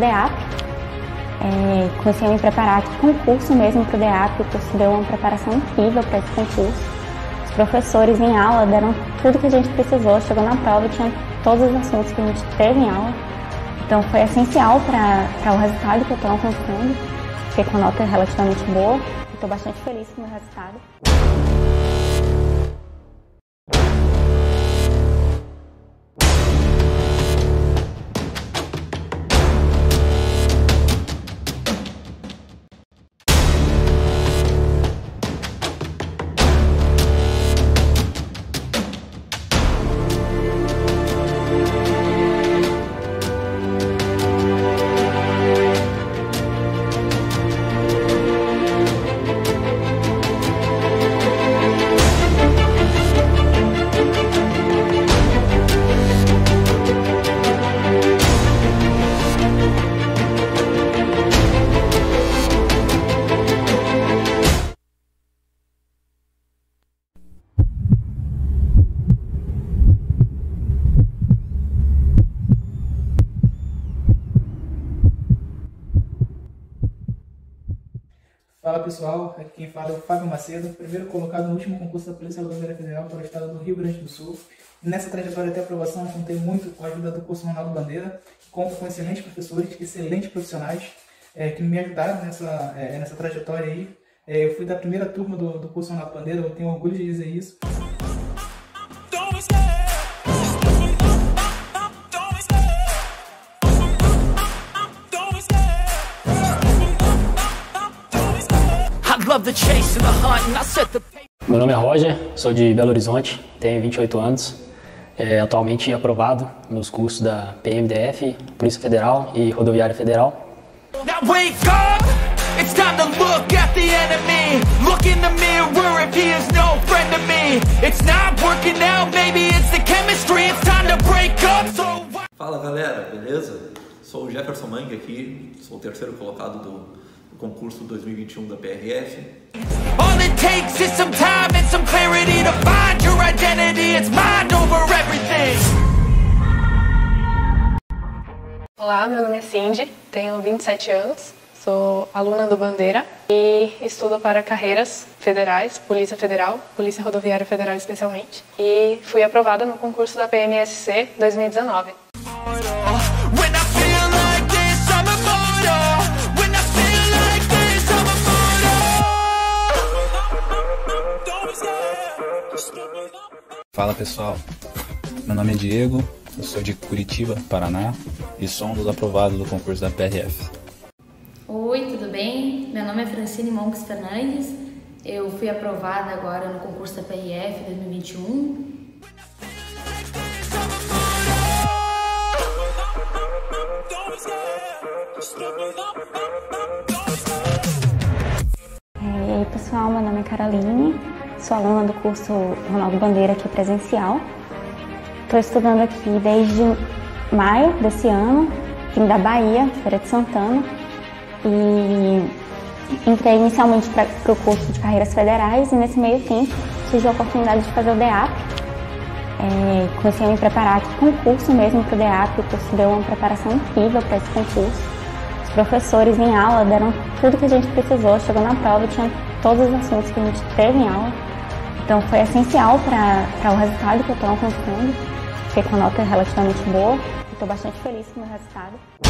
DEAP. É, comecei a me preparar aqui concurso mesmo para o DEAP, o curso deu uma preparação incrível para esse concurso. Os professores em aula deram tudo que a gente precisou, chegou na prova tinha todos os assuntos que a gente teve em aula. Então foi essencial para o resultado que eu estou alcançando. Fiquei com nota relativamente boa estou bastante feliz com o meu resultado. Quem fala é o Fábio Macedo, primeiro colocado no último concurso da Polícia Rodoviária Federal para o estado do Rio Grande do Sul. nessa trajetória até aprovação, contei muito com a ajuda do curso Ronaldo Bandeira, conto com excelentes professores, excelentes profissionais é, que me ajudaram nessa, é, nessa trajetória aí. É, eu fui da primeira turma do, do curso Ronaldo Bandeira, eu tenho orgulho de dizer isso. Meu nome é Roger, sou de Belo Horizonte, tenho 28 anos. É, atualmente aprovado nos cursos da PMDF, Polícia Federal e Rodoviária Federal. Fala galera, beleza? Sou o Jefferson Mangue aqui, sou o terceiro colocado do concurso 2021 da PRF. All it takes is some time and some clarity to find your identity. It's mind over everything. Olá, meu nome é Cindy, tenho 27 anos, sou aluna do Bandeira e estudo para carreiras federais, Polícia Federal, Polícia Rodoviária Federal especialmente, e fui aprovada no concurso da PMSC 2019. Fala pessoal, meu nome é Diego, eu sou de Curitiba, Paraná e sou um dos aprovados do concurso da PRF. Oi, tudo bem? Meu nome é Francine Monks Fernandes, eu fui aprovada agora no concurso da PRF 2021. E aí pessoal, meu nome é Caroline, Sou aluna do curso Ronaldo Bandeira aqui presencial. Estou estudando aqui desde maio desse ano, vim da Bahia, Feira de Santana, e entrei inicialmente para o curso de carreiras federais e nesse meio tempo tive a oportunidade de fazer o DEAP. É, comecei a me preparar aqui concurso mesmo para o DEAP, o curso deu uma preparação incrível para esse concurso. Os professores em aula deram tudo que a gente precisou, chegou na prova tinha todos os assuntos que a gente teve em aula. Então foi essencial para o resultado que eu estou alcançando. Fiquei com nota relativamente boa estou bastante feliz com o meu resultado.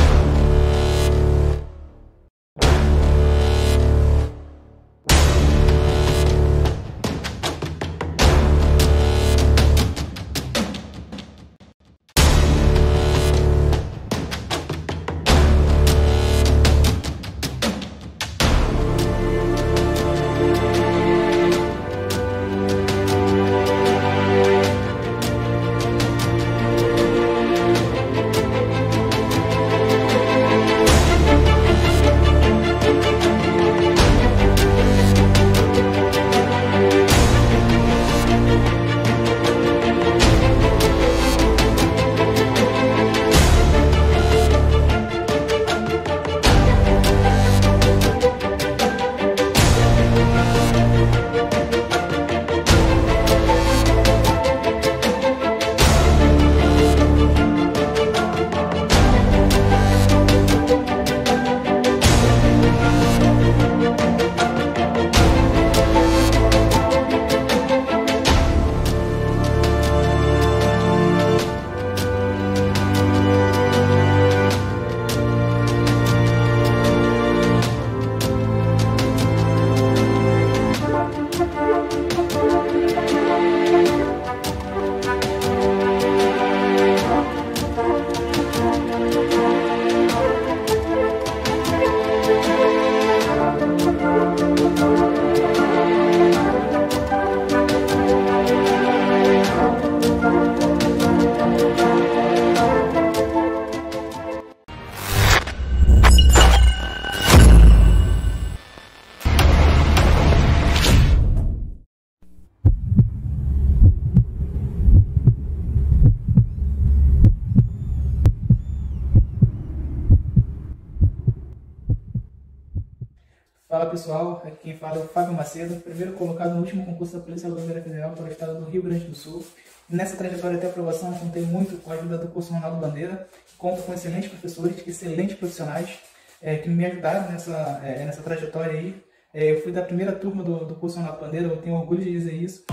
Quem fala é o Fábio Macedo, primeiro colocado no último concurso da Polícia Rodoviária Federal para o estado do Rio Grande do Sul. Nessa trajetória até aprovação, contei muito com a ajuda do curso Ronaldo Bandeira, conto com excelentes professores, excelentes profissionais é, que me ajudaram nessa, é, nessa trajetória aí. É, eu fui da primeira turma do, do curso Ronaldo Bandeira, eu tenho orgulho de dizer isso.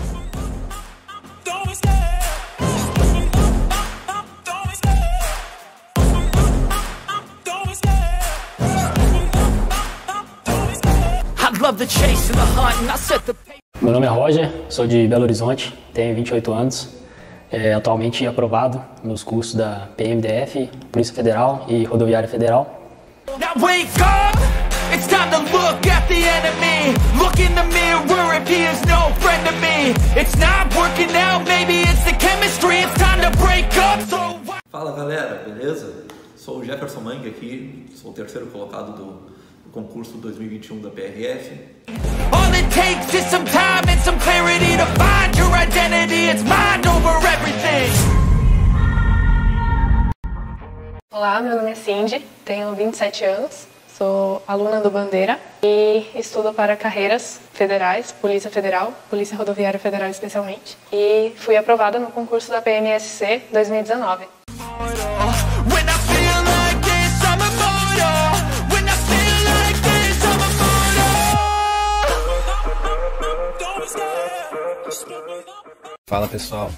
Meu nome é Roger, sou de Belo Horizonte, tenho 28 anos, é, atualmente aprovado nos cursos da PMDF, Polícia Federal e Rodoviária Federal. Now wake up! It's time to look at the enemy. Look in the mirror if he is no friend to me. It's not working out, maybe it's the chemistry. It's time to break up. So... Fala galera, beleza? Sou o Jefferson Mangue aqui, sou o terceiro colocado do concurso 2021 da PRF. All it takes is some time and some clarity to find your identity. It's mind over everything. Olá, meu nome é Cindy, tenho 27 anos, sou aluna do Bandeira e estudo para carreiras federais, Polícia Federal, Polícia Rodoviária Federal especialmente, e fui aprovada no concurso da PMSC 2019. Fala pessoal,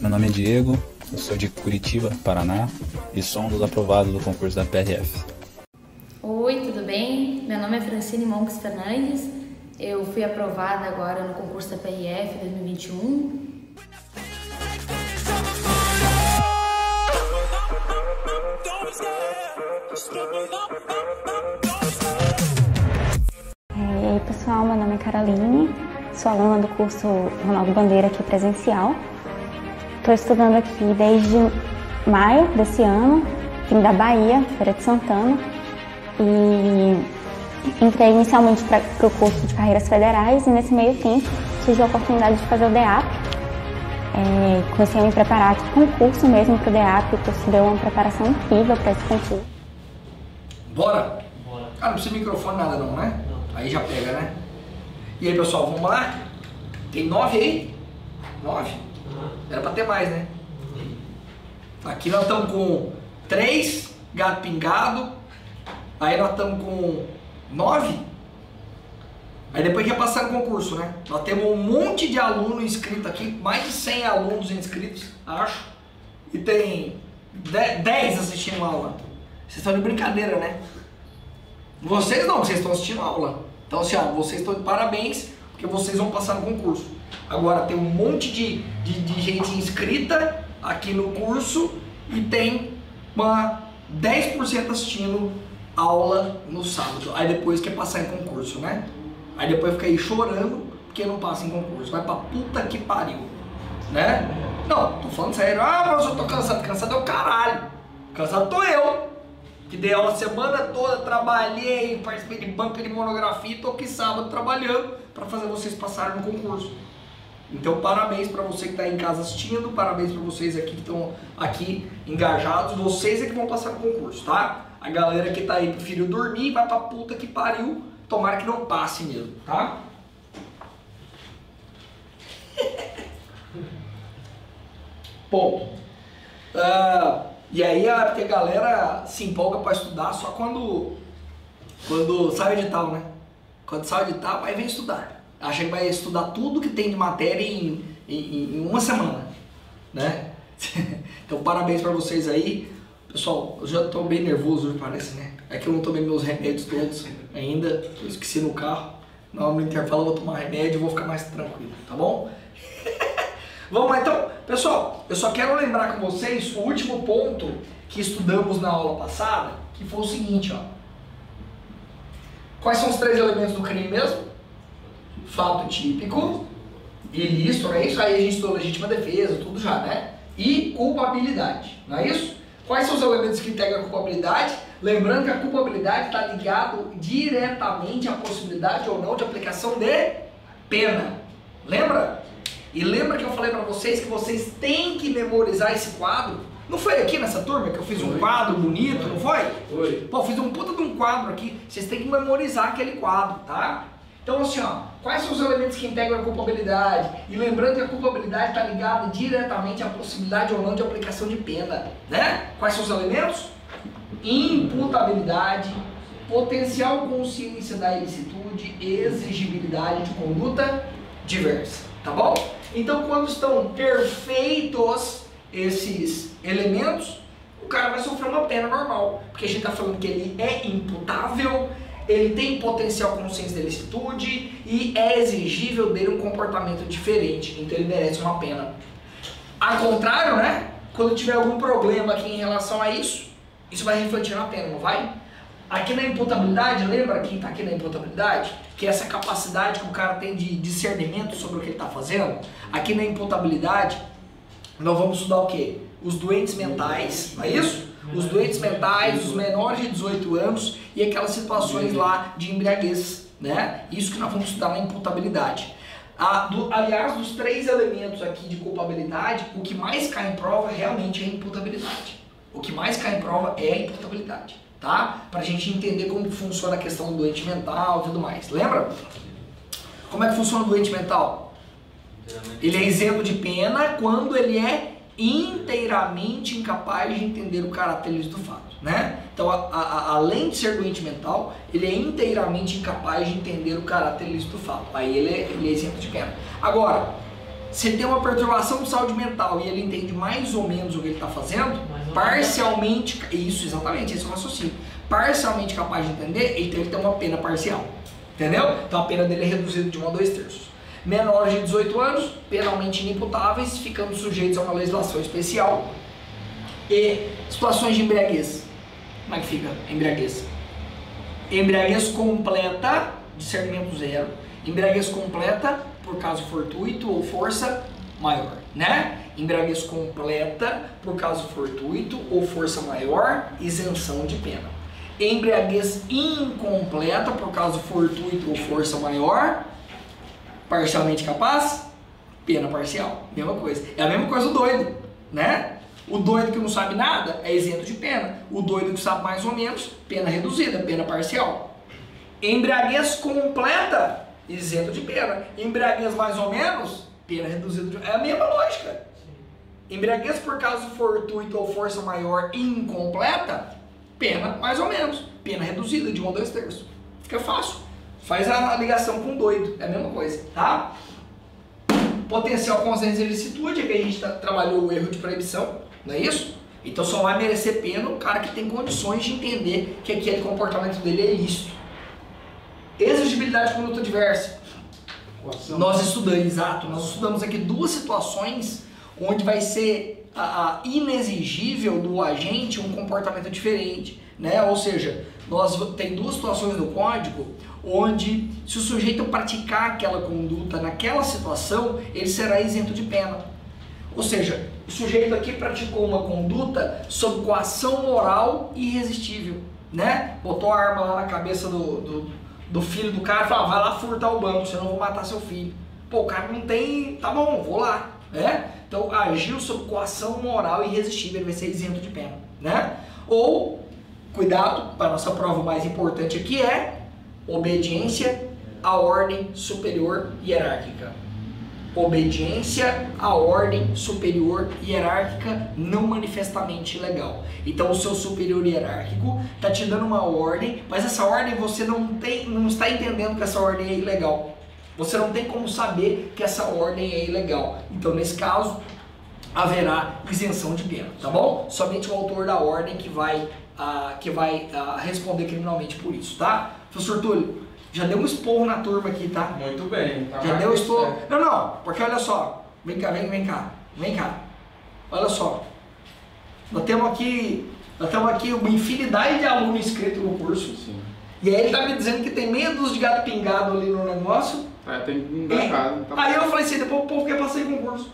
meu nome é Diego, eu sou de Curitiba, Paraná e sou um dos aprovados do concurso da PRF. Oi, tudo bem? Meu nome é Francine Monks Fernandes, eu fui aprovada agora no concurso da PRF 2021. E aí pessoal, meu nome é Caroline, Sou aluna do curso Ronaldo Bandeira aqui presencial. Estou estudando aqui desde maio desse ano, vim da Bahia, Feira de Santana, e entrei inicialmente para o curso de carreiras federais e nesse meio tempo tive a oportunidade de fazer o DEAP. É, comecei a me preparar aqui com o curso mesmo para o DEAP, o curso deu uma preparação incrível para esse concurso. Bora? Bora. Ah, não precisa microfone nada não, né? Não. Aí já pega, né? E aí, pessoal, vamos lá? Tem nove aí? Nove? Era pra ter mais, né? Aqui nós estamos com três gato pingado. Aí nós estamos com nove. Aí depois que ia passar no concurso, né? Nós temos um monte de aluno inscrito aqui, mais de 100 alunos inscritos, acho. E tem 10 assistindo aula. Vocês estão de brincadeira, né? Vocês não, vocês estão assistindo aula. Então, assim, ó, vocês estão de parabéns, porque vocês vão passar no concurso. Agora, tem um monte de, de, de gente inscrita aqui no curso e tem uma 10% assistindo aula no sábado. Aí depois quer passar em concurso, né? Aí depois fica aí chorando porque não passa em concurso. Vai pra puta que pariu, né? Não, tô falando sério. Ah, mas eu tô cansado. Cansado é o caralho. Cansado tô eu que dei aula a semana toda, trabalhei, participei de banca de monografia e tô aqui sábado trabalhando para fazer vocês passarem no concurso. Então, parabéns para você que está em casa assistindo, parabéns para vocês aqui que estão aqui engajados, vocês é que vão passar no concurso, tá? A galera que tá aí preferiu dormir, vai pra puta que pariu, tomara que não passe mesmo, tá? Bom, uh, e aí a, a galera se empolga para estudar só quando, quando sai o edital, né? Quando sai o edital, aí vem estudar. Acha que vai estudar tudo que tem de matéria em, em, em uma semana, né? então parabéns para vocês aí. Pessoal, eu já estou bem nervoso parece, né? É que eu não tomei meus remédios todos ainda, eu esqueci no carro. Na hora do intervalo eu vou tomar remédio e vou ficar mais tranquilo, tá bom? Vamos lá então, pessoal, eu só quero lembrar com vocês o último ponto que estudamos na aula passada, que foi o seguinte, ó. Quais são os três elementos do crime mesmo? Fato típico, ilícito, não é isso? Aí a gente estudou legítima defesa, tudo já, né? E culpabilidade, não é isso? Quais são os elementos que integram a culpabilidade? Lembrando que a culpabilidade está ligado diretamente à possibilidade ou não de aplicação de pena. Lembra? E lembra que eu falei para vocês que vocês têm que memorizar esse quadro? Não foi aqui nessa turma que eu fiz um quadro bonito, não foi? Foi. Pô, fiz um puta de um quadro aqui. Vocês têm que memorizar aquele quadro, tá? Então, assim, ó, quais são os elementos que integram a culpabilidade? E lembrando que a culpabilidade está ligada diretamente à possibilidade ou não de aplicação de pena, né? Quais são os elementos? Imputabilidade, potencial consciência da ilicitude, exigibilidade de conduta diversa, tá bom? Então, quando estão perfeitos esses elementos, o cara vai sofrer uma pena normal, porque a gente está falando que ele é imputável, ele tem potencial consciência de ilicitude e é exigível dele um comportamento diferente, então ele merece uma pena. Ao contrário, né? Quando tiver algum problema aqui em relação a isso, isso vai refletir na pena, não vai? Aqui na imputabilidade, lembra quem está aqui na imputabilidade? Que é essa capacidade que o cara tem de discernimento sobre o que ele está fazendo. Aqui na imputabilidade, nós vamos estudar o quê? Os doentes mentais, não é isso? Os doentes mentais, os menores de 18 anos e aquelas situações lá de embriaguez, né? Isso que nós vamos estudar na imputabilidade. Ah, do, aliás, dos três elementos aqui de culpabilidade, o que mais cai em prova realmente é a imputabilidade. O que mais cai em prova é a imputabilidade, tá? Pra gente entender como funciona a questão do doente mental e tudo mais. Lembra? Como é que funciona o doente mental? Ele é isento de pena quando ele é inteiramente incapaz de entender o caráter do fato, né? Então, a, a, além de ser doente mental, ele é inteiramente incapaz de entender o caráter do fato. Aí ele é, ele é isento de pena. Agora, se tem uma perturbação de saúde mental e ele entende mais ou menos o que ele está fazendo, parcialmente, isso exatamente, esse é o raciocínio, parcialmente capaz de entender, então ele tem uma pena parcial, entendeu? Então a pena dele é reduzida de 1 a 2 terços. Menores de 18 anos, penalmente inimputáveis, ficando sujeitos a uma legislação especial. E situações de embriaguez. Como é que fica embriaguez? Embriaguez completa, discernimento zero. Embriaguez completa, por caso fortuito ou força maior, né? Embriaguez completa, por caso fortuito ou força maior, isenção de pena. Embriaguez incompleta, por caso fortuito ou força maior, parcialmente capaz, pena parcial. Mesma coisa. É a mesma coisa o doido, né? O doido que não sabe nada é isento de pena. O doido que sabe mais ou menos, pena reduzida, pena parcial. Embriaguez completa, isento de pena. Embriaguez mais ou menos, pena reduzida. De... É a mesma lógica. Embriaguez por caso fortuito ou força maior incompleta, pena mais ou menos, pena reduzida de 1 a 2 terços. Fica fácil. Faz a ligação com doido, é a mesma coisa, tá? Potencial consciência de ilicitude, é que a gente tá, trabalhou o erro de proibição, não é isso? Então só vai merecer pena o cara que tem condições de entender que aquele comportamento dele é ilícito. Exigibilidade de conduta diversa. Nós estudamos, exato, nós estudamos aqui duas situações onde vai ser a, a inexigível do agente um comportamento diferente, né? Ou seja, nós tem duas situações no código onde se o sujeito praticar aquela conduta naquela situação, ele será isento de pena. Ou seja, o sujeito aqui praticou uma conduta sob coação moral irresistível, né? Botou a arma lá na cabeça do, do, do filho do cara e falou, ah, vai lá furtar o banco, senão eu vou matar seu filho. Pô, o cara não tem, tá bom, vou lá, né? Então agiu sob coação moral irresistível, ele vai ser isento de pena, né? Ou, cuidado, para a nossa prova mais importante aqui é obediência à ordem superior hierárquica. Obediência à ordem superior hierárquica não manifestamente legal. Então o seu superior hierárquico está te dando uma ordem, mas essa ordem você não tem, não está entendendo que essa ordem é ilegal. Você não tem como saber que essa ordem é ilegal. Então nesse caso haverá isenção de pena, tá bom? Somente o autor da ordem que vai, uh, que vai uh, responder criminalmente por isso, tá? Professor Túlio, já deu um esporro na turma aqui, tá? Muito bem. Tá já deu um esporro. Não, não, porque olha só. Vem cá, vem, vem cá. Vem cá. Olha só. Nós temos aqui, nós temos aqui uma infinidade de alunos inscritos no curso. Sim. E aí ele tá me dizendo que tem meia dúzia de gato pingado ali no negócio. É, tem um bocado. Tá Aí eu falei assim, depois o povo quer passar em concurso.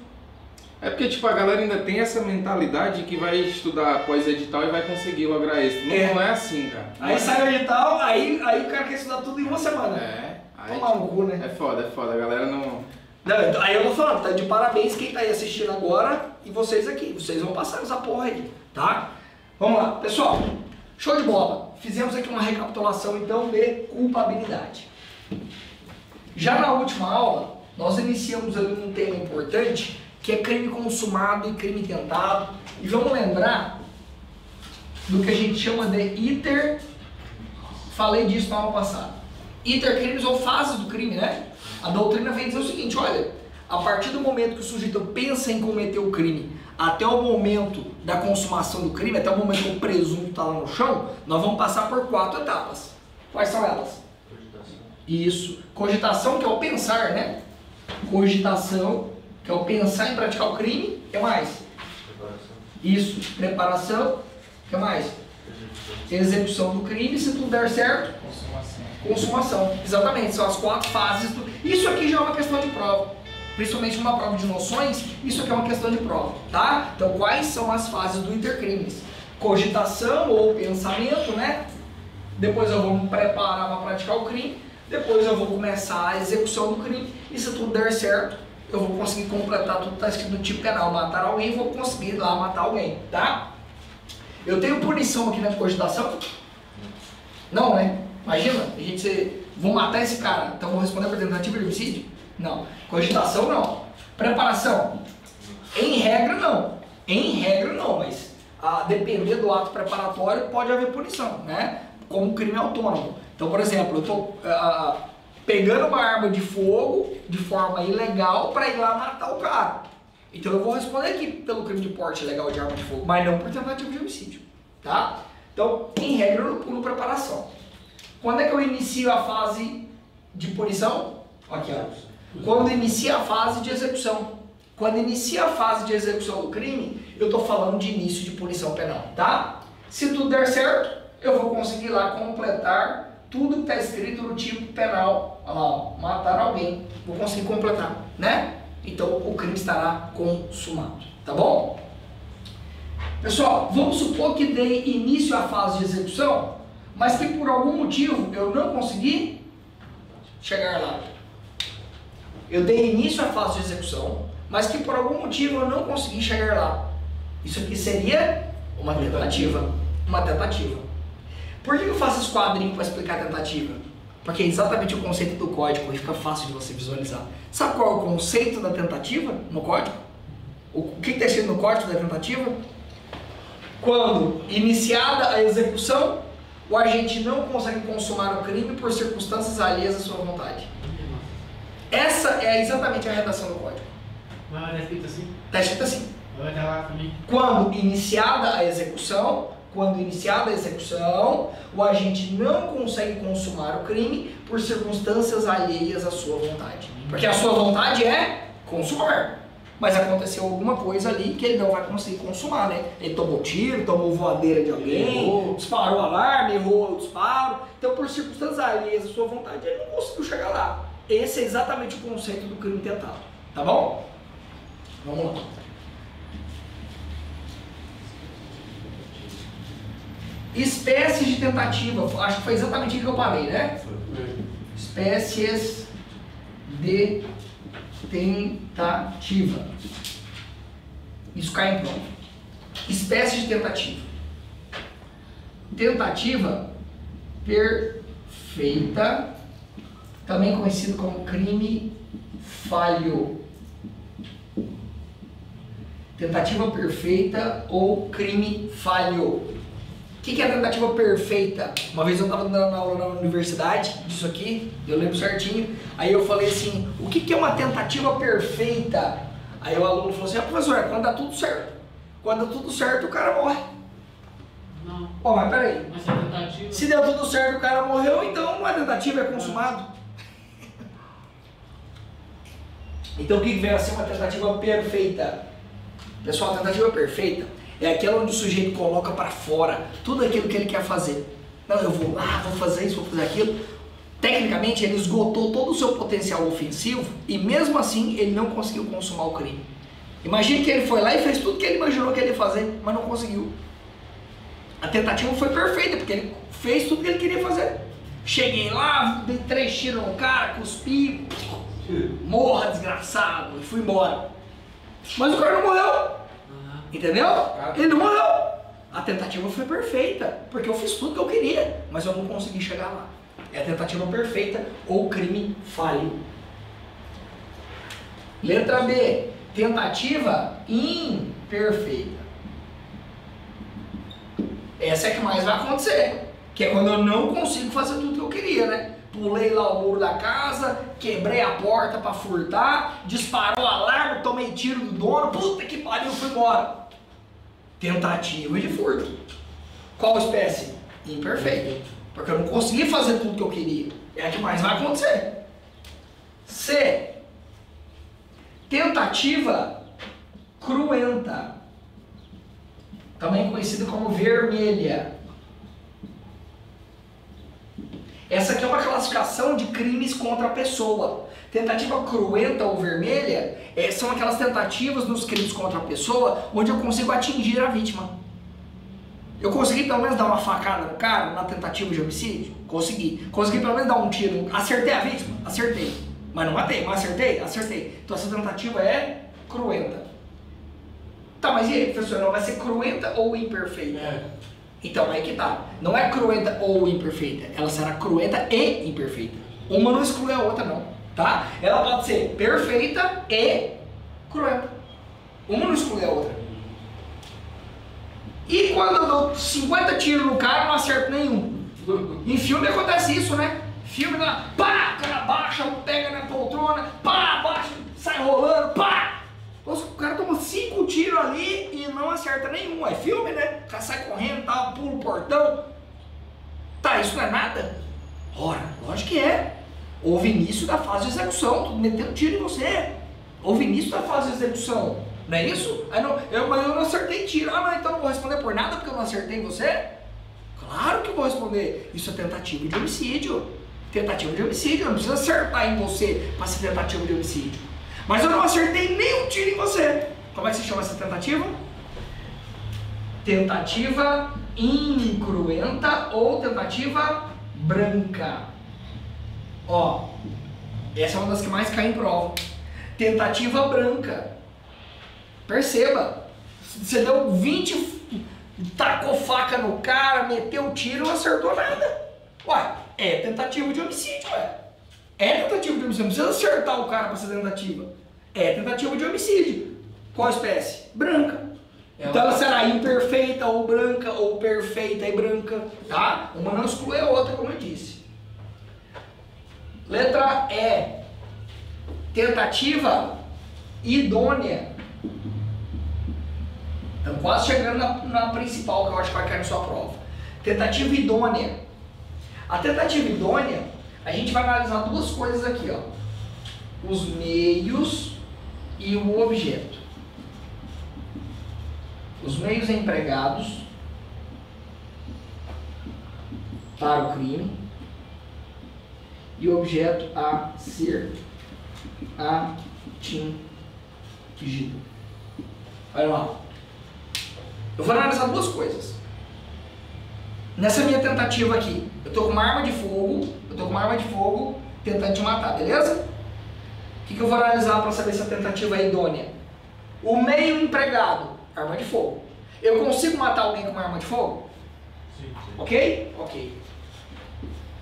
É porque, tipo, a galera ainda tem essa mentalidade que vai estudar pós-edital e vai conseguir lograr extra. Não É. é, não é assim, cara. Aí sai o edital, aí, aí o cara quer estudar tudo em uma semana. É. Aí, Tomar no cu, né? É foda, é foda. A galera não, Não, então, aí eu tô falando, tá de parabéns quem tá aí assistindo agora e vocês aqui. Vocês vão passar essa porra aí, tá? Vamos lá, pessoal. Show de bola. Fizemos aqui uma recapitulação então de culpabilidade. Já na última aula, nós iniciamos ali um tema importante que é crime consumado e crime tentado. E vamos lembrar do que a gente chama de iter. Falei disso na aula passada. Iter crimes ou fases do crime, né? A doutrina vem dizer o seguinte: olha, a partir do momento que o sujeito pensa em cometer o crime até o momento da consumação do crime, até o momento que o presunto está lá no chão, nós vamos passar por quatro etapas. Quais são elas? Isso. Cogitação, que é o pensar, né? Cogitação, que é o pensar em praticar o crime. O que mais? Preparação. Isso. Preparação. O que mais? Execução do crime, se tudo der certo. Consumação. Consumação. Exatamente. São as quatro fases do. Isso aqui já é uma questão de prova principalmente numa prova de noções, isso aqui é uma questão de prova, tá? Então, quais são as fases do intercrimes? Cogitação ou pensamento, né? Depois eu vou me preparar para praticar o crime, depois eu vou começar a execução do crime, e se tudo der certo, eu vou conseguir completar tudo que está escrito no tipo penal, matar alguém, vou conseguir lá matar alguém, tá? Eu tenho punição aqui na cogitação? Não, né? Imagina, a gente, vou matar esse cara, então vou responder por tentativa de homicídio? Não. Cogitação, não. Preparação? Em regra, não. Em regra, não, mas a ah, depender do ato preparatório, pode haver punição, né? Como crime autônomo. Então, por exemplo, eu estou ah, pegando uma arma de fogo de forma ilegal para ir lá matar o cara. Então eu vou responder aqui pelo crime de porte ilegal de arma de fogo, mas não por tentativa de homicídio, tá? Então, em regra, eu pulo preparação. Quando é que eu inicio a fase de punição? Aqui, ó. Quando inicia a fase de execução. Quando inicia a fase de execução do crime, eu estou falando de início de punição penal, tá? Se tudo der certo, eu vou conseguir lá completar tudo está escrito no tipo penal. Ó, matar alguém. Vou conseguir completar, né? Então o crime estará consumado, tá bom? Pessoal, vamos supor que dei início à fase de execução, mas que por algum motivo eu não consegui chegar lá eu dei início à fase de execução, mas que por algum motivo eu não consegui chegar lá. Isso aqui seria uma tentativa. Uma tentativa. Por que eu faço esse quadrinho para explicar a tentativa? Porque é exatamente o conceito do código e fica fácil de você visualizar. Sabe qual é o conceito da tentativa no código? O que está escrito no código da tentativa? Quando iniciada a execução, o agente não consegue consumar o crime por circunstâncias alheias à sua vontade. Essa é exatamente a redação do código. Mas está escrito assim? Está escrito assim. Quando iniciada a execução, quando iniciada a execução, o agente não consegue consumar o crime por circunstâncias alheias à sua vontade. Porque a sua vontade é consumar. Mas aconteceu alguma coisa ali que ele não vai conseguir consumar, né? Ele tomou tiro, tomou voadeira de alguém, errou. disparou o alarme, errou o disparo. Então, por circunstâncias alheias à sua vontade, ele não conseguiu chegar lá. Esse é exatamente o conceito do crime tentado. Tá bom? Vamos lá. Espécies de tentativa. Acho que foi exatamente o que eu parei, né? Espécies de tentativa. Isso cai em prova. Espécies de tentativa. Tentativa perfeita também conhecido como crime falho. Tentativa perfeita ou crime falho. O que, que é tentativa perfeita? Uma vez eu estava dando aula na universidade disso aqui, eu lembro certinho. Aí eu falei assim: o que, que é uma tentativa perfeita? Aí o aluno falou assim: ah, professor, é quando dá tudo certo. Quando dá tudo certo, o cara morre. Não. Pô, mas peraí. Mas é tentativa... Se deu tudo certo, o cara morreu, então uma tentativa é consumado. Então o que vem a ser uma tentativa perfeita? Pessoal, a tentativa perfeita é aquela onde o sujeito coloca para fora tudo aquilo que ele quer fazer. Não, eu vou lá, vou fazer isso, vou fazer aquilo. Tecnicamente, ele esgotou todo o seu potencial ofensivo e mesmo assim ele não conseguiu consumar o crime. Imagine que ele foi lá e fez tudo que ele imaginou que ele ia fazer, mas não conseguiu. A tentativa foi perfeita, porque ele fez tudo que ele queria fazer. Cheguei lá, dei três tiros no cara, cuspi, Morra, desgraçado. E fui embora. Mas o cara não morreu. Entendeu? Ele não morreu. A tentativa foi perfeita, porque eu fiz tudo que eu queria, mas eu não consegui chegar lá. É a tentativa perfeita ou crime falho. Letra B, tentativa imperfeita. Essa é que mais vai acontecer, que é quando eu não consigo fazer tudo que eu queria, né? Pulei lá o muro da casa, quebrei a porta para furtar, disparou o alarme, tomei tiro do dono, puta que pariu, fui embora. Tentativa de furto. Qual espécie? Imperfeita. Porque eu não consegui fazer tudo que eu queria. É a que mais vai acontecer. C. Tentativa cruenta. Também conhecida como vermelha. Essa aqui é uma classificação de crimes contra a pessoa. Tentativa cruenta ou vermelha é, são aquelas tentativas nos crimes contra a pessoa onde eu consigo atingir a vítima. Eu consegui pelo menos dar uma facada no cara na tentativa de homicídio? Consegui. Consegui pelo menos dar um tiro. Acertei a vítima? Acertei. Mas não matei, mas acertei? Acertei. Então essa tentativa é cruenta. Tá, mas e aí, professor? Não vai ser cruenta ou imperfeita? É. Então aí que tá. Não é cruenta ou imperfeita. Ela será cruenta e imperfeita. Uma não exclui a outra, não tá? Ela pode ser perfeita e cruenta. Uma não exclui a outra. E quando eu dou 50 tiros no cara, não acerto nenhum. Em filme acontece isso, né? Filme lá, pá, o cara baixa, pega na poltrona, pá, baixa, sai rolando, pá! Nossa, o cara toma cinco tiros ali e não acerta nenhum. É filme, né? O cara sai correndo, tal, pula o portão. Tá, isso não é nada? Ora, lógico que é. Houve início da fase de execução, tô metendo tiro em você. Houve início da fase de execução. Não é isso? Aí não, eu, mas eu não acertei tiro. Ah, não, então não vou responder por nada porque eu não acertei você? Claro que vou responder. Isso é tentativa de homicídio. Tentativa de homicídio. Eu não preciso acertar em você para ser tentativa de homicídio. Mas eu não acertei nenhum tiro em você. Como é que se chama essa tentativa? Tentativa incruenta ou tentativa branca. Ó, essa é uma das que mais cai em prova. Tentativa branca. Perceba, você deu 20, tacou faca no cara, meteu tiro, não acertou nada. Ué, é tentativa de homicídio, ué. É tentativa de homicídio, não precisa acertar o cara para ser tentativa. É tentativa de homicídio. Qual espécie? Branca. É então ela será imperfeita ou branca, ou perfeita e branca, tá? Uma não exclui a outra, como eu disse. Letra E. Tentativa idônea. Estamos quase chegando na, na principal que eu acho que vai cair na sua prova. Tentativa idônea. A tentativa idônea, a gente vai analisar duas coisas aqui, ó. Os meios e o objeto. Os meios empregados para o crime e o objeto a ser atingido. Olha lá. Eu vou analisar duas coisas. Nessa minha tentativa aqui, eu estou com uma arma de fogo, eu estou com uma arma de fogo tentando te matar, beleza? O que, que eu vou analisar para saber se a tentativa é idônea? O meio empregado, arma de fogo. Eu consigo matar alguém com uma arma de fogo? Sim. sim. Ok? Ok.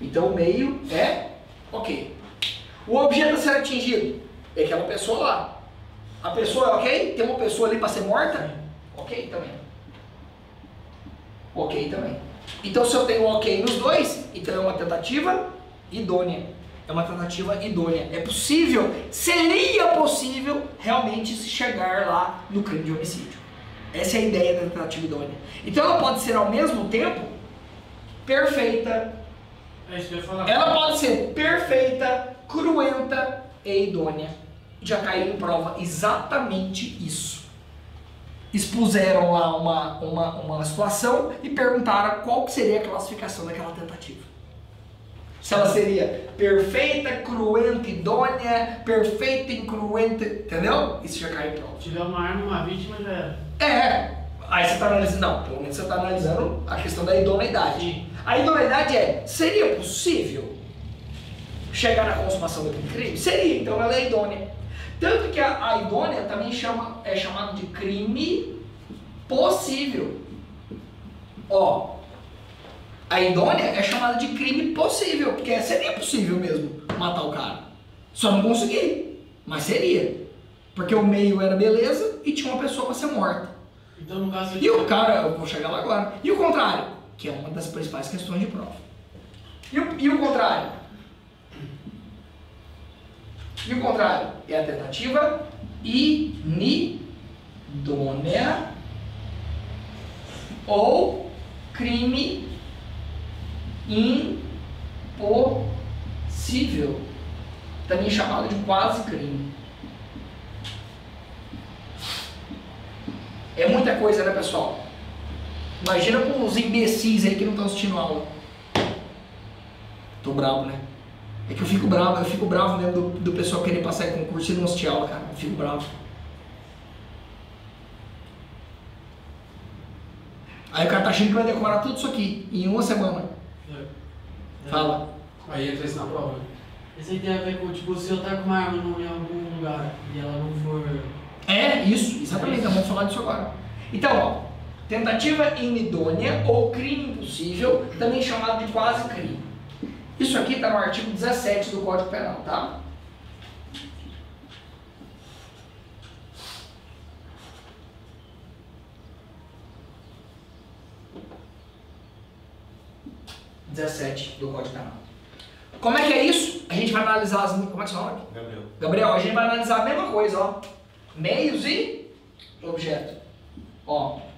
Então o meio é Ok. O objeto a ser atingido é aquela pessoa lá. A pessoa é ok? Tem uma pessoa ali para ser morta? Ok também. Ok também. Então se eu tenho ok nos dois, então é uma tentativa idônea. É uma tentativa idônea. É possível, seria possível realmente se chegar lá no crime de homicídio. Essa é a ideia da tentativa idônea. Então ela pode ser ao mesmo tempo perfeita, ela pode ser perfeita, cruenta e idônea. Já caiu em prova exatamente isso. Expuseram lá uma, uma, uma situação e perguntaram qual seria a classificação daquela tentativa. Se ela seria perfeita, cruenta, idônea, perfeita, incruenta, entendeu? Isso já caiu em prova. Tiver uma arma, uma vítima já era. É, aí você está analisando, não, pelo menos você está analisando a questão da idoneidade. Sim. A idoneidade é, seria possível? chegar na consumação daquele crime? Seria, então ela é idônea. Tanto que a, a idônea também chama, é chamado de crime possível. Ó, a idônea é chamada de crime possível, porque seria possível mesmo matar o cara. Só não consegui, mas seria. Porque o meio era beleza e tinha uma pessoa para ser morta. Então, no caso E o cara, eu vou chegar lá agora. E o contrário, que é uma das principais questões de prova. E o, e o contrário? E o contrário? É a tentativa inidônea ou crime impossível, também chamado de quase crime. É muita coisa, né, pessoal? Imagina com os imbecis aí que não estão assistindo aula. Tô bravo, né? É que eu fico bravo, eu fico bravo mesmo do, do pessoal querer passar em concurso e não assistir aula, cara. Eu fico bravo. Aí o cara tá achando que vai decorar tudo isso aqui em uma semana. Fala. Aí entra isso na prova. Isso aí tem a ver com, tipo, se eu tá com uma arma em algum lugar e ela não for. É isso, exatamente, então vamos falar disso agora. Então, ó, tentativa inidônea ou crime impossível, também chamado de quase crime. Isso aqui está no artigo 17 do Código Penal, tá? Dezessete do Código Penal. Como é que é isso? A gente vai analisar as. Como é que se chama? Gabriel. Gabriel, a gente vai analisar a mesma coisa, ó. Meios e objeto. Ó.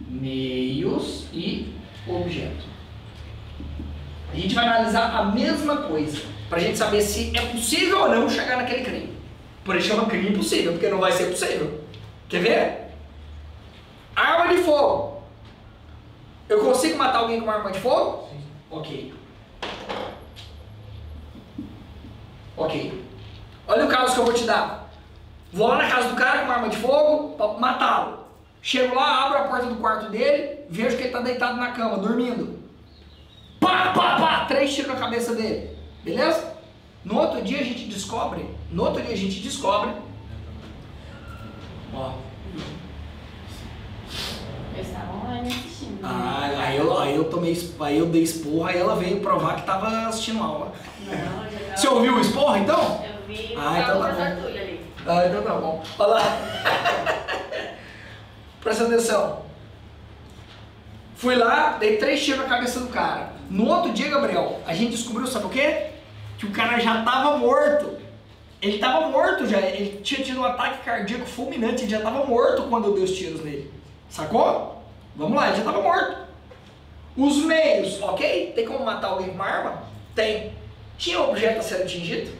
Meios e objeto. A gente vai analisar a mesma coisa. Pra gente saber se é possível ou não chegar naquele crime. Por isso chama crime impossível, porque não vai ser possível. Quer ver? Arma de fogo. Eu consigo matar alguém com uma arma de fogo? Sim. Ok. Ok. Olha o caso que eu vou te dar. Vou lá na casa do cara com uma arma de fogo para matá-lo. Chego lá, abro a porta do quarto dele, vejo que ele está deitado na cama, dormindo. Pá, pá, pá, três tiros na cabeça dele. Beleza? No outro dia a gente descobre, no outro dia a gente descobre. Ó. Eles estavam online assistindo. Ah, aí eu, aí eu tomei, aí eu dei esporra, aí ela veio provar que tava assistindo aula. Não, Você ouviu o esporra então? Eu vi Ah, então tá bom. Ah, então tá bom. Olha lá. Presta atenção. Fui lá, dei três tiros na cabeça do cara. No outro dia, Gabriel, a gente descobriu, sabe o quê? Que o cara já tava morto. Ele tava morto já. Ele tinha tido um ataque cardíaco fulminante. Ele já tava morto quando eu dei os tiros nele. Sacou? Vamos lá, ele já tava morto. Os meios, ok? Tem como matar alguém com uma arma? Tem. Tinha objeto a ser atingido?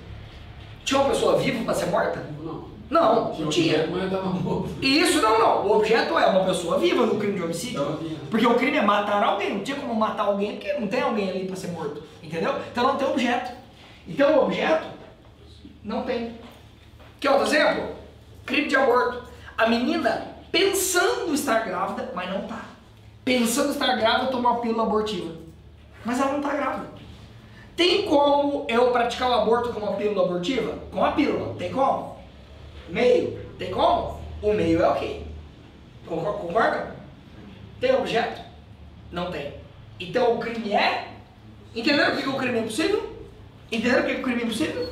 Tinha uma pessoa viva para ser morta? Não. Não, não tinha. Morto. Isso não, não. O objeto é uma pessoa viva no crime de homicídio. Porque o crime é matar alguém. Não tinha como matar alguém porque não tem alguém ali para ser morto. Entendeu? Então não tem objeto. Então o objeto não tem. Quer outro exemplo? Crime de aborto. A menina pensando estar grávida, mas não tá. Pensando estar grávida, uma pílula abortiva. Mas ela não tá grávida. Tem como eu praticar o aborto com uma pílula abortiva? Com a pílula. Tem como? Meio. Tem como? O meio é ok. Concor- Concorda? Tem objeto? Não tem. Então o crime é. Entenderam por que o crime é impossível? Entenderam por que o crime é impossível?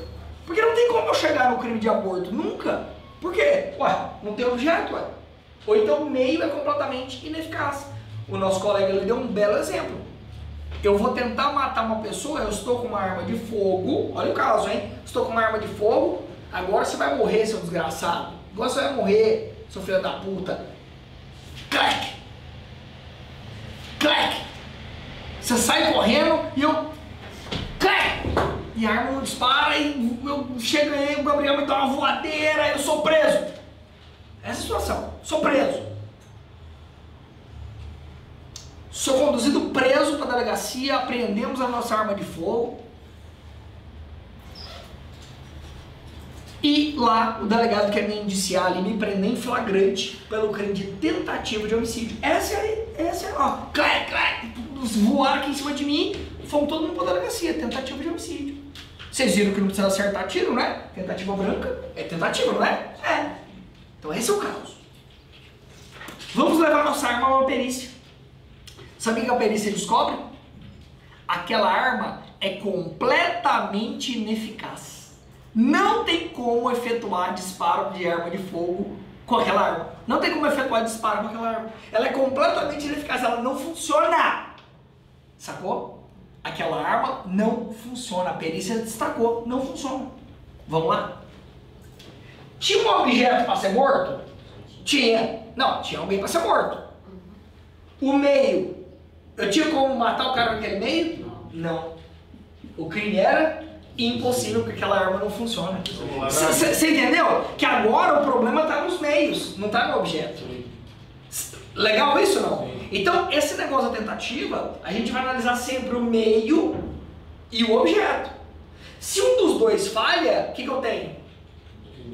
Porque não tem como eu chegar no crime de aborto. Nunca. Por quê? Ué, não tem objeto, ué. Ou então o meio é completamente ineficaz. O nosso colega ali deu um belo exemplo. Eu vou tentar matar uma pessoa, eu estou com uma arma de fogo. Olha o caso, hein? Estou com uma arma de fogo. Agora você vai morrer, seu desgraçado. Agora você vai morrer, seu filho da puta. Clac! Clac! Você sai correndo e eu. Clac! E a arma não dispara e eu chego aí, o Gabriel me dá uma voadeira, eu sou preso. Essa é a situação. Sou preso. Sou conduzido preso para a delegacia, apreendemos a nossa arma de fogo. E lá o delegado quer me indiciar ali, me prender em flagrante pelo crime de tentativa de homicídio. Essa é, essa é, ó, clac, clac, voaram aqui em cima de mim, fomos todo mundo para a delegacia, tentativa de homicídio. Vocês viram que não precisa acertar tiro, né? Tentativa branca é tentativa, não é? É. Então esse é o caso. Vamos levar nossa arma a uma perícia. Sabe o que a perícia descobre? Aquela arma é completamente ineficaz. Não tem como efetuar disparo de arma de fogo com aquela arma. Não tem como efetuar disparo com aquela arma. Ela é completamente ineficaz, ela não funciona. Sacou? Aquela arma não funciona. A perícia destacou, não funciona. Vamos lá? Tinha um objeto para ser morto? Tinha. Não, tinha alguém para ser morto. O meio. Eu tinha como matar o cara naquele meio? Não. O crime era impossível porque aquela arma não funciona. Você entendeu? Que agora o problema está nos meios, não está no objeto. Legal isso não? Então, esse negócio da tentativa, a gente vai analisar sempre o meio e o objeto. Se um dos dois falha, o que, que eu tenho?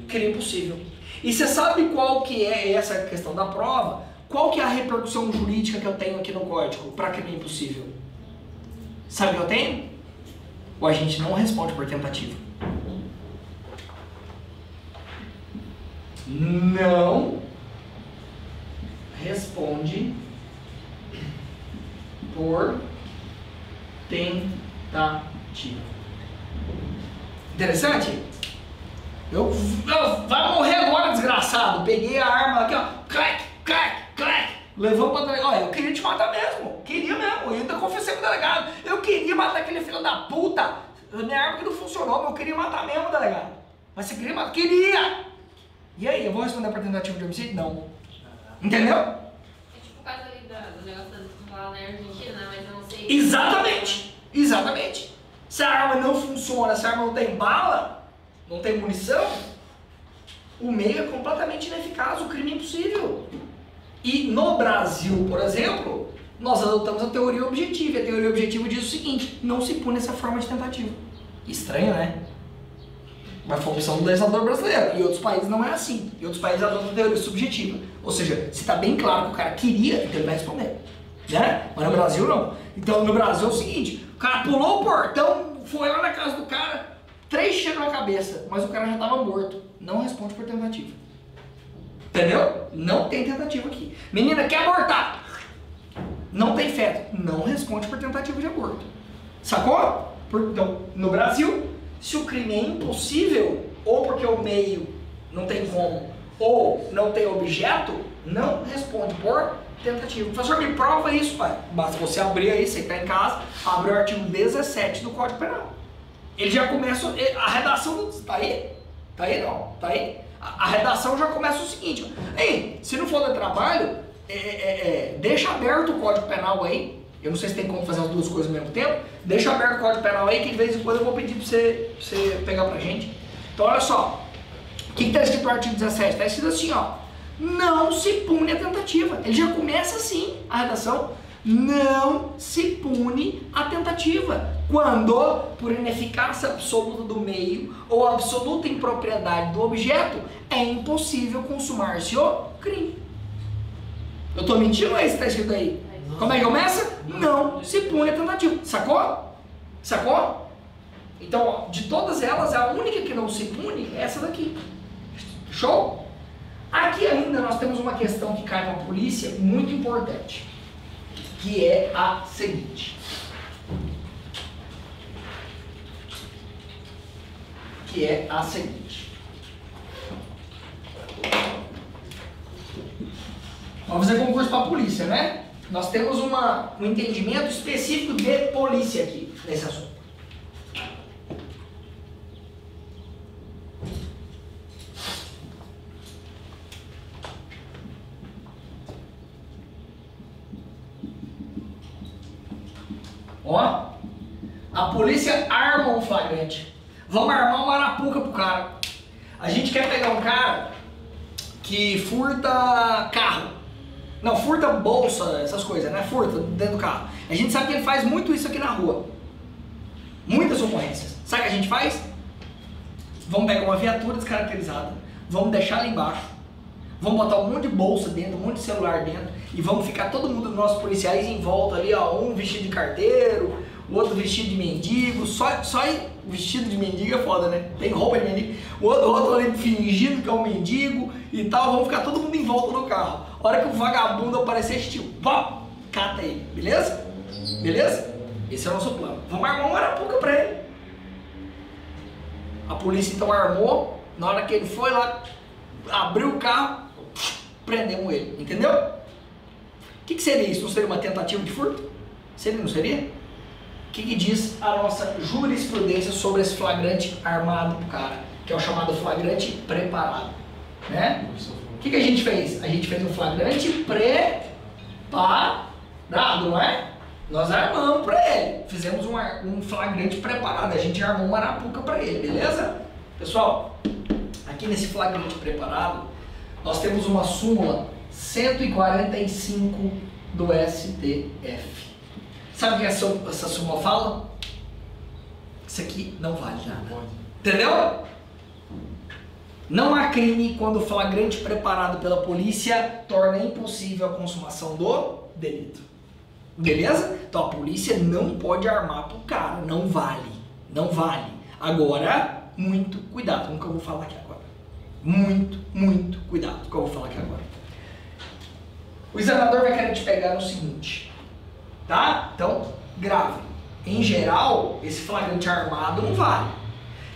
Crime impossível. E você sabe qual que é essa questão da prova? Qual que é a repercussão jurídica que eu tenho aqui no código para crime impossível? Sabe o que eu tenho? O agente não responde por tentativa. Não responde por tentativa. Interessante? Eu, eu, vai morrer agora, desgraçado. Peguei a arma aqui, ó. Clac, clac, clac. Levou pra delegado. Olha, eu queria te matar mesmo. Queria mesmo. Eu ainda confessei pro delegado. Eu queria matar aquele filho da puta. Minha arma que não funcionou, mas eu queria matar mesmo, delegado. Mas você queria matar? Queria! E aí, eu vou responder por tentativa de homicídio? Não. Entendeu? É tipo o caso ali do negócio lá na Argentina, né? Mas eu não sei. Exatamente! Exatamente! Se a arma não funciona, se a arma não tem bala, não tem munição, o meio é completamente ineficaz, o crime é impossível. E no Brasil, por exemplo, nós adotamos a teoria objetiva. E a teoria objetiva diz o seguinte: não se pune essa forma de tentativa. Estranho, né? Mas foi opção do legislador brasileiro. E outros países não é assim. E outros países adotam a teoria subjetiva. Ou seja, se está bem claro que o cara queria, então ele vai responder. Né? Mas no Brasil não. Então no Brasil é o seguinte: o cara pulou o portão, foi lá na casa do cara, três tiros na cabeça, mas o cara já estava morto. Não responde por tentativa. Entendeu? Não tem tentativa aqui. Menina, quer abortar? Não tem feto. Não responde por tentativa de aborto. Sacou? Então, no Brasil, se o crime é impossível, ou porque o meio não tem como, ou não tem objeto, não responde por tentativa. Professor, me prova isso, pai. Basta você abrir aí, você está em casa, abre o artigo 17 do Código Penal. Ele já começa, a redação, tá aí? Tá aí não, tá aí? A, redação já começa o seguinte. Ei, se não for de trabalho, é, é, é, deixa aberto o Código Penal aí, eu não sei se tem como fazer as duas coisas ao mesmo tempo. Deixa aberto o Código Penal aí, que de vez em quando eu vou pedir para você, pra você pegar pra gente. Então, olha só. O que está escrito no artigo 17? Está escrito assim, ó. Não se pune a tentativa. Ele já começa assim, a redação. Não se pune a tentativa. Quando, por ineficácia absoluta do meio ou absoluta impropriedade do objeto, é impossível consumar-se o crime. Eu estou mentindo ou é isso que está escrito aí? Como é que começa? Não se pune a tentativa. Sacou? Sacou? Então, de todas elas, a única que não se pune é essa daqui. Show? Aqui ainda nós temos uma questão que cai para a polícia muito importante, que é a seguinte. Que é a seguinte. Vamos fazer concurso para a polícia, né? Nós temos uma, um entendimento específico de polícia aqui, nesse assunto. Ó, a polícia arma um flagrante. Vamos armar uma arapuca pro cara. A gente quer pegar um cara que furta carro. Não, furta bolsa, essas coisas, né? Furta dentro do carro. A gente sabe que ele faz muito isso aqui na rua. Muitas ocorrências. Sabe o que a gente faz? Vamos pegar uma viatura descaracterizada, vamos deixar ali embaixo, vamos botar um monte de bolsa dentro, um monte de celular dentro, e vamos ficar todo mundo nossos policiais em volta ali, ó, um vestido de carteiro, o outro vestido de mendigo, só, só vestido de mendigo é foda, né? Tem roupa de mendigo, o outro, o outro ali fingindo que é um mendigo e tal, vamos ficar todo mundo em volta do carro. A hora que o vagabundo aparecer, tipo, pá, cata ele, beleza? Beleza? Esse é o nosso plano. Vamos armar uma arapuca pra ele. A polícia então armou, na hora que ele foi lá, abriu o carro, prendemos ele, entendeu? O que, que seria isso? Não seria uma tentativa de furto? Seria, não seria? O que, que diz a nossa jurisprudência sobre esse flagrante armado pro cara? Que é o chamado flagrante preparado. Né? O que, que a gente fez? A gente fez um flagrante preparado, não é? Nós armamos para ele. Fizemos um, um, flagrante preparado. A gente armou uma arapuca para ele, beleza? Pessoal, aqui nesse flagrante preparado, nós temos uma súmula 145 do STF. Sabe o que essa, essa súmula fala? Isso aqui não vale nada. Entendeu? Não há crime quando o flagrante preparado pela polícia torna impossível a consumação do delito. Beleza? Então a polícia não pode armar pro cara, não vale. Não vale. Agora, muito cuidado com o que eu vou falar aqui agora. Muito, muito cuidado com o que eu vou falar aqui agora. O examinador vai querer te pegar no seguinte, tá? Então, grave. Em geral, esse flagrante armado não vale.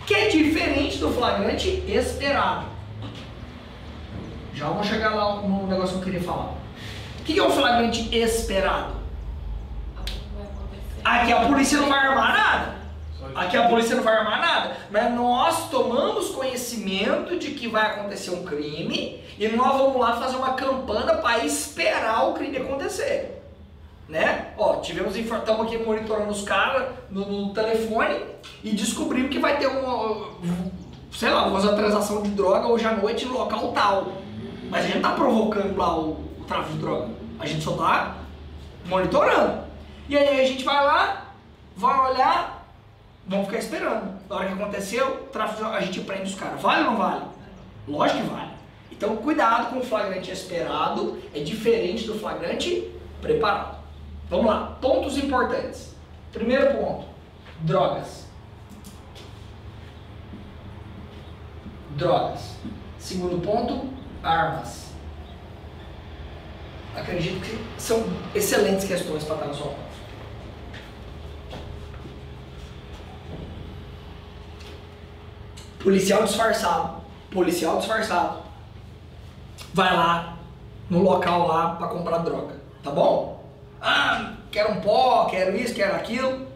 Que é diferente do flagrante esperado. Já vou chegar lá no negócio que eu queria falar. O que é um flagrante esperado? Aqui a polícia não vai armar nada. Aqui a polícia não vai armar nada. Mas nós tomamos conhecimento de que vai acontecer um crime e nós vamos lá fazer uma campana para esperar o crime acontecer. Né? Ó, tivemos estamos aqui monitorando os caras no, no, telefone e descobrimos que vai ter uma, sei lá, uma transação de droga hoje à noite no local tal. Mas a gente não tá provocando lá o, o tráfico de droga. A gente só tá monitorando. E aí a gente vai lá, vai olhar, vamos ficar esperando. Na hora que aconteceu, tráfico, a gente prende os caras. Vale ou não vale? Lógico que vale. Então cuidado com o flagrante esperado, é diferente do flagrante preparado. Vamos lá, pontos importantes. Primeiro ponto, drogas. Drogas. Segundo ponto, armas. Acredito que são excelentes questões para estar na sua Policial disfarçado. Policial disfarçado. Vai lá no local lá para comprar droga, tá bom? Ah, quero um pó, quero isso, quero aquilo.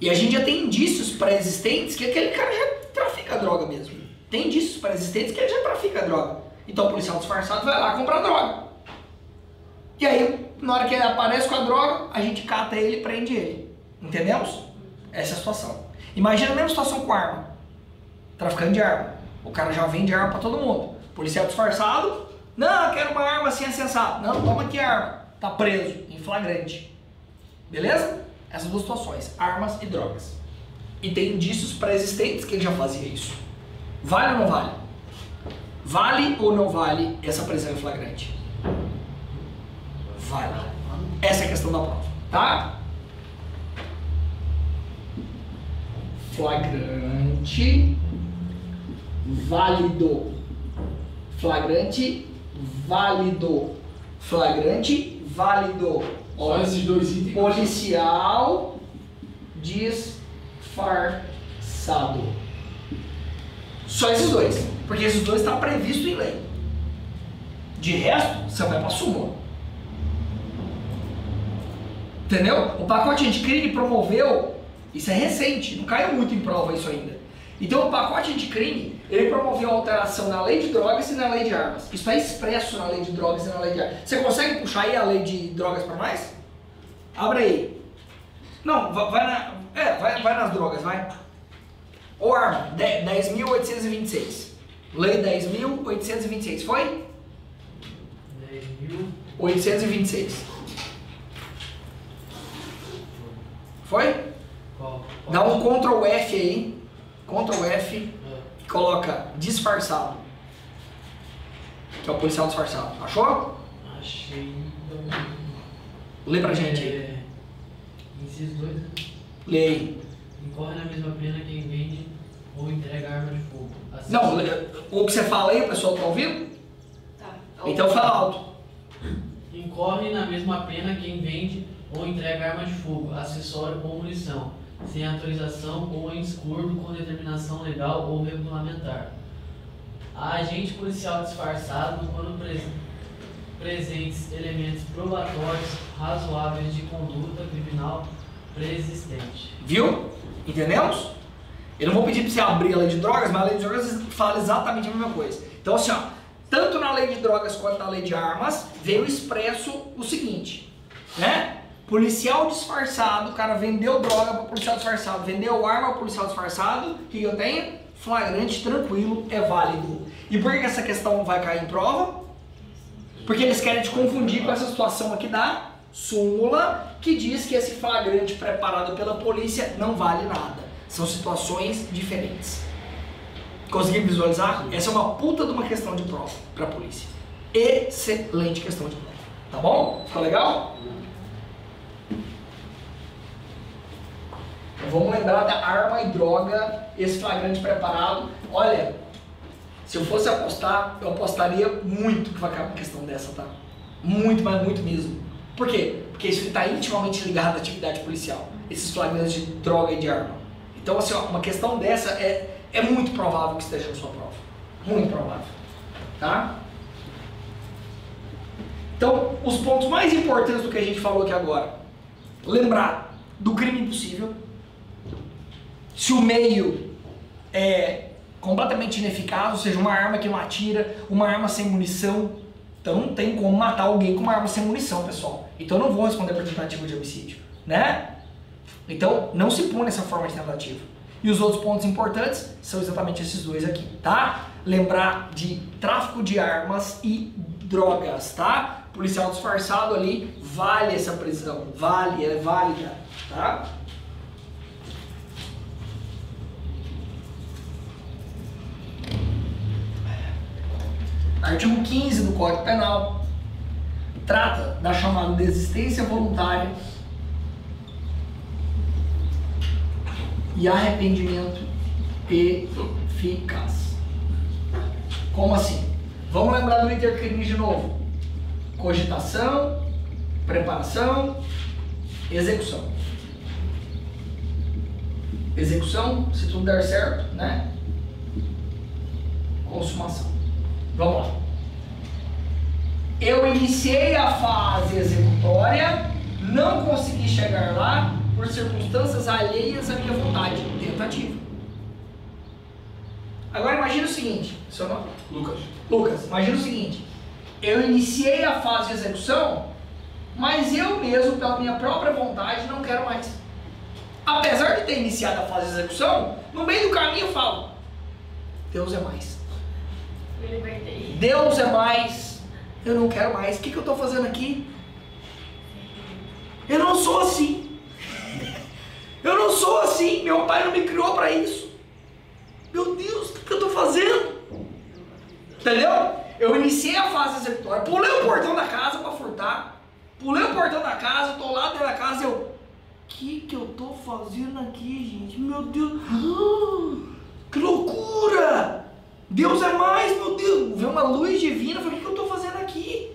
E a gente já tem indícios pré-existentes que aquele cara já trafica droga mesmo. Tem indícios pré-existentes que ele já trafica droga. Então o policial disfarçado vai lá comprar droga. E aí, na hora que ele aparece com a droga, a gente cata ele e prende ele. Entendemos? Essa é a situação. Imagina a mesma situação com arma traficando de arma. O cara já vende arma para todo mundo. Policial disfarçado, não, quero uma arma assim acessada. Não, toma aqui a arma. Tá preso, em flagrante. Beleza? Essas duas situações, armas e drogas. E tem indícios pré-existentes que ele já fazia isso. Vale ou não vale? Vale ou não vale essa prisão em flagrante? Vale. Essa é a questão da prova, tá? Flagrante válido. Flagrante, válido. Flagrante, válido. Só esses dois itens. Policial disfarçado. Só esses dois. Porque esses dois estão tá previstos em lei. De resto, você vai para súmula. Entendeu? O pacote anticrime promoveu, isso é recente, não caiu muito em prova isso ainda. Então o pacote anticrime, ele promoveu alteração na lei de drogas e na lei de armas. Isso está expresso na lei de drogas e na lei de armas. Você consegue puxar aí a lei de drogas para mais? Abre aí. Não, vai, na, é, vai, vai nas drogas, vai. Ou arma, 10.826. Lei 10.826, foi? 10.826. Foi? Dá um Ctrl F aí. Ctrl F, coloca disfarçado. Que é o policial disfarçado. Achou? Achei. Lê pra gente aí. É... Inciso 2, né? Lei. Incorre na mesma pena quem vende ou entrega arma de fogo. Assim, Não, o que você fala aí, o pessoal tá ouvindo? Tá. Então fala alto. Incorre na mesma pena quem vende ou entrega arma de fogo, acessório ou munição, sem autorização ou em discordo com determinação legal ou regulamentar. A agente policial disfarçado, quando pres- presentes elementos probatórios razoáveis de conduta criminal preexistente. Viu? Entendemos? Eu não vou pedir pra você abrir a lei de drogas, mas a lei de drogas fala exatamente a mesma coisa. Então, assim, ó, tanto na lei de drogas quanto na lei de armas, veio expresso o seguinte, né? Policial disfarçado, o cara vendeu droga para policial disfarçado, vendeu arma para policial disfarçado, o que eu tenho? Flagrante, tranquilo, é válido. E por que essa questão vai cair em prova? Porque eles querem te confundir com essa situação aqui da súmula, que diz que esse flagrante preparado pela polícia não vale nada. São situações diferentes. Conseguiram visualizar? Essa é uma puta de uma questão de prova para a polícia. Excelente questão de prova. Tá bom? Ficou legal? Vamos lembrar da arma e droga, esse flagrante preparado. Olha, se eu fosse apostar, eu apostaria muito que vai cair uma questão dessa, tá? Muito, mas muito mesmo. Por quê? Porque isso está intimamente ligado à atividade policial. Esses flagrantes de droga e de arma. Então, assim, ó, uma questão dessa é, é muito provável que esteja na sua prova. Muito provável. Tá? Então, os pontos mais importantes do que a gente falou aqui agora. Lembrar do crime impossível. Se o meio é completamente ineficaz, ou seja, uma arma que não atira, uma arma sem munição. Então não tem como matar alguém com uma arma sem munição, pessoal. Então eu não vou responder por tentativa de homicídio, né? Então não se pune essa forma de tentativa. E os outros pontos importantes são exatamente esses dois aqui, tá? Lembrar de tráfico de armas e drogas, tá? Policial disfarçado ali, vale essa prisão, vale, é válida, tá? Artigo 15 do Código Penal trata da chamada desistência voluntária e arrependimento eficaz. Como assim? Vamos lembrar do intercrime de novo. Cogitação, preparação, execução. Execução, se tudo der certo, né? Consumação. Vamos lá. Eu iniciei a fase executória, não consegui chegar lá por circunstâncias alheias à minha vontade. Tentativa. Agora imagina o seguinte, seu nome? Lucas. Lucas, imagina o seguinte. Eu iniciei a fase de execução, mas eu mesmo, pela minha própria vontade, não quero mais. Apesar de ter iniciado a fase de execução, no meio do caminho eu falo, Deus é mais. Deus é mais. Eu não quero mais. O que, que eu estou fazendo aqui? Eu não sou assim. Eu não sou assim. Meu pai não me criou para isso. Meu Deus, o que, que eu estou fazendo? Entendeu? Eu iniciei a fase executória. Pulei o portão da casa para furtar. Pulei o portão da casa, estou lá dentro da casa eu. Que, que eu estou fazendo aqui, gente? Meu Deus. Que loucura! Deus é mais, meu Deus. Veio uma luz divina. Falei, o que eu estou fazendo aqui?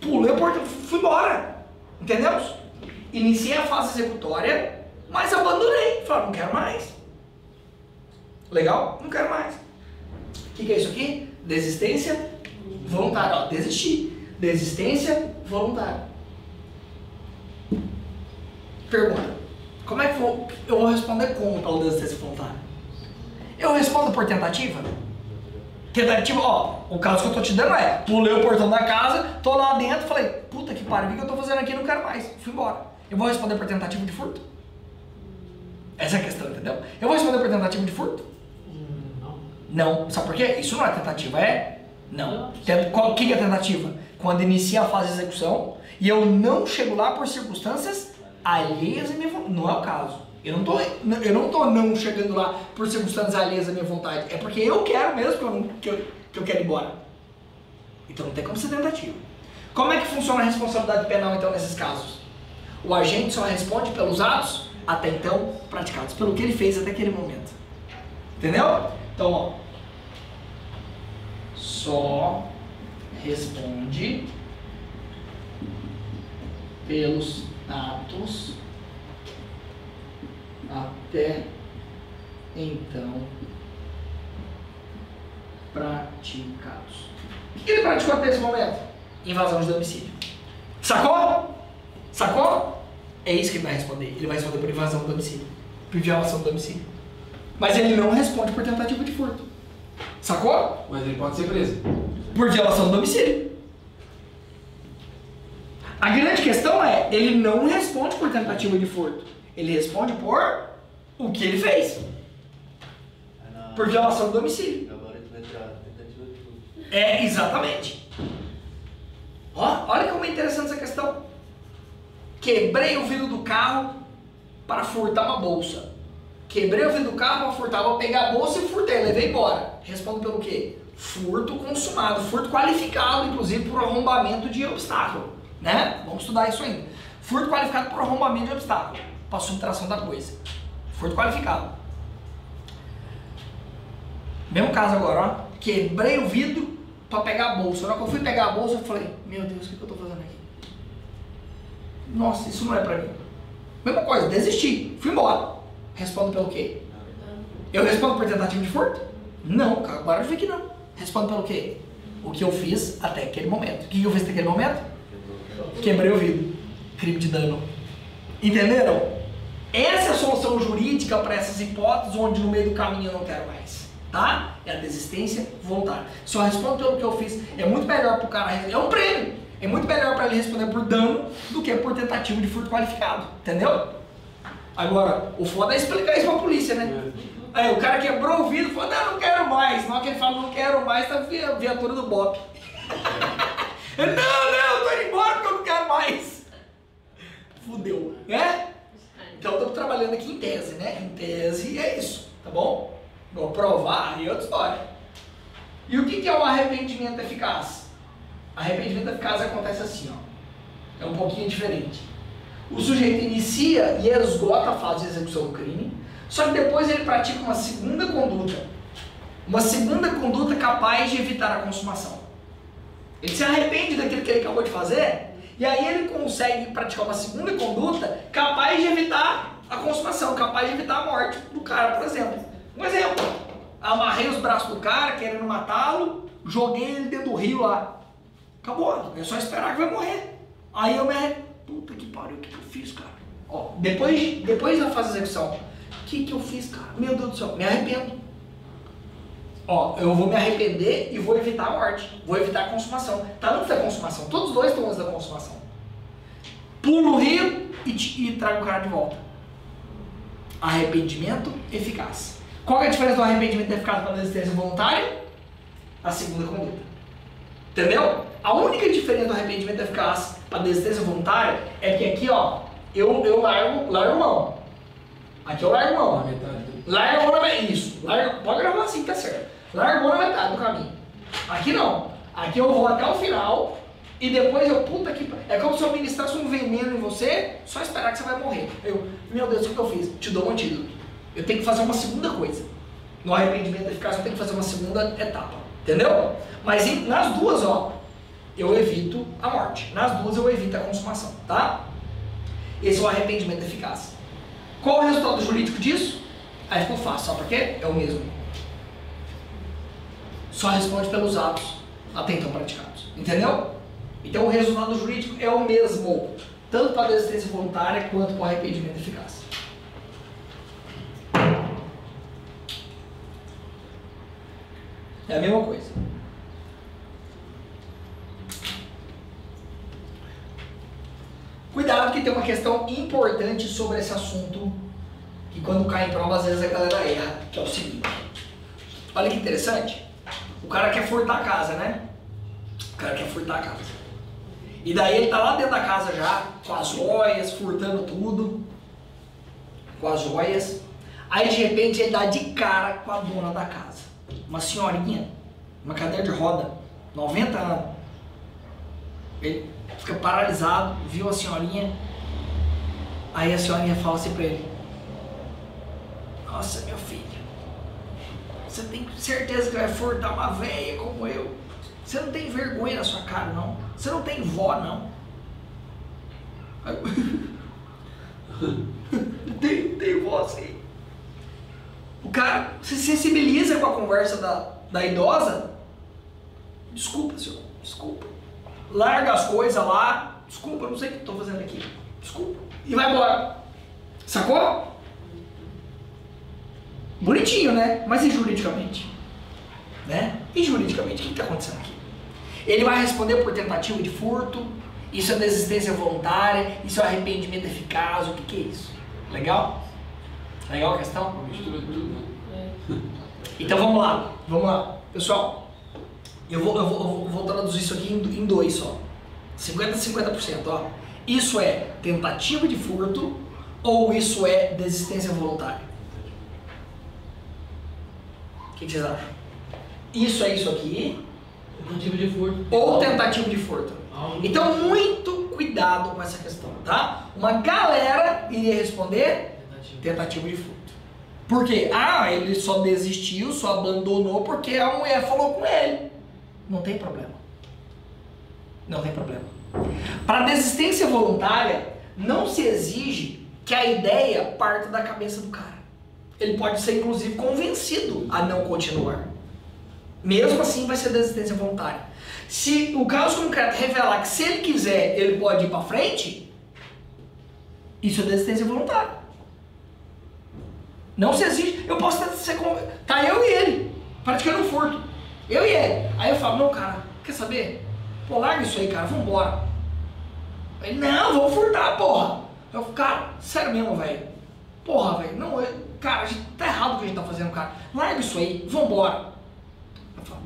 Pulei o portão, fui embora. Entendemos? Iniciei a fase executória, mas abandonei. Falei, não quero mais. Legal? Não quero mais. O que, que é isso aqui? Desistência voluntária. Ó, desisti. Desistência voluntária. Pergunta. Como é que eu vou, responder como pela desistência voluntária? Eu respondo por tentativa? Tentativa, ó, o caso que eu tô te dando é, pulei o portão da casa, tô lá dentro, falei, puta que pariu, o que que eu tô fazendo aqui? Não quero mais, fui embora. Eu vou responder por tentativa de furto? Essa é a questão, entendeu? Eu vou responder por tentativa de furto? Não. Sabe por quê? Isso não é tentativa, é? Não. Tem- qual- O que que é tentativa? Quando inicia a fase de execução e eu não chego lá por circunstâncias alheias minha vontade. Não é o caso. Eu não, tô, eu não tô não chegando lá por circunstâncias alheias à minha vontade. É porque eu quero mesmo que eu, que eu, que eu quero ir embora. Então não tem como ser tentativa. Como é que funciona a responsabilidade penal então nesses casos? O agente só responde pelos atos até então praticados, pelo que ele fez até aquele momento. Entendeu? Então, ó, só responde pelos atos até então praticados. O que ele praticou até esse momento? Invasão de domicílio. Sacou? Sacou? É isso que ele vai responder. Ele vai responder por invasão do domicílio, por violação do domicílio. Mas ele não responde por tentativa de furto. Sacou? Mas ele pode ser preso. Por violação do domicílio. A grande questão é, ele não responde por tentativa de furto. Ele responde por o que ele fez. Por violação do domicílio. É, exatamente. Ó, olha como é interessante essa questão. Quebrei o vidro do carro para furtar uma bolsa. Quebrei o vidro do carro para furtar, vou pegar a bolsa e furtei, levei embora. Respondo pelo quê? Furto consumado, furto qualificado, inclusive por arrombamento de obstáculo, né? Vamos estudar isso ainda. Furto qualificado por arrombamento de obstáculo, para subtração da coisa. Furto qualificado. Mesmo caso agora, ó. Quebrei o vidro para pegar a bolsa. Na hora que eu fui pegar a bolsa, eu falei, meu Deus, o que, que eu tô fazendo aqui? Nossa, isso não é pra mim. Mesma coisa, desisti, fui embora. Respondo pelo quê? Eu respondo por tentativa de furto? Não, agora eu vi que não. Respondo pelo quê? O que eu fiz até aquele momento. O que eu fiz até aquele momento? Quebrei o vidro. Crime de dano. Entenderam? Essa é a solução jurídica para essas hipóteses onde no meio do caminho eu não quero mais. Tá? É a desistência voluntária. Se eu respondo pelo que eu fiz, é muito melhor para o cara. É um prêmio. É muito melhor para ele responder por dano do que por tentativa de furto qualificado. Entendeu? Agora, o foda é explicar isso pra polícia, né? Aí o cara quebrou o vidro e falou, não, não quero mais. Na hora que ele fala, não quero mais, tá a viatura do BOP. não, não, eu tô indo embora porque eu não quero mais. Fudeu, né? Então tô trabalhando aqui em tese, né? Em tese é isso, tá bom? Vou provar aí outra história. E o que, que é o arrependimento eficaz? Arrependimento eficaz acontece assim, ó. É um pouquinho diferente. O sujeito inicia e esgota a fase de execução do crime, só que depois ele pratica uma segunda conduta. Uma segunda conduta capaz de evitar a consumação. Ele se arrepende daquilo que ele acabou de fazer, e aí ele consegue praticar uma segunda conduta capaz de evitar a consumação, capaz de evitar a morte do cara, por exemplo. Um exemplo, amarrei os braços do cara, querendo matá-lo, joguei ele dentro do rio lá. Acabou, é só esperar que vai morrer. Aí eu me. Puta que pariu, o que, que eu fiz, cara? Ó, depois, depois da fase de execução, o que, que eu fiz, cara? Meu Deus do céu, me arrependo. Ó, eu vou me arrepender e vou evitar a morte. Vou evitar a consumação. Tá antes da consumação. Todos os dois estão antes da consumação. Pulo o rio e, e trago o cara de volta. Arrependimento eficaz. Qual é a diferença do arrependimento eficaz para a desistência voluntária? A segunda conduta. Entendeu? A única diferença do arrependimento eficaz para a desistência voluntária é que aqui, ó, eu, eu largo, largo mão. Aqui eu largo mão. Largo mão na metade. Isso. Largo, pode gravar assim, tá certo. Largo mão na metade do caminho. Aqui não. Aqui eu vou até o final e depois eu, puta que. É como se eu ministrasse um veneno em você, só esperar que você vai morrer. Eu, meu Deus, o que eu fiz? Te dou um antídoto. Eu tenho que fazer uma segunda coisa. No arrependimento eficaz, eu tenho que fazer uma segunda etapa. Entendeu? Mas em, nas duas, ó, eu evito a morte. Nas duas, eu evito a consumação, tá? Esse é o arrependimento eficaz. Qual o resultado jurídico disso? Aí ficou fácil, só porque é o mesmo. Só responde pelos atos até então praticados. Entendeu? Então o resultado jurídico é o mesmo, tanto para a desistência voluntária quanto para o arrependimento eficaz. É a mesma coisa. Cuidado que tem uma questão importante sobre esse assunto, que quando cai em prova às vezes a galera erra, que é o seguinte. Olha que interessante. Cara quer furtar a casa, né? O cara quer furtar a casa. E daí ele tá lá dentro da casa já, com as joias, furtando tudo. Com as joias. Aí de repente ele dá de cara com a dona da casa. Uma senhorinha, uma cadeira de roda, 90 anos. Ele fica paralisado, viu a senhorinha. Aí a senhorinha fala assim pra ele: Nossa, meu filho, você tem certeza que vai furtar uma velha como eu? Você não tem vergonha na sua cara, não. Você não tem vó, não. tem, tem vó, sim. O cara se sensibiliza com a conversa da, da idosa. Desculpa, senhor, desculpa. Larga as coisas lá. Desculpa, não sei o que estou fazendo aqui. Desculpa. E vai embora. Sacou? Bonitinho, né? Mas e juridicamente? Né? E juridicamente, o que está acontecendo aqui? Ele vai responder por tentativa de furto, isso é desistência voluntária, isso é arrependimento eficaz, o que, que é isso? Legal? Legal a questão? Então vamos lá, vamos lá. Pessoal, eu vou, eu vou, eu vou traduzir isso aqui em, em dois só. 50% 50%, ó. Isso é tentativa de furto ou isso é desistência voluntária? Que, que vocês acham? Isso é isso aqui? Tentativa de furto. Ou tentativa de furto. Então, muito cuidado com essa questão, tá? Uma galera iria responder tentativa de furto. Por quê? Ah, ele só desistiu, só abandonou porque a mulher falou com ele. Não tem problema. Não tem problema. Para desistência voluntária, não se exige que a ideia parta da cabeça do cara. Ele pode ser, inclusive, convencido a não continuar. Mesmo assim, vai ser desistência voluntária. Se o caso concreto revelar que se ele quiser, ele pode ir para frente, isso é desistência voluntária. Não se exige. Eu posso ser. Tá eu e ele, praticando furto. Eu e ele. Aí eu falo, não, cara, quer saber? Pô, larga isso aí, cara, vambora. Ele, não, vamos furtar, porra. Eu falo, cara, sério mesmo, velho. Porra, velho, não, eu, cara, a gente, tá errado o que a gente tá fazendo, cara. Larga isso aí, vambora. Eu falo,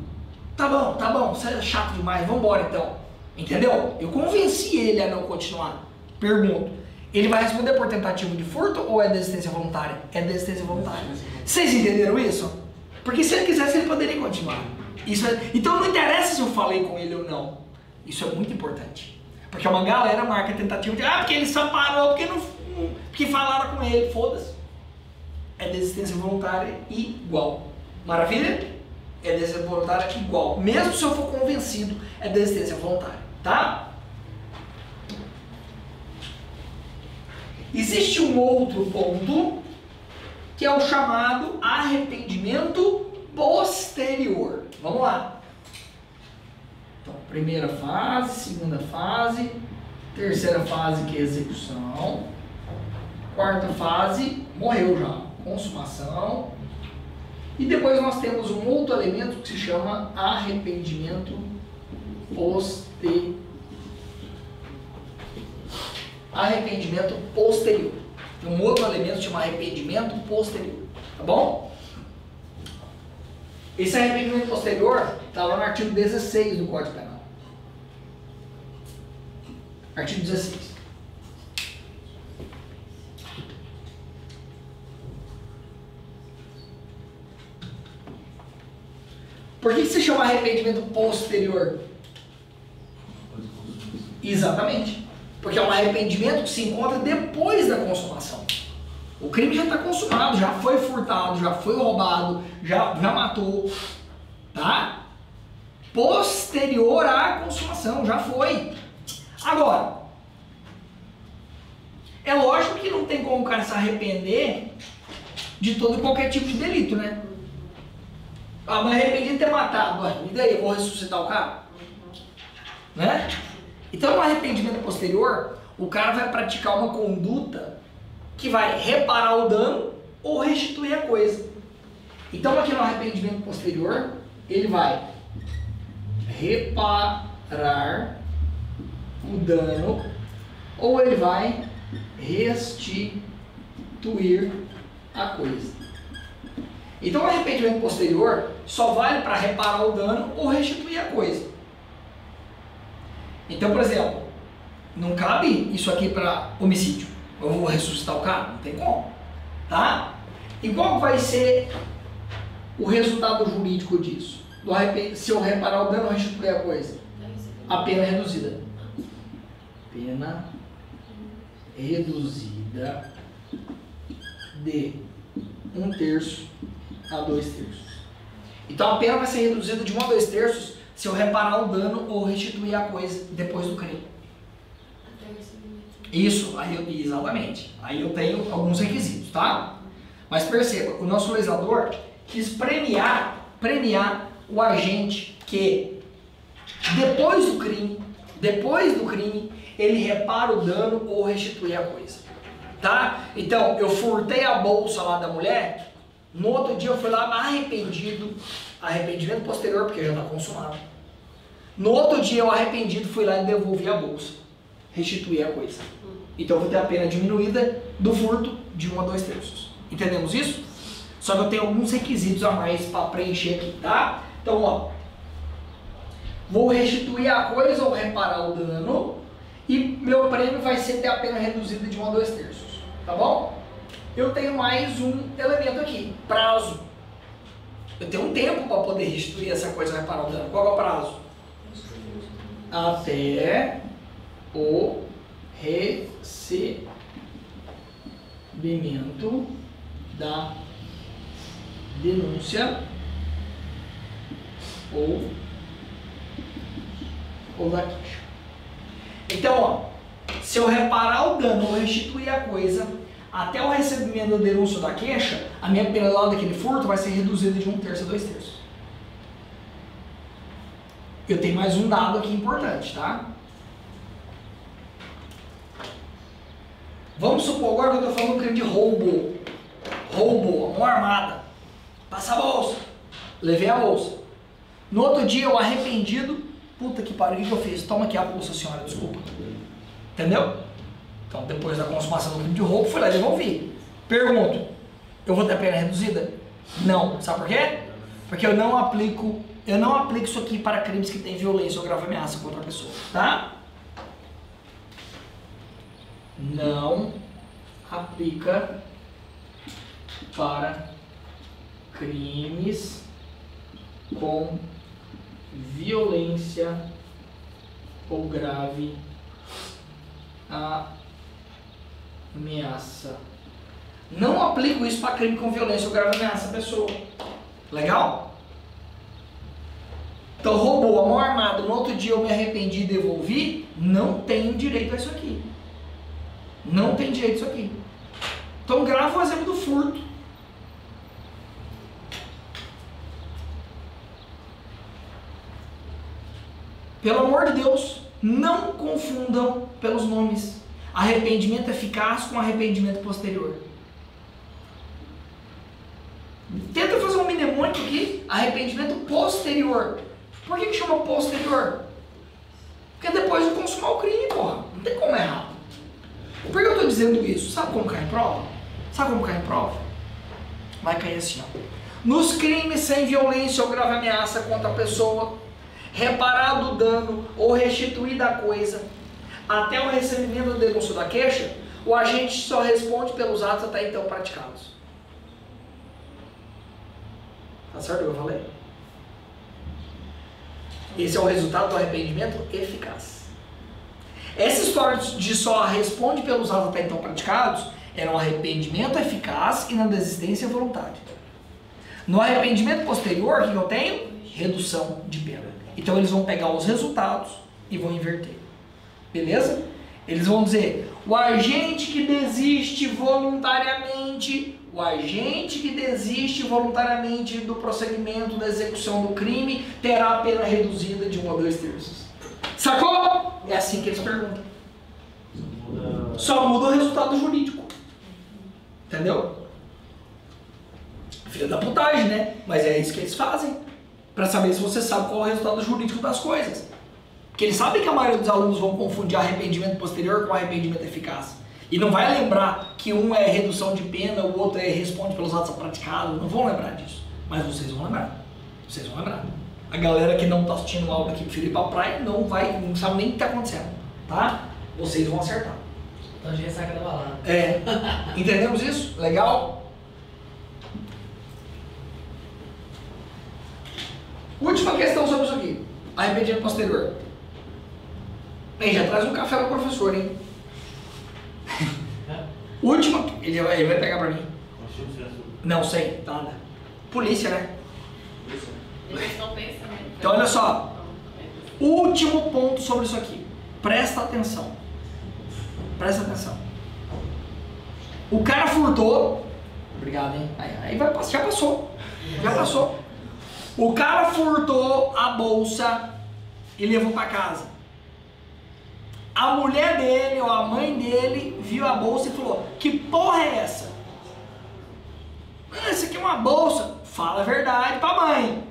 tá bom, tá bom, você é chato demais, vambora então. Entendeu? Eu convenci ele a não continuar. Pergunto, ele vai responder por tentativa de furto ou é desistência voluntária? É desistência voluntária. Vocês entenderam isso? Porque se ele quisesse, ele poderia continuar. Isso é... Então não interessa se eu falei com ele ou não. Isso é muito importante. Porque uma galera marca tentativa de. Ah, porque ele só parou porque não. Porque falaram com ele. Foda-se. É desistência voluntária igual. Maravilha? É desistência voluntária igual. Mesmo se eu for convencido, é desistência voluntária. Tá? Existe um outro ponto que é o chamado arrependimento posterior. Vamos lá. Então, primeira fase, segunda fase, terceira fase que é execução, quarta fase, morreu já, consumação. E depois nós temos um outro elemento que se chama arrependimento posterior. Arrependimento posterior. Tem um outro elemento que chama arrependimento posterior. Tá bom? Esse arrependimento posterior está lá no artigo 16 do Código Penal. Artigo 16. Por que se chama arrependimento posterior? Exatamente. Porque é um arrependimento que se encontra depois da consumação. O crime já está consumado, já foi furtado, já foi roubado, já, já matou. Tá? Posterior à consumação, já foi. Agora, é lógico que não tem como o cara se arrepender de todo e qualquer tipo de delito, né? Ah, mas arrependido de ter matado. E daí, eu vou ressuscitar o cara? Né? Então, no arrependimento posterior, o cara vai praticar uma conduta que vai reparar o dano ou restituir a coisa. Então, aqui no arrependimento posterior, ele vai reparar o dano ou ele vai restituir a coisa. Então, o arrependimento posterior só vale para reparar o dano ou restituir a coisa. Então, por exemplo, não cabe isso aqui para homicídio. Eu vou ressuscitar o cara? Não tem como. Tá? E qual vai ser o resultado jurídico disso? Se eu reparar o dano ou restituir a coisa? A pena reduzida. Pena reduzida de um terço a dois terços. Então a pena vai ser reduzida de um a dois terços se eu reparar o dano ou restituir a coisa depois do crime. Isso, aí eu, exatamente. Aí eu tenho alguns requisitos, tá? Mas perceba, o nosso legislador quis premiar, premiar o agente que depois do crime, depois do crime, ele repara o dano ou restitui a coisa. Tá? Então, eu furtei a bolsa lá da mulher, no outro dia eu fui lá arrependido, arrependimento posterior, porque já está consumado. No outro dia eu arrependido fui lá e devolvi a bolsa, restituí a coisa. Então eu vou ter a pena diminuída do furto de 1 a 2 terços. Entendemos isso? Só que eu tenho alguns requisitos a mais para preencher aqui, tá? Então, ó, vou restituir a coisa ou reparar o dano e meu prêmio vai ser ter a pena reduzida de 1 a 2 terços, tá bom? Eu tenho mais um elemento aqui, prazo. Eu tenho um tempo para poder restituir essa coisa, reparar o dano. Qual é o prazo? Até o recebimento da denúncia ou, ou da queixa. Então, ó, se eu reparar o dano ou restituir a coisa até o recebimento da denúncia da queixa, a minha pena lá daquele furto vai ser reduzida de um terço a dois terços. Eu tenho mais um dado aqui importante, tá? Vamos supor agora que eu estou falando um crime de roubo. Roubo, mão armada. Passa a bolsa. Levei a bolsa. No outro dia eu arrependido. Puta que pariu, o que eu fiz? Toma aqui a bolsa, senhora, desculpa. Entendeu? Então depois da consumação do crime de roubo, fui lá e devolvi. Pergunto, eu vou ter a pena reduzida? Não. Sabe por quê? Porque eu não aplico, eu não aplico isso aqui para crimes que têm violência ou grave ameaça contra a pessoa, tá? não aplica para crimes com violência ou grave ameaça. Não aplico isso para crime com violência ou grave ameaça à pessoa. Legal? Então roubou a mão armada, no outro dia eu me arrependi e devolvi, não tenho direito a isso aqui. Não tem direito isso aqui. Então grava o exemplo do furto. Pelo amor de Deus, não confundam pelos nomes. Arrependimento eficaz com arrependimento posterior. Tenta fazer um mnemônico aqui, arrependimento posterior. Por que, que chama posterior? Porque depois de consumar o crime, porra. Não tem como errar. Por que eu estou dizendo isso? Sabe como cai em prova? Sabe como cai em prova? Vai cair assim, ó. Nos crimes sem violência ou grave ameaça contra a pessoa, reparado o dano ou restituída a coisa, até o recebimento do denúncio da queixa, o agente só responde pelos atos até então praticados. Tá certo o que eu falei? Esse é o resultado do arrependimento eficaz. Essa história de só responde pelos atos até então praticados era um arrependimento eficaz e na desistência voluntária. No arrependimento posterior, o que eu tenho? Redução de pena. Então eles vão pegar os resultados e vão inverter. Beleza? Eles vão dizer: o agente que desiste voluntariamente, o agente que desiste voluntariamente do prosseguimento da execução do crime terá a pena reduzida de um a dois terços. Sacou? É assim que eles perguntam. Só muda o resultado jurídico. Entendeu? Filha da putagem, né? Mas é isso que eles fazem. Para saber se você sabe qual é o resultado jurídico das coisas. Porque eles sabem que a maioria dos alunos vão confundir arrependimento posterior com arrependimento eficaz. E não vai lembrar que um é redução de pena, o outro é responde pelos atos praticados. Não vão lembrar disso. Mas vocês vão lembrar. Vocês vão lembrar a galera que não está assistindo aula aqui para a praia não vai, não sabe nem o que está acontecendo, tá? Vocês vão acertar. Então a gente saca da balada. É. Entendemos isso? Legal? Última questão sobre isso aqui. Arrependimento posterior. Bem, já traz um café para o professor, hein? É? Última. Ele vai, ele vai pegar para mim. Não sei, nada. Polícia, né? Eles não pensam, né? Então olha só. Último ponto sobre isso aqui. Presta atenção. Presta atenção. O cara furtou. Obrigado, hein? Aí, aí vai, já passou. Já passou. O cara furtou a bolsa e levou pra casa. A mulher dele ou a mãe dele viu a bolsa e falou: Que porra é essa? Isso aqui é uma bolsa. Fala a verdade pra mãe.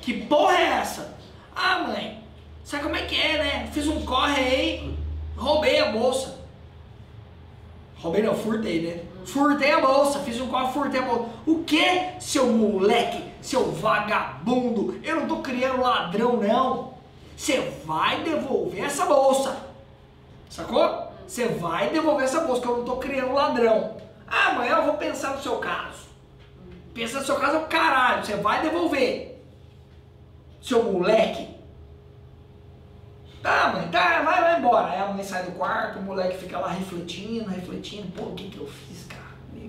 Que porra é essa? Ah, mãe, sabe como é que é, né? Fiz um corre aí, roubei a bolsa. Roubei não, furtei, né? Furtei a bolsa, fiz um corre, furtei a bolsa. O que, seu moleque, seu vagabundo? Eu não tô criando ladrão, não. Você vai devolver essa bolsa. Sacou? Você vai devolver essa bolsa, que eu não tô criando ladrão. Ah, amanhã eu vou pensar no seu caso. Pensa no seu caso é o caralho, você vai devolver. Seu moleque. Tá, mãe, tá, vai, vai embora. Aí a mãe sai do quarto, o moleque fica lá refletindo, refletindo. Pô, o que que eu fiz, cara?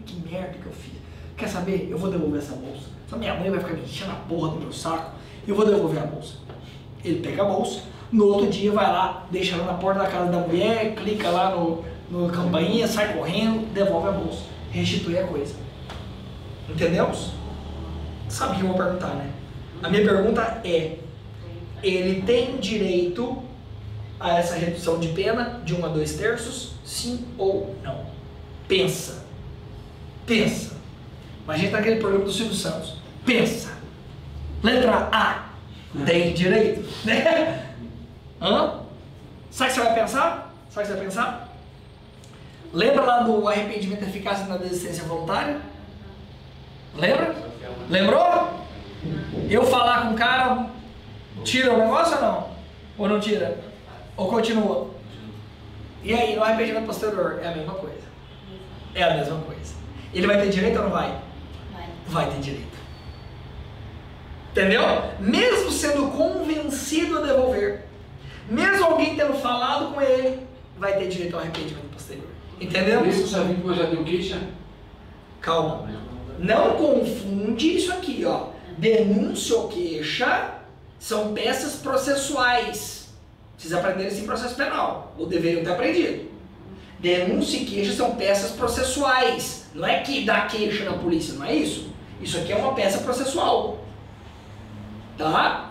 Que merda que eu fiz. Quer saber? Eu vou devolver essa bolsa. Só minha mãe vai ficar me enchendo a porra do meu saco. Eu vou devolver a bolsa. Ele pega a bolsa, no outro dia vai lá, deixa ela na porta da casa da mulher, clica lá no, no campainha, sai correndo, devolve a bolsa. Restitui a coisa. Entendemos? Sabe o que eu perguntar, né? A minha pergunta é: ele tem direito a essa redução de pena de 1 a 2 terços? Sim ou não? Pensa. Pensa. Imagina naquele programa do Silvio Santos. Pensa. Letra A. Tem direito? Né? Hã? Sabe o que você vai pensar? Sabe o que você vai pensar? Lembra lá do arrependimento eficaz na desistência voluntária? Lembra? Lembrou? Eu falar com o cara, tira o negócio ou não? Ou não tira? Ou continua? E aí, no arrependimento posterior, é a mesma coisa. É a mesma coisa. Ele vai ter direito ou não vai? Vai. Vai ter direito. Entendeu? Mesmo sendo convencido a devolver, mesmo alguém tendo falado com ele, vai ter direito ao arrependimento posterior. Entendeu? Isso o Savinho já deu queixa? Calma. Não confunde isso aqui, ó. Denúncia ou queixa são peças processuais. Vocês aprenderam isso em processo penal, ou deveriam ter aprendido. Denúncia e queixa são peças processuais. Não é que dá queixa na polícia, não é isso. Isso aqui é uma peça processual. Tá?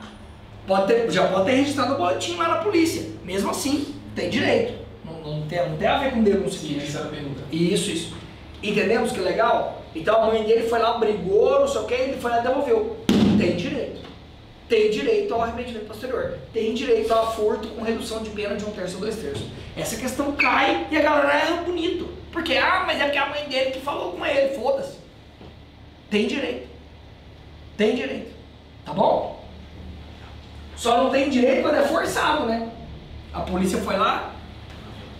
Pode ter, já pode ter registrado o boletim lá na polícia. Mesmo assim, tem direito. Não, não, tem, não tem a ver com denúncia queixa. Essa era a pergunta. Isso, isso. Entendemos que legal? Então a mãe dele foi lá, brigou, não sei o que, ele foi lá e devolveu. Tem direito. Tem direito ao arrependimento posterior. Tem direito a furto com redução de pena de um terço ou dois terços. Essa questão cai e a galera erra bonito. Porque, ah, mas é porque a mãe dele que falou com ele, foda-se. Tem direito. Tem direito. Tá bom? Só não tem direito quando é forçado, né? A polícia foi lá,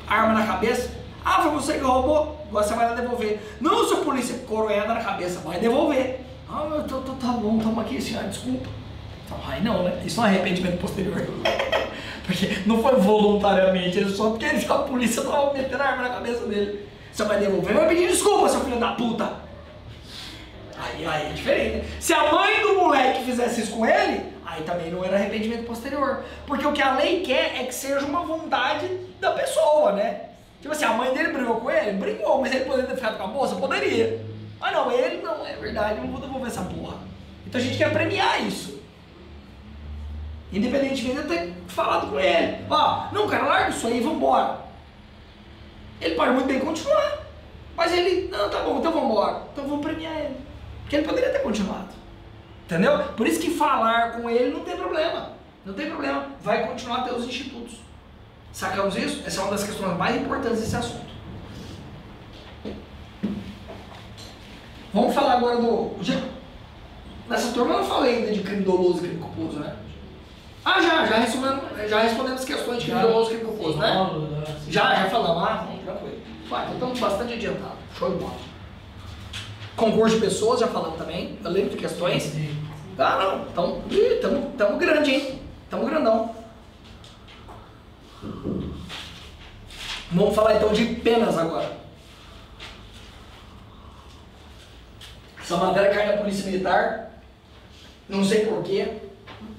arma na cabeça. Ah, foi você que roubou? Agora você vai lá devolver. Não, seu polícia, coroada na cabeça, vai devolver. Ah, eu tô, tô- tá bom, tamo aqui, senhora, desculpa. Então, aí não, né? Isso é arrependimento posterior. porque não foi voluntariamente, ele só porque a polícia tava metendo a arma na cabeça dele. Você vai devolver, vai pedir desculpa, seu filho da puta. Aí, aí é diferente. né? Se a mãe do moleque fizesse isso com ele, aí também não era arrependimento posterior. Porque o que a lei quer é que seja uma vontade da pessoa, né? Tipo assim, a mãe dele brigou com ele, brigou, mas ele poderia ter ficado com a bolsa? Poderia. Mas não, ele não, é verdade, não vou devolver essa porra. Então a gente quer premiar isso. Independentemente de eu ter falado com ele. Ó, não, cara, larga isso aí, vambora. Ele pode muito bem continuar. Mas ele, não, tá bom, então vambora. Então vamos premiar ele. Porque ele poderia ter continuado. Entendeu? Por isso que falar com ele não tem problema. Não tem problema. Vai continuar a ter os institutos. Sacamos isso? Essa é uma das questões mais importantes desse assunto. Vamos falar agora do. Nessa turma eu não falei ainda de crime doloso e crime culposo, né? Ah, já, já respondemos, já respondemos questões de crime doloso e crime culposo, né? Já, já falamos. Ah, tranquilo. Vai, então estamos bastante adiantados. Show de bola. Concurso de pessoas, já falamos também. Eu lembro de questões. Ah, não. Então, estamos tamo grande, hein? Estamos grandão. Vamos falar então de penas agora. Essa matéria cai na Polícia Militar. Não sei porquê.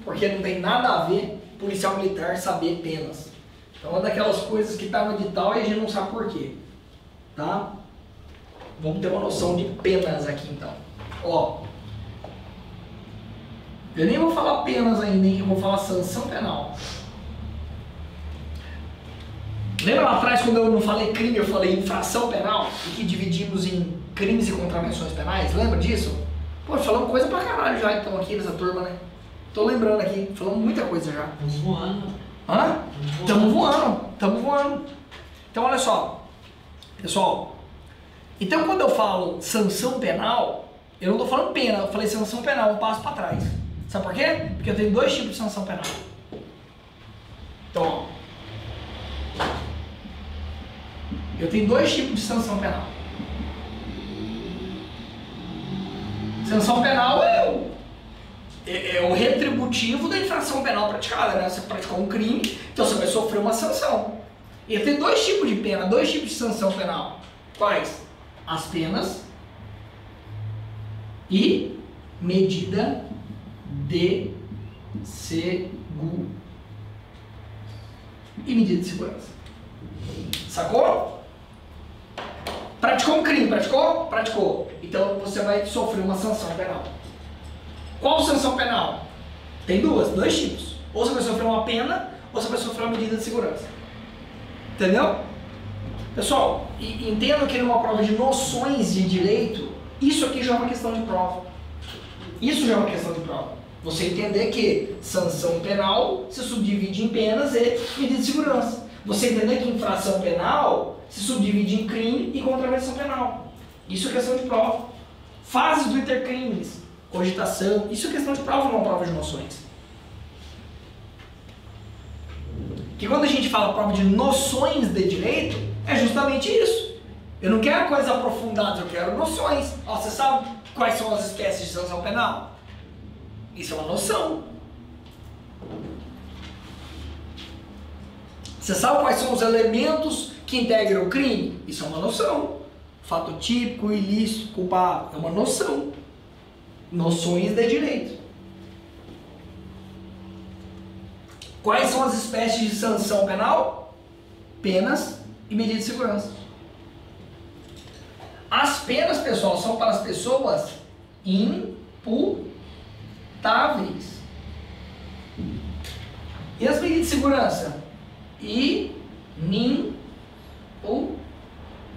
Porque não tem nada a ver policial militar saber penas. Então é uma daquelas coisas que tá no edital e a gente não sabe porquê. Tá? Vamos ter uma noção de penas aqui então. Ó. Eu nem vou falar penas ainda, hein? Eu vou falar sanção penal. Lembra lá atrás quando eu não falei crime, eu falei infração penal? E que dividimos em crimes e contravenções penais? Lembra disso? Pô, falamos coisa pra caralho já então aqui nessa turma, né? Tô lembrando aqui, falamos muita coisa já. Estamos voando. Hã? Estamos voando, estamos voando. Então olha só, pessoal. Então quando eu falo sanção penal, eu não tô falando pena, eu falei sanção penal, um passo para trás. Sabe por quê? Porque eu tenho dois tipos de sanção penal. Então, ó. Eu tenho dois tipos de sanção penal. Sanção penal é o, é, é o retributivo da infração penal praticada, né? Você praticou um crime, então você vai sofrer uma sanção. E eu tenho dois tipos de pena, dois tipos de sanção penal. Quais? As penas e medida de segurança. E medida de segurança. Sacou? Praticou um crime, praticou? Praticou. Então você vai sofrer uma sanção penal. Qual sanção penal? Tem duas, dois tipos. Ou você vai sofrer uma pena, ou você vai sofrer uma medida de segurança. Entendeu? Pessoal, entendo que numa prova de noções de direito, isso aqui já é uma questão de prova. Isso já é uma questão de prova. Você entender que sanção penal se subdivide em penas e medida de segurança. Você entender que infração penal se subdivide em crime e contravenção penal. Isso é questão de prova. Fases do intercrimes, cogitação, isso é questão de prova, não prova de noções. Que quando a gente fala prova de noções de direito, é justamente isso. Eu não quero coisas aprofundadas, eu quero noções. Ó, você sabe quais são as espécies de sanção penal? Isso é uma noção. Você sabe quais são os elementos que integram o crime? Isso é uma noção. Fato típico, ilícito, culpável. É uma noção. Noções de direito. Quais são as espécies de sanção penal? Penas e medidas de segurança. As penas, pessoal, são para as pessoas imputáveis. E as medidas de segurança?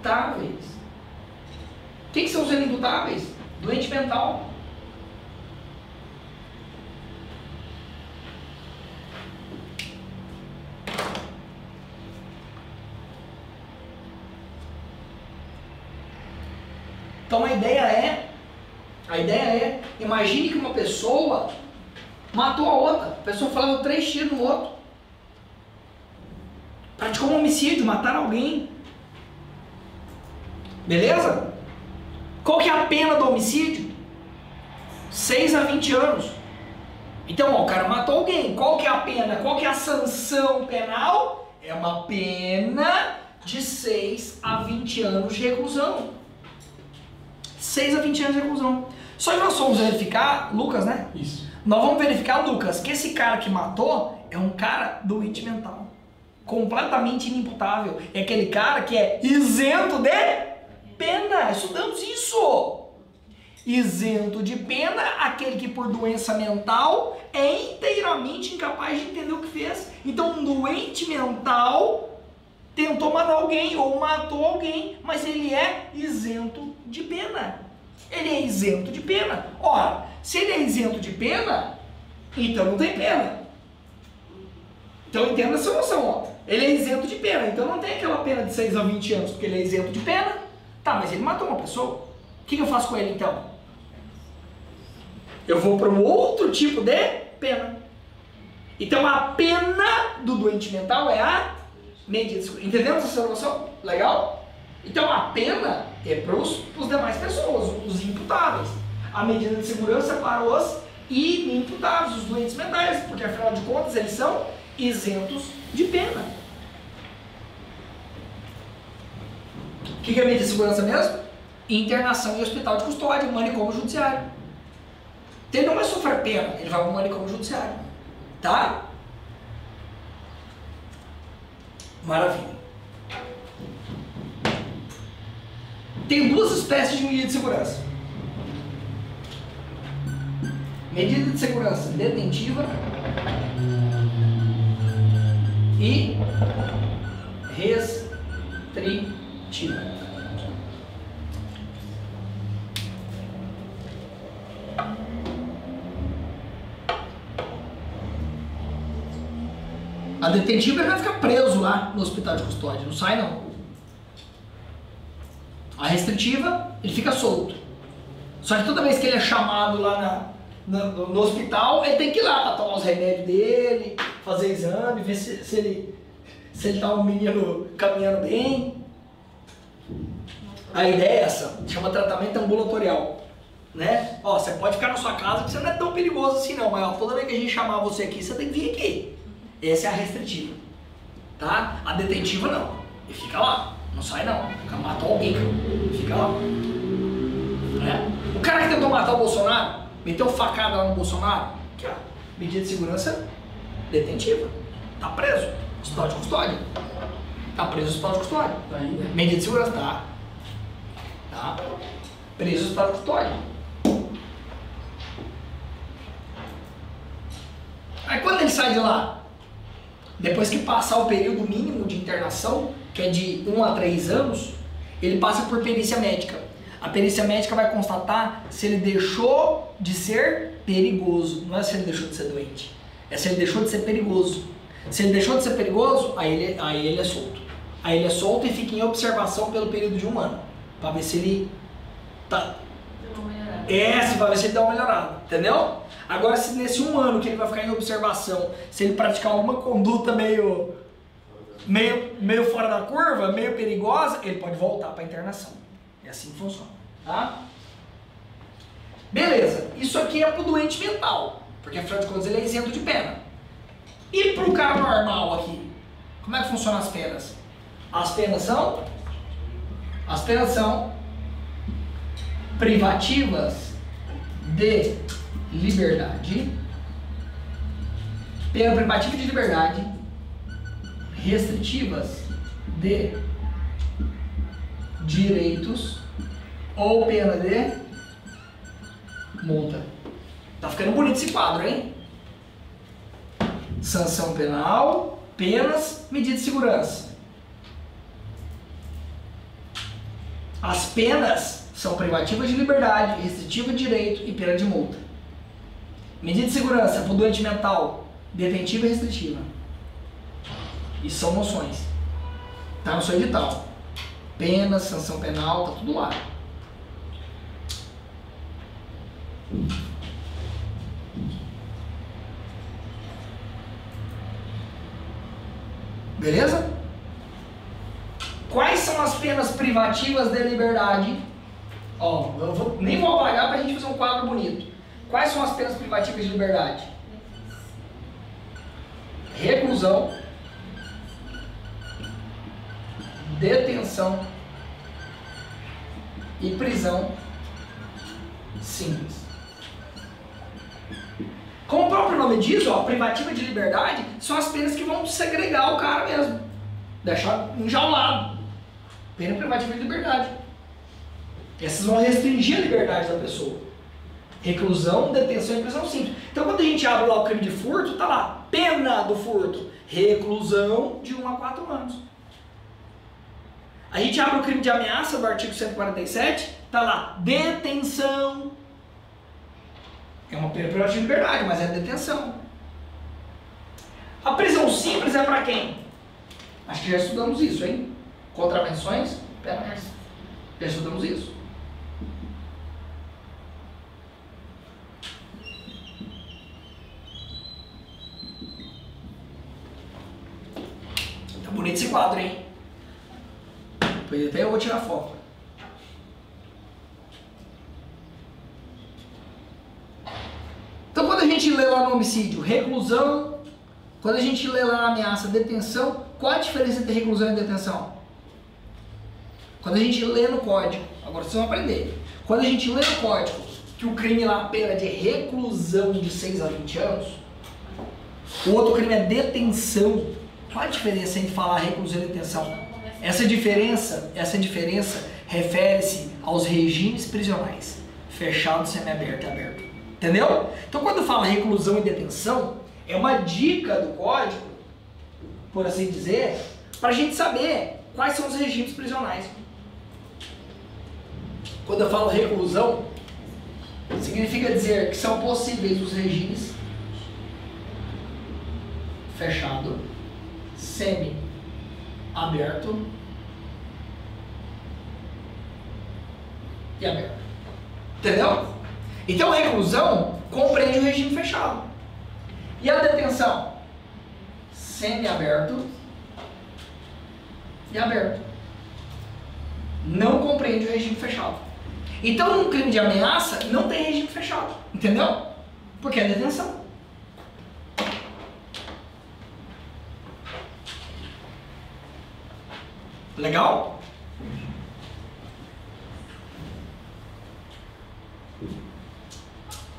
inimputáveis. O que são os inimputáveis? Doente mental. Então a ideia é, a ideia é, imagine que uma pessoa matou a outra. A pessoa falava três tiros no outro praticou um homicídio, matar alguém. Beleza? Qual que é a pena do homicídio? 6 a 20 anos. Então, ó, o cara matou alguém. Qual que é a pena? Qual que é a sanção penal? É uma pena de 6 a 20 anos de reclusão. 6 a 20 anos de reclusão. Só que nós vamos verificar, Lucas, né? Isso. Nós vamos verificar, Lucas, que esse cara que matou é um cara doente mental completamente inimputável. É aquele cara que é isento de pena. Estudamos isso. Isento de pena, aquele que por doença mental é inteiramente incapaz de entender o que fez. Então, um doente mental tentou matar alguém ou matou alguém, mas ele é isento de pena. Ele é isento de pena. Ora, se ele é isento de pena, então não tem pena. Então entenda essa noção, ó. Ele é isento de pena, então não tem aquela pena de 6 a 20 anos, porque ele é isento de pena. Tá, mas ele matou uma pessoa. O que, eu faço com ele então? Eu vou para um outro tipo de pena. Então a pena do doente mental é a medida. Entendemos essa noção? Legal? Então a pena é para os demais pessoas, os imputáveis. A medida de segurança para os inimputáveis, os doentes mentais, porque afinal de contas eles são isentos de pena. O que é medida de segurança mesmo? internação em hospital de custódia, manicômio judiciário. Ele não vai sofrer pena, ele vai para o manicômio judiciário. Tá? Maravilha. Tem duas espécies de medida de segurança. Medida de segurança detentiva e restritiva. A detentiva vai ficar preso lá no hospital de custódia, não sai não. A restritiva, ele fica solto. Só que toda vez que ele é chamado lá na, na, no, hospital, ele tem que ir lá para tomar os remédios dele, fazer exame, ver se, se ele se ele tá um menino caminhando bem. A ideia é essa, chama tratamento ambulatorial. Né? Ó, você pode ficar na sua casa que você não é tão perigoso assim não, mas ó, toda vez que a gente chamar você aqui, você tem que vir aqui. Essa é a restritiva. Tá? A detentiva não. E fica lá. Não sai não. Matou alguém. Fica lá. Né? O cara que tentou matar o Bolsonaro, meteu facada lá no Bolsonaro, que ó, medida de segurança detentiva. Tá preso. Hospital de custódia. Tá preso no hospital de custódia. Ainda. Medida de segurança, tá. Tá. Preso no hospital de custódia. Aí quando ele sai de lá? Depois que passar o período mínimo de internação, que é de 1 a 3 anos, ele passa por perícia médica. A perícia médica vai constatar se ele deixou de ser perigoso. Não é se ele deixou de ser doente. É se ele deixou de ser perigoso. Se ele deixou de ser perigoso, aí ele, aí ele é solto. Aí ele é solto e fica em observação pelo período de um ano. Pra ver se ele tá. É, pra ver se ele dá uma melhorada. Entendeu? Agora, se nesse um ano que ele vai ficar em observação, se ele praticar alguma conduta meio, meio, meio fora da curva, meio perigosa, ele pode voltar para internação. É assim que funciona, tá? Beleza, isso aqui é pro doente mental, porque afinal de contas ele é isento de pena. E pro cara normal aqui, como é que funcionam as penas? As penas são? As penas são privativas de liberdade, pena privativa de liberdade, restritivas de direitos ou pena de multa. Tá ficando bonito esse quadro, hein? Sanção penal, penas, medida de segurança. As penas são privativas de liberdade, restritiva de direito e pena de multa. Medida de segurança para o doente mental, detentiva e restritiva. Isso são noções. Está no seu edital. Pena, sanção penal, tá tudo lá. Beleza? Quais são as penas privativas de liberdade? Ó, eu vou, nem vou apagar para a gente fazer um quadro bonito. Quais são as penas privativas de liberdade? Reclusão, detenção e prisão simples. Como o próprio nome diz, ó, privativa de liberdade são as penas que vão segregar o cara mesmo. Deixar enjaulado. Pena privativa de liberdade. Essas vão restringir a liberdade da pessoa. Reclusão, detenção e prisão simples. Então quando a gente abre lá o crime de furto, tá lá, pena do furto, reclusão de 1 a 4 anos. A gente abre o crime de ameaça do artigo 147, tá lá, detenção. É uma pena privativa de liberdade, mas é detenção. A prisão simples é para quem? Acho que já estudamos isso, hein? Contravenções penais. Já estudamos isso. bonito esse quadro, hein? Depois até eu vou tirar foto. Então quando a gente lê lá no homicídio, reclusão, quando a gente lê lá na ameaça, detenção, qual a diferença entre reclusão e detenção? Quando a gente lê no código, agora vocês vão aprender. Quando a gente lê no código que o crime lá pena de reclusão de 6 a 20 anos, o outro crime é detenção. Qual a diferença entre falar reclusão e detenção? Essa diferença, essa diferença refere-se aos regimes prisionais, fechado, semiaberto e aberto. Entendeu? Então quando fala reclusão e detenção, é uma dica do código, por assim dizer, para a gente saber quais são os regimes prisionais. Quando eu falo reclusão, significa dizer que são possíveis os regimes fechado, semi aberto e aberto. Entendeu? Então a reclusão compreende o regime fechado. E a detenção? Semi-aberto e aberto. Não compreende o regime fechado. Então, num crime de ameaça, não tem regime fechado. Entendeu? Porque é detenção. Legal?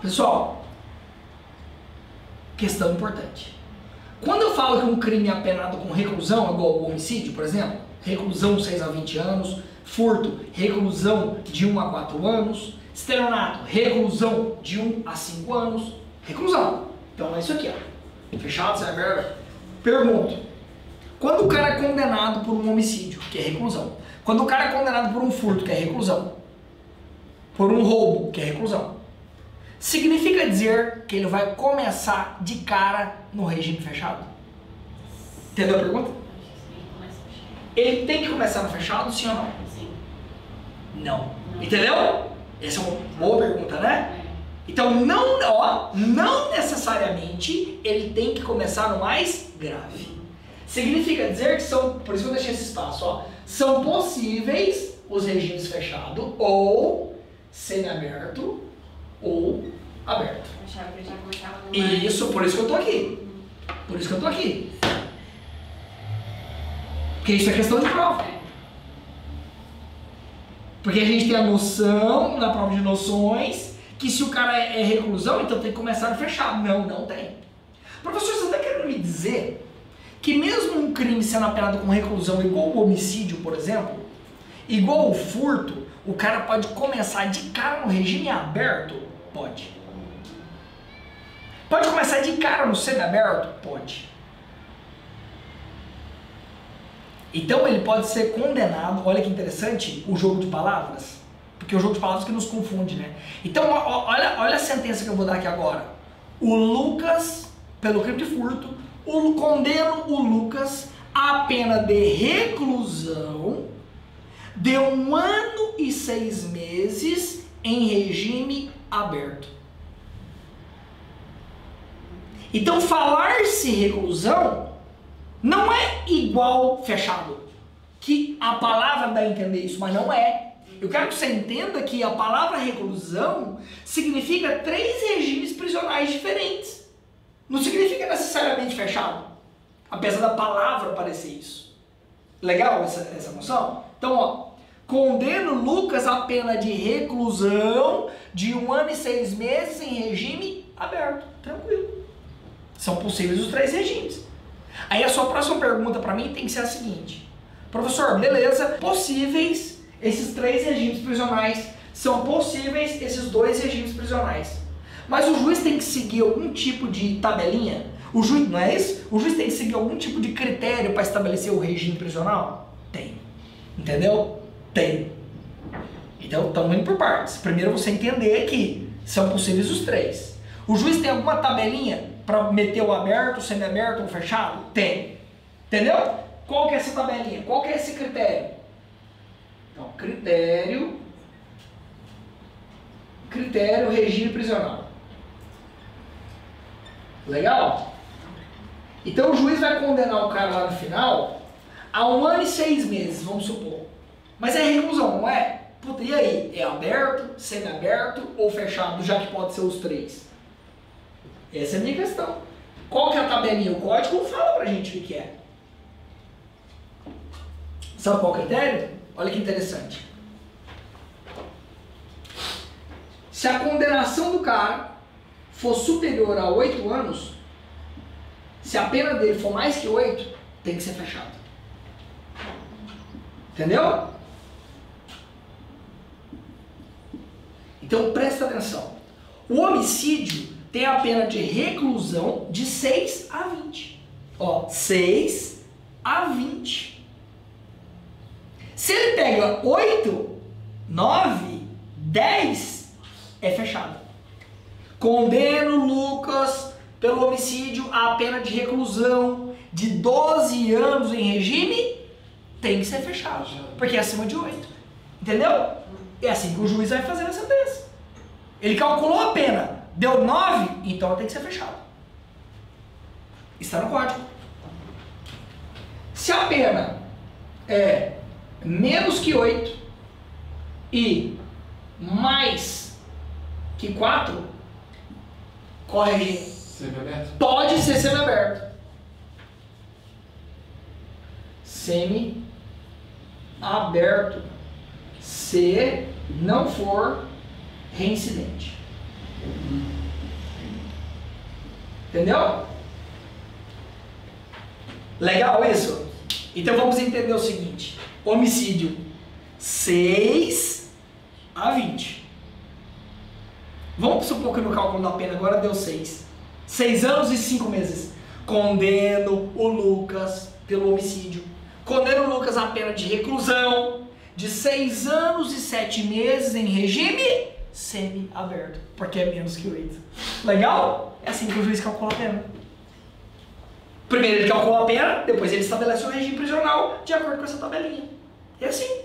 Pessoal, questão importante. Quando eu falo que um crime é apenado com reclusão, igual o homicídio, por exemplo, reclusão 6 a 20 anos, furto, reclusão de 1 a 4 anos, estelionato, reclusão de 1 a 5 anos, reclusão. Então é isso aqui, ó. Fechado, sabe? Pergunto. Quando o cara é condenado por um homicídio, que é reclusão, quando o cara é condenado por um furto, que é reclusão, por um roubo, que é reclusão, significa dizer que ele vai começar de cara no regime fechado? Entendeu a pergunta? Ele tem que começar no fechado, sim ou não? Sim. Não. Entendeu? Essa é uma boa pergunta, né? Então, não, ó, não necessariamente ele tem que começar no mais grave. Significa dizer que são, por isso que eu deixei esse espaço, ó, são possíveis os regimes fechado ou semi-aberto ou aberto. Isso, por isso que eu tô aqui. Por isso que eu tô aqui. Porque isso é questão de prova. Porque a gente tem a noção, na prova de noções, que se o cara é, é reclusão, então tem que começar a fechar. Não, não tem. Professor, você está querendo me dizer que mesmo um crime sendo apenado com reclusão igual o homicídio, por exemplo, igual o furto, o cara pode começar de cara no regime aberto? Pode. Pode começar de cara no semi-aberto? Pode. Então ele pode ser condenado, olha que interessante o jogo de palavras, porque é o jogo de palavras que nos confunde, né? Então olha, olha a sentença que eu vou dar aqui agora. O Lucas, pelo crime de furto, o, condeno o Lucas a pena de reclusão de um ano e seis meses em regime aberto. Então falar-se reclusão não é igual fechado. Que a palavra dá a entender isso, mas não é. Eu quero que você entenda que a palavra reclusão significa três regimes prisionais diferentes. Não significa necessariamente fechado. Apesar da palavra parecer isso. Legal essa, essa noção? Então, ó, condeno Lucas a pena de reclusão de um ano e seis meses em regime aberto. Tranquilo. São possíveis os três regimes. Aí a sua próxima pergunta para mim tem que ser a seguinte: Professor, beleza, possíveis esses três regimes prisionais, são possíveis esses dois regimes prisionais. Mas o juiz tem que seguir algum tipo de tabelinha? O juiz, não é isso? O juiz tem que seguir algum tipo de critério para estabelecer o regime prisional? Tem. Entendeu? Tem. Então, estamos indo por partes. Primeiro você entender que são possíveis os três. O juiz tem alguma tabelinha para meter o aberto, o semi-aberto ou fechado? Tem. Entendeu? Qual que é essa tabelinha? Qual que é esse critério? Então, critério critério regime prisional. Legal? Então o juiz vai condenar o cara lá no final a um ano e seis meses, vamos supor. Mas é reclusão, não é? Puta, e aí? É aberto, semi-aberto ou fechado, já que pode ser os três? Essa é a minha questão. Qual que é a tabelinha? O código fala pra gente o que é. Sabe qual critério? Olha que interessante. Se a condenação do cara for superior a 8 anos, se a pena dele for mais que 8, tem que ser fechado. Entendeu? Então presta atenção. O homicídio tem a pena de reclusão de 6 a 20. Ó, 6 a 20. Se ele pega 8, 9, 10, é fechado. Condeno Lucas pelo homicídio a pena de reclusão de 12 anos em regime, tem que ser fechado. Porque é acima de 8. Entendeu? É assim que o juiz vai fazer a sentença. Ele calculou a pena, deu 9, então tem que ser fechado. Está no código. Se a pena é menos que 8 e mais que 4, corre Pode ser semi-aberto. Semi-aberto. Se não for reincidente. Entendeu? Legal isso? Então vamos entender o seguinte: homicídio 6 a 20. Vamos supor que no cálculo da pena agora deu 6. 6 anos e 5 meses. Condeno o Lucas pelo homicídio. Condeno o Lucas a pena de reclusão de 6 anos e 7 meses em regime semi-aberto, porque é menos que 8. Legal? É assim que o juiz calcula a pena. Primeiro ele calcula a pena, depois ele estabelece o regime prisional de acordo com essa tabelinha. É assim.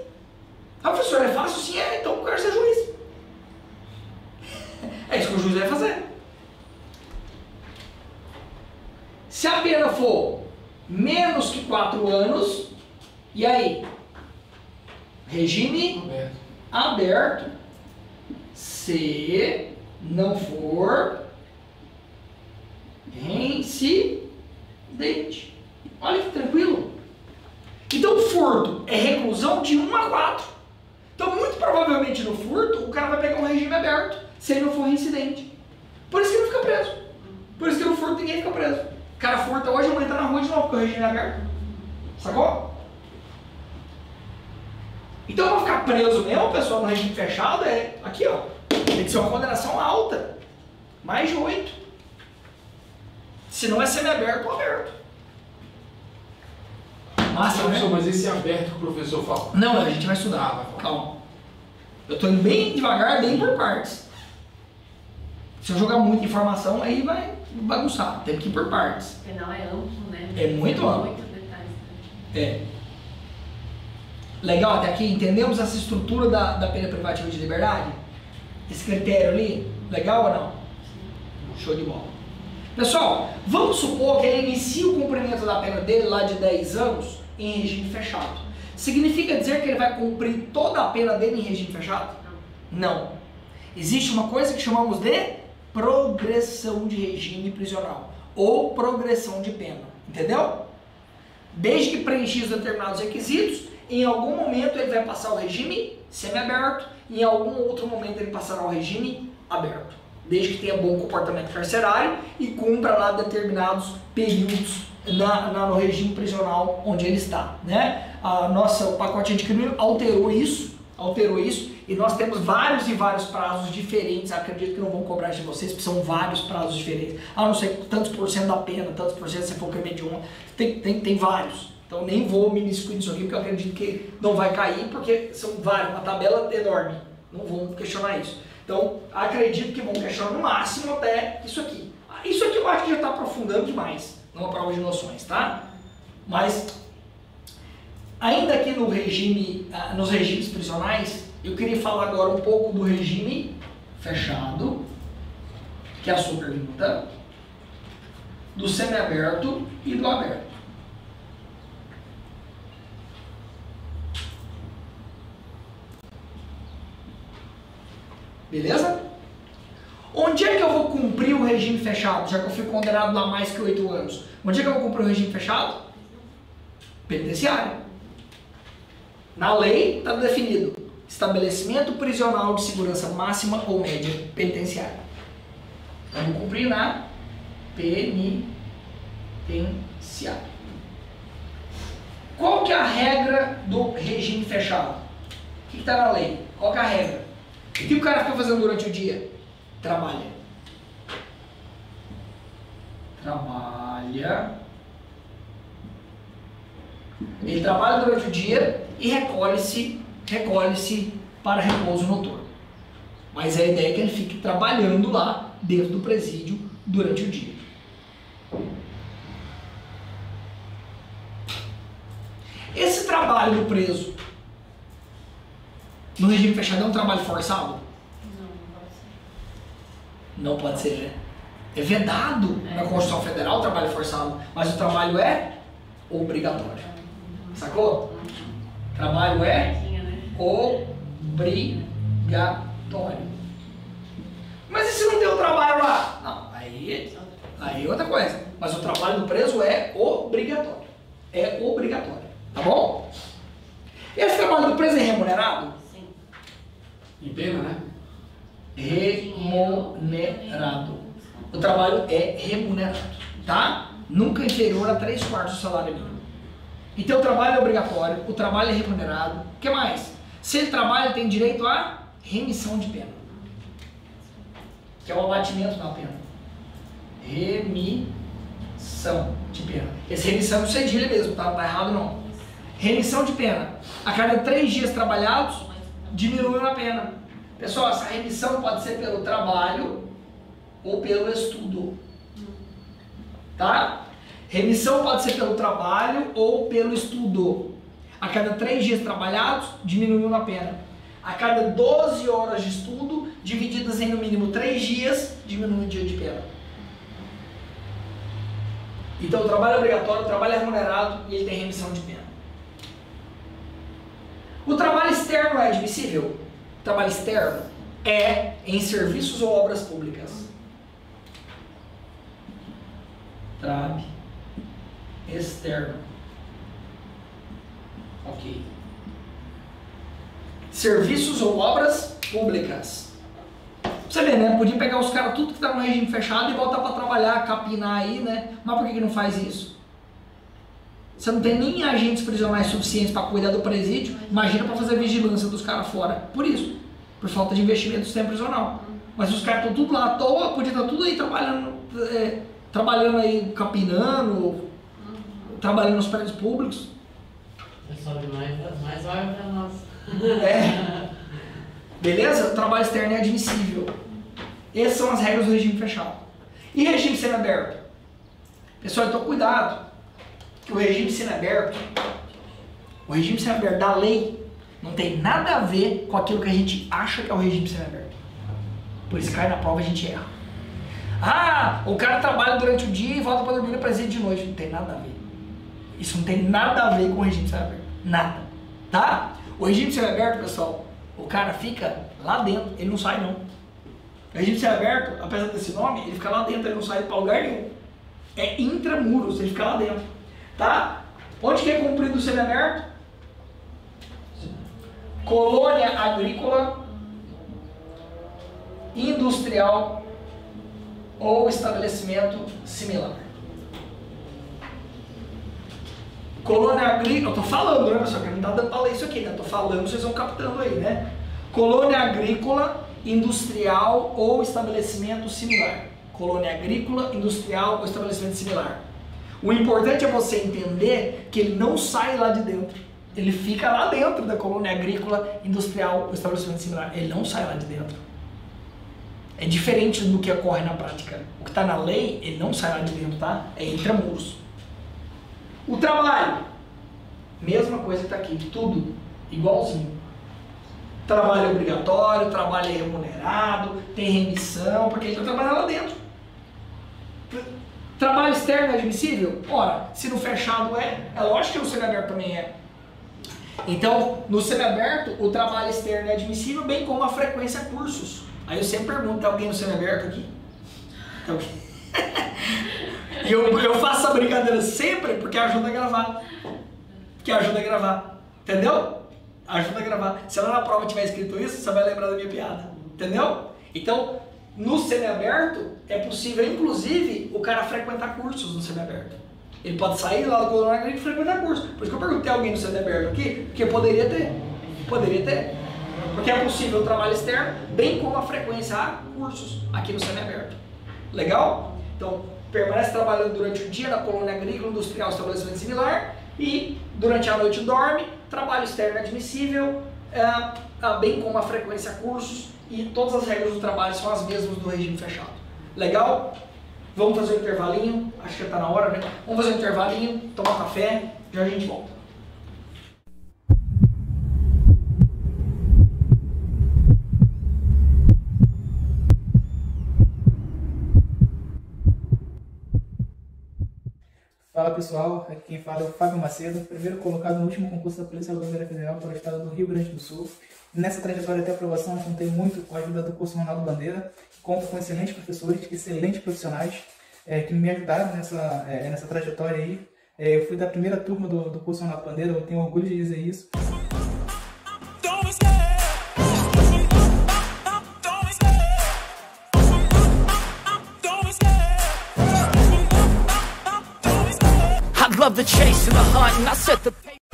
Ah, professor, é fácil? Sim, é, então eu quero ser juiz. É isso que o juiz vai fazer. Se a pena for menos que 4 anos, e aí? Regime aberto. aberto. Se não for reincidente. Olha que tranquilo. Então, furto é reclusão de 1 a 4. Então, muito provavelmente no furto, o cara vai pegar um regime aberto se ele não for reincidente. Por isso que ele não fica preso. Por isso que no furto ninguém fica preso. O cara furta hoje, amanhã tá na rua de novo, porque o regime é aberto. Sacou? Então, para ficar preso mesmo, pessoal, no regime fechado, é aqui, ó. Tem que ser uma condenação alta. Mais de 8. Se não é semi-aberto ou aberto. Massa, professor, né? mas esse aberto que o professor fala. Não, a gente vai estudar. Ah, Calma. Eu estou indo bem devagar, bem por partes. Se eu jogar muita informação, aí vai bagunçar. Tem que ir por partes. O penal é amplo, né? É muito amplo. Muito detalhes. É. Legal até aqui? Entendemos essa estrutura da, da pena privativa de liberdade? Esse critério ali? Legal ou não? Show de bola. Pessoal, vamos supor que ele inicia o cumprimento da pena dele lá de 10 anos em regime fechado. Significa dizer que ele vai cumprir toda a pena dele em regime fechado? Não. Existe uma coisa que chamamos de progressão de regime prisional ou progressão de pena, entendeu? Desde que preenchidos determinados requisitos, em algum momento ele vai passar o regime semiaberto, em algum outro momento ele passará o regime aberto, desde que tenha bom comportamento carcerário e cumpra lá determinados períodos na, na, no regime prisional onde ele está, né? A nossa o pacote anticrime alterou isso, alterou isso e nós temos vários e vários prazos diferentes. Acredito que não vão cobrar de vocês, porque são vários prazos diferentes. Ah, não sei tantos por cento da pena, tantos por cento se for crime de uma. Tem, tem, tem vários. Então nem vou me discutir aqui, porque eu acredito que não vai cair, porque são vários, uma tabela enorme. Não vão questionar isso. Então acredito que vão questionar no máximo até isso aqui. Isso aqui eu acho que já está aprofundando demais numa prova de noções, tá? Mas ainda aqui no regime, ah, nos regimes prisionais, eu queria falar agora um pouco do regime fechado, que é a sua pergunta, do semiaberto e do aberto. Beleza? Onde é que eu vou cumprir o regime fechado, já que eu fui condenado lá mais que oito anos? Onde é que eu vou cumprir o regime fechado? Penitenciário. Na lei está definido estabelecimento prisional de segurança máxima ou média penitenciária. Vamos cumprir na penitenciária. Qual que é a regra do regime fechado? O que está na lei? Qual que é a regra? O que o cara fica fazendo durante o dia? Trabalha. Trabalha. Ele trabalha durante o dia e recolhe-se recolhe-se para repouso noturno. Mas a ideia é que ele fique trabalhando lá dentro do presídio durante o dia. Esse trabalho do preso no regime fechado é um trabalho forçado? Não pode ser, né? É vedado na Constituição Federal o trabalho forçado, mas o trabalho é obrigatório. Sacou? Trabalho é obrigatório. Mas e se não tem o trabalho lá? Não, aí, aí é outra coisa. Mas o trabalho do preso é obrigatório. É obrigatório. Tá bom? Esse trabalho do preso é remunerado? Sim. Em pena, né? Remunerado. O trabalho é remunerado, tá? Nunca inferior a 3 quartos do salário mínimo. Então o trabalho é obrigatório, o trabalho é remunerado. O que mais? Se ele trabalha, tem direito a remissão de pena. Que é o abatimento da pena. Remissão de pena. Esse remissão é do cedilha mesmo, tá? Não tá errado não. Remissão de pena. A cada três dias trabalhados, diminui a pena. Pessoal, essa remissão pode ser pelo trabalho ou pelo estudo. Tá? Remissão pode ser pelo trabalho ou pelo estudo. A cada três dias trabalhados, diminuiu a pena. A cada 12 horas de estudo, divididas em no mínimo três dias, diminui o dia de pena. Então, o trabalho é obrigatório, o trabalho é remunerado e ele tem remissão de pena. O trabalho externo é admissível? O trabalho externo é em serviços ou obras públicas. Trabe externo. Ok. Serviços ou obras públicas. Você vê, né? Podia pegar os caras tudo que tá no regime fechado e botar para trabalhar, capinar aí, né? Mas por que, que não faz isso? Você não tem nem agentes prisionais suficientes para cuidar do presídio, imagina para fazer vigilância dos caras fora. Por isso, por falta de investimento no sistema prisional. Mas os caras estão tudo lá à toa, podia estar tudo aí trabalhando, é, trabalhando aí, capinando, trabalhando nos prédios públicos. Sobe mais, mais vaga para nós. É. Beleza? O trabalho externo é admissível. Essas são as regras do regime fechado. E regime semiaberto? Pessoal, então cuidado. Que o regime semiaberto, o regime semiaberto da lei, não tem nada a ver com aquilo que a gente acha que é o regime semiaberto. Por isso cai na prova e a gente erra. Ah, o cara trabalha durante o dia e volta para dormir no presídio de noite. Não tem nada a ver. Isso não tem nada a ver com o regime semiaberto. Nada. Tá? O regime semiaberto, pessoal, o cara fica lá dentro, ele não sai não. O regime semiaberto, apesar desse nome, ele fica lá dentro, ele não sai para lugar nenhum. É intramuros, ele fica lá dentro. Tá? Onde que é cumprido o semiaberto? Colônia agrícola, industrial ou estabelecimento similar. Colônia agrícola, eu tô falando, né, pessoal? Que não dando pra ler isso aqui, né? Tô falando, vocês vão captando aí, né? Colônia agrícola, industrial ou estabelecimento similar. Colônia agrícola, industrial ou estabelecimento similar. O importante é você entender que ele não sai lá de dentro. Ele fica lá dentro da colônia agrícola, industrial ou estabelecimento similar. Ele não sai lá de dentro. É diferente do que ocorre na prática. O que está na lei, ele não sai lá de dentro, tá? É intramuros. O trabalho, mesma coisa que está aqui, tudo igualzinho. Trabalho obrigatório, trabalho é remunerado, tem remissão, porque ele está trabalhando lá dentro. Trabalho externo é admissível? Ora, se no fechado é, é lógico que no semiaberto também é. Então, no semiaberto, o trabalho externo é admissível, bem como a frequência cursos. Aí eu sempre pergunto, tem alguém no semiaberto aqui? Tem alguém? E eu, eu faço essa brincadeira sempre porque ajuda a gravar. Que ajuda a gravar. Entendeu? Ajuda a gravar. Se lá na prova tiver escrito isso, você vai lembrar da minha piada. Entendeu? Então, no semiaberto, é possível, inclusive, o cara frequentar cursos no semiaberto. Ele pode sair lá do Agrícola e frequentar curso. Por isso que eu perguntei a alguém no semiaberto aqui, porque poderia ter. Poderia ter. Porque é possível o trabalho externo, bem como a frequência a cursos aqui no semiaberto. Legal? Então, permanece trabalhando durante o dia na colônia agrícola, industrial, estabelecimento similar e durante a noite dorme, trabalho externo admissível, é, bem como a frequência a cursos e todas as regras do trabalho são as mesmas do regime fechado. Legal? Vamos fazer um intervalinho, acho que já está na hora, né? Vamos fazer um intervalinho, tomar café, já a gente volta. Fala pessoal, aqui quem fala é o Fábio Macedo, primeiro colocado no último concurso da Polícia Rodoviária Federal para o estado do Rio Grande do Sul. Nessa trajetória até aprovação, contei muito com a ajuda do curso Ronaldo Bandeira, conto com excelentes professores, excelentes profissionais é, que me ajudaram nessa, é, nessa trajetória aí. É, eu fui da primeira turma do, do curso Ronaldo Bandeira, eu tenho orgulho de dizer isso.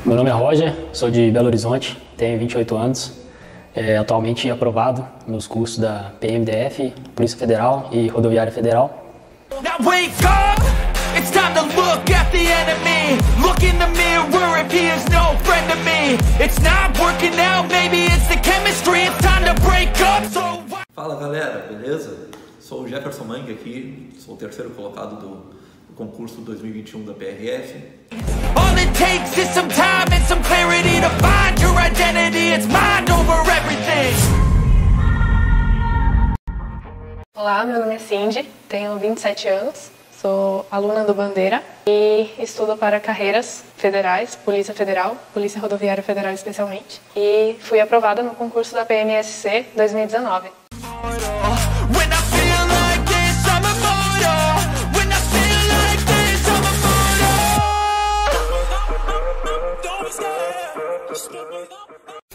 Meu nome é Roger, sou de Belo Horizonte, tenho 28 anos, é, atualmente aprovado nos cursos da PMDF, Polícia Federal e Rodoviária Federal. Now wake up! It's time to look at the enemy. Look in the mirror if he is no friend to me. It's not working out, maybe it's the chemistry. It's time to break up. So... Fala galera, beleza? Sou o Jefferson Mangue aqui, sou o terceiro colocado do concurso 2021 da PRF. All it takes is some time and some clarity to find your identity. It's mind over everything. Olá, meu nome é Cindy, tenho 27 anos, sou aluna do Bandeira e estudo para carreiras federais, Polícia Federal, Polícia Rodoviária Federal especialmente, e fui aprovada no concurso da PMSC 2019.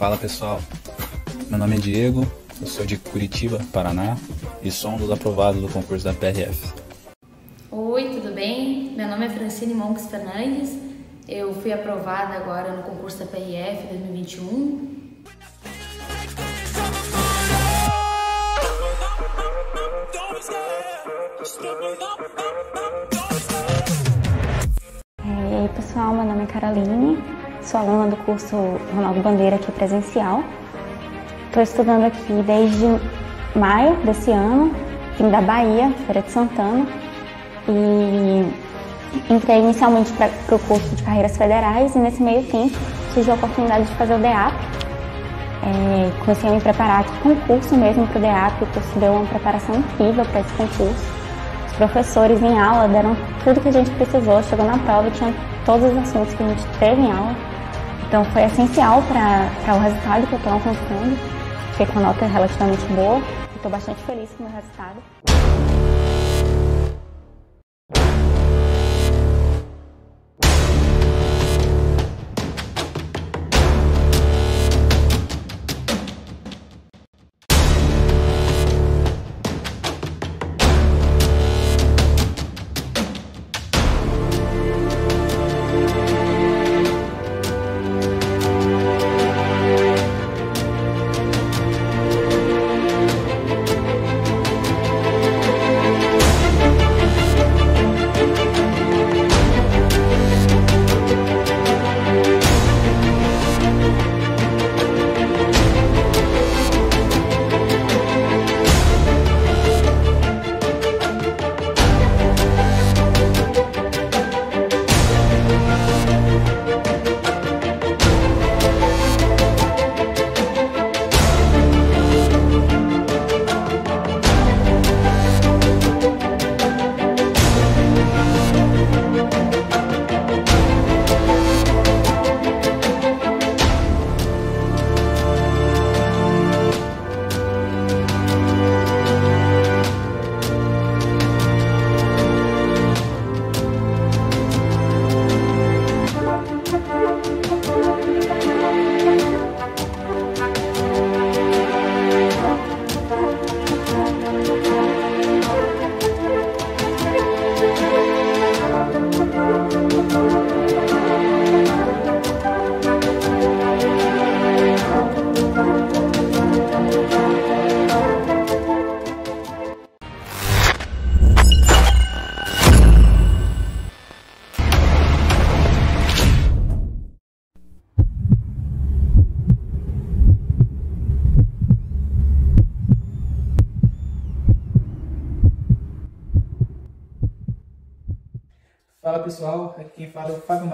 Fala pessoal, meu nome é Diego, eu sou de Curitiba, Paraná e sou um dos aprovados do concurso da PRF. Oi, tudo bem? Meu nome é Francine Monks Fernandes, eu fui aprovada agora no concurso da PRF 2021. É, e aí pessoal, meu nome é Caroline, Sou aluna do curso Ronaldo Bandeira aqui presencial. Estou estudando aqui desde maio desse ano, vim da Bahia, Feira de Santana, e entrei inicialmente para o curso de carreiras federais e nesse meio tempo tive a oportunidade de fazer o DEAP. É, comecei a me preparar aqui com o curso mesmo para o DEAP, o curso deu uma preparação incrível para esse concurso. Os professores em aula deram tudo que a gente precisou, chegou na prova tinha todos os assuntos que a gente teve em aula. Então foi essencial para o resultado que eu estou alcançando. Fiquei com nota relativamente boa. Estou bastante feliz com o meu resultado.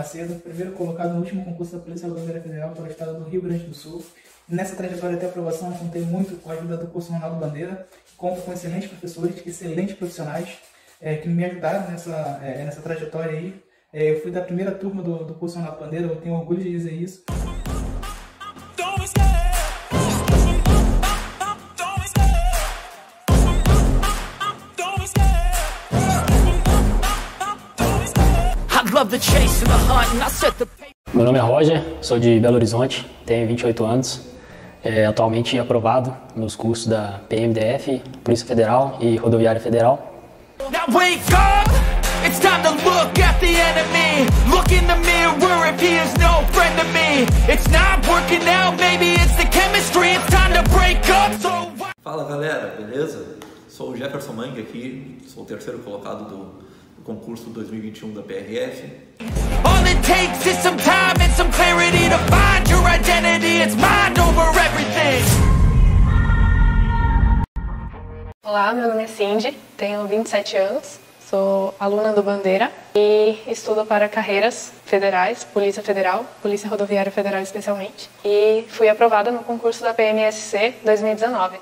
Macedo, primeiro colocado no último concurso da Polícia Rodoviária Federal para o estado do Rio Grande do Sul. Nessa trajetória até aprovação, contei muito com a ajuda do curso Ronaldo Bandeira, conto com excelentes professores, excelentes profissionais é, que me ajudaram nessa, é, nessa trajetória aí. É, eu fui da primeira turma do, do curso Ronaldo Bandeira, eu tenho orgulho de dizer isso. Meu nome é Roger, sou de Belo Horizonte, tenho 28 anos. É, atualmente aprovado nos cursos da PMDF, Polícia Federal e Rodoviária Federal. Fala galera, beleza? Sou o Jefferson Mangue aqui, sou o terceiro colocado do concurso 2021 da PRF. All it takes is some time and some clarity to find your identity. It's mind over everything. Olá, meu nome é Cindy, tenho 27 anos, sou aluna do Bandeira e estudo para carreiras federais, Polícia Federal, Polícia Rodoviária Federal especialmente, e fui aprovada no concurso da PMSC 2019.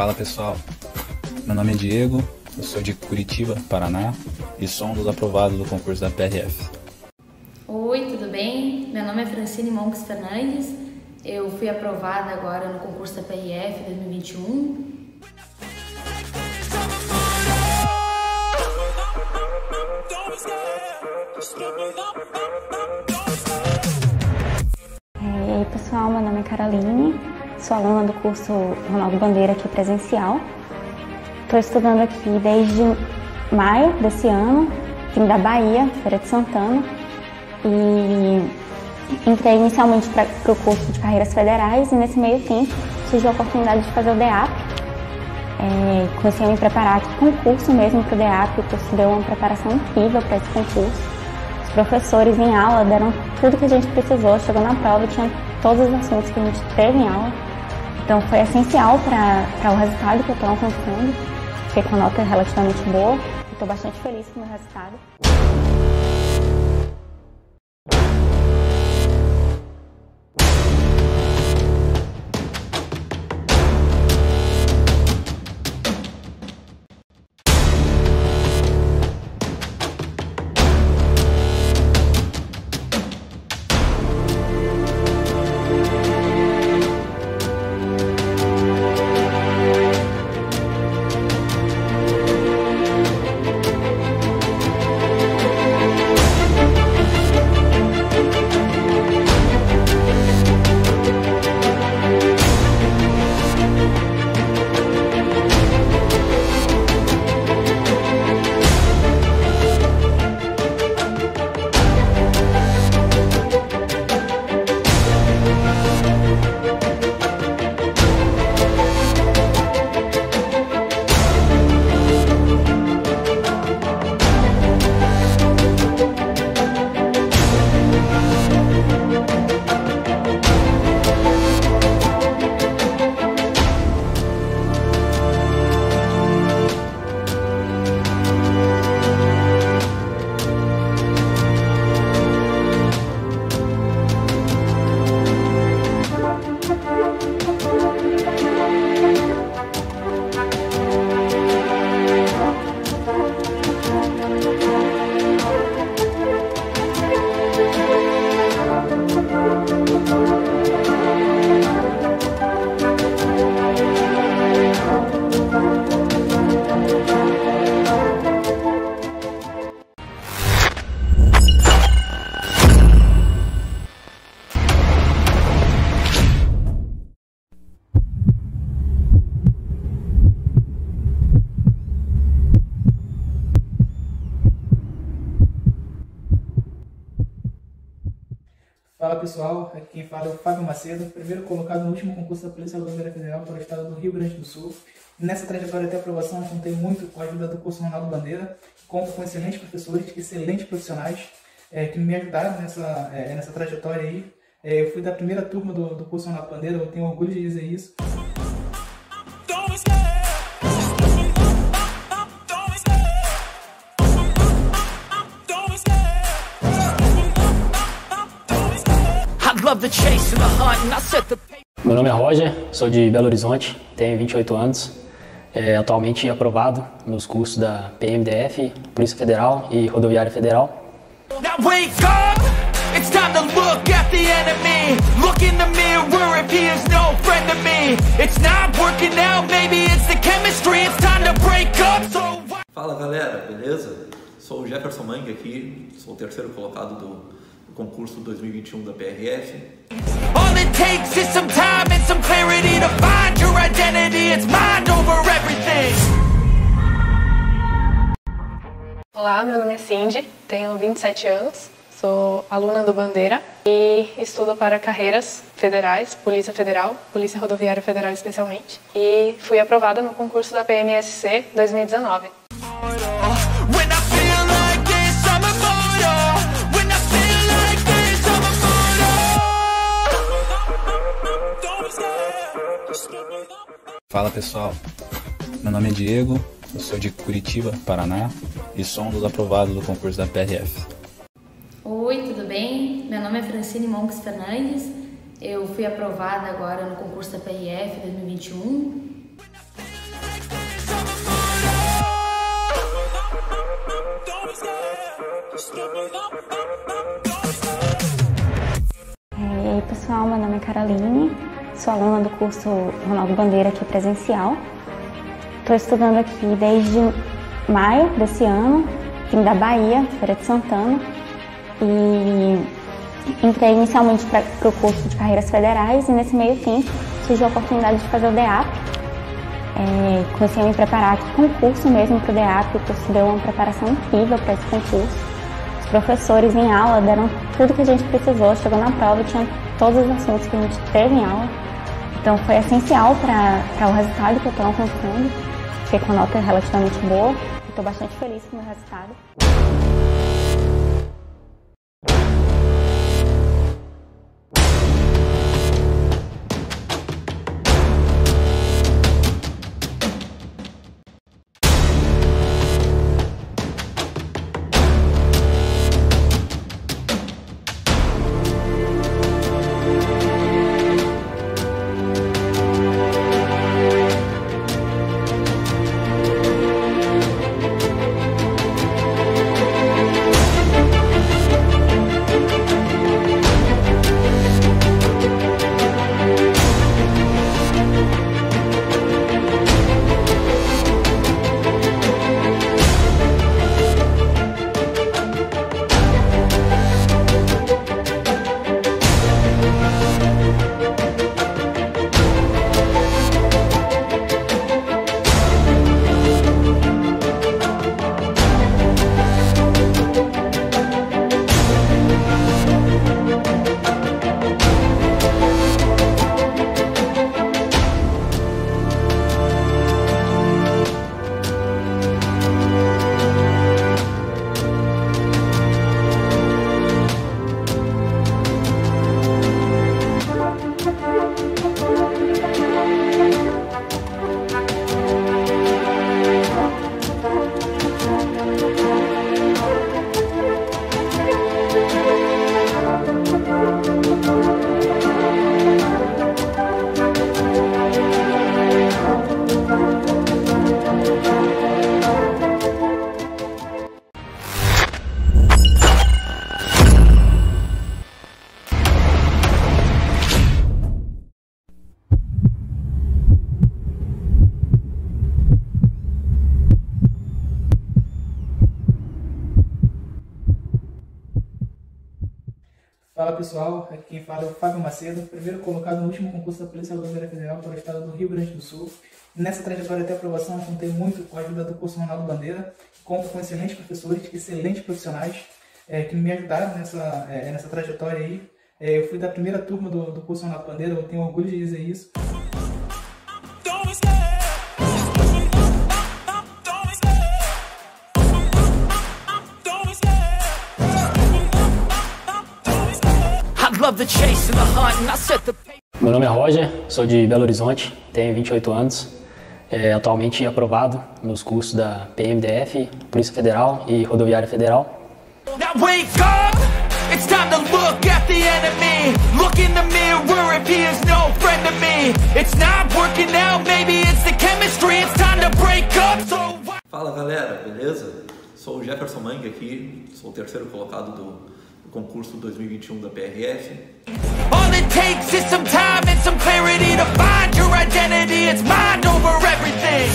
Fala pessoal, meu nome é Diego, eu sou de Curitiba, Paraná e sou um dos aprovados do concurso da PRF. Oi, tudo bem? Meu nome é Francine Monks Fernandes, eu fui aprovada agora no concurso da PRF 2021. E aí pessoal, meu nome é Caroline, Sou aluna do curso Ronaldo Bandeira aqui presencial. Estou estudando aqui desde maio desse ano, vim da Bahia, Feira de Santana, e entrei inicialmente para o curso de carreiras federais e nesse meio tempo tive a oportunidade de fazer o DEAP. É, comecei a me preparar aqui com o curso mesmo para o DEAP, o curso deu uma preparação incrível para esse concurso. Os professores em aula deram tudo que a gente precisou, chegou na prova e tinha todos os assuntos que a gente teve em aula. Então foi essencial para o resultado que eu estou alcançando. Fiquei com nota relativamente boa estou bastante feliz com o meu resultado. Macedo, primeiro colocado no último concurso da Polícia Rodoviária Federal para o estado do Rio Grande do Sul. nessa trajetória até aprovação, contei muito com a ajuda do curso Ronaldo Bandeira, conto com excelentes professores, excelentes profissionais é, que me ajudaram nessa, é, nessa trajetória aí. É, eu fui da primeira turma do, do curso Ronaldo Bandeira, eu tenho orgulho de dizer isso. Meu nome é Roger, sou de Belo Horizonte, tenho 28 anos. É, atualmente aprovado nos cursos da PMDF, Polícia Federal e Rodoviária Federal. Now wake up! It's time to look at the enemy. Look in the mirror if he is no friend to me. It's not working out, maybe it's the chemistry. It's time to break up. So Fala galera, beleza? Sou o Jefferson Mangue aqui, sou o terceiro colocado do, do concurso 2021 da PRF. all it takes is some time and some clarity to find your identity. It's mind over everything. Olá, meu nome é Cindy, tenho 27 anos, sou aluna do Bandeira e estudo para carreiras federais, Polícia Federal, Polícia Rodoviária Federal especialmente, e fui aprovada no concurso da PMSC 2019. Fala pessoal, meu nome é Diego, eu sou de Curitiba, Paraná e sou um dos aprovados do concurso da PRF. Oi, tudo bem? Meu nome é Francine Monks Fernandes. Eu fui aprovada agora no concurso da PRF 2021. É, E aí, pessoal, meu nome é Caroline, sou aluna do curso Ronaldo Bandeira aqui presencial. Estou estudando aqui desde maio desse ano, vim da Bahia, Feira de Santana, e entrei inicialmente para o curso de carreiras federais e nesse meio tempo surgiu a oportunidade de fazer o DEAP. É, comecei a me preparar aqui com o curso mesmo para o DEAP, o curso deu uma preparação incrível para esse concurso. Os professores em aula deram tudo que a gente precisou, chegou na prova tinha todos os assuntos que a gente teve em aula. Então foi essencial para o resultado que eu estou alcançando. Fiquei com nota relativamente boa estou bastante feliz com o meu resultado. Fala Fábio Macedo, primeiro colocado no último concurso da Polícia Rodoviária Federal para o estado do Rio Grande do Sul. Nessa trajetória até aprovação, eu contei muito com a ajuda do curso Ronaldo Bandeira, conto com excelentes professores, excelentes profissionais é, que me ajudaram nessa, é, nessa trajetória aí. É, eu fui da primeira turma do, do curso Ronaldo Bandeira, eu tenho orgulho de dizer isso. I Meu nome é Roger, sou de Belo Horizonte, tenho 28 anos. É, atualmente aprovado nos cursos da PMDF, Polícia Federal e Rodoviária Federal. Now wake up! It's time to look at the enemy. Look in the mirror if he is no friend to me. It's not working out, maybe it's the chemistry. It's time to break up. So... Fala galera, beleza? Sou o Jefferson Mangue aqui, sou o terceiro colocado do, do concurso 2021 da PRF. All it takes is some time and some clarity to find your identity. It's mind over everything.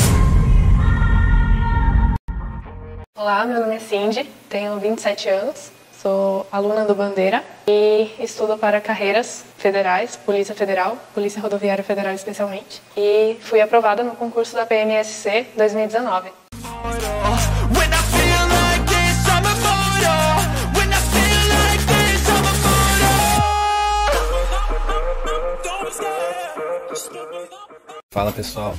Olá, meu nome é Cindy, tenho 27 anos, sou aluna do Bandeira e estudo para carreiras federais, Polícia Federal, Polícia Rodoviária Federal especialmente, e fui aprovada no concurso da PMSC 2019. Fala pessoal,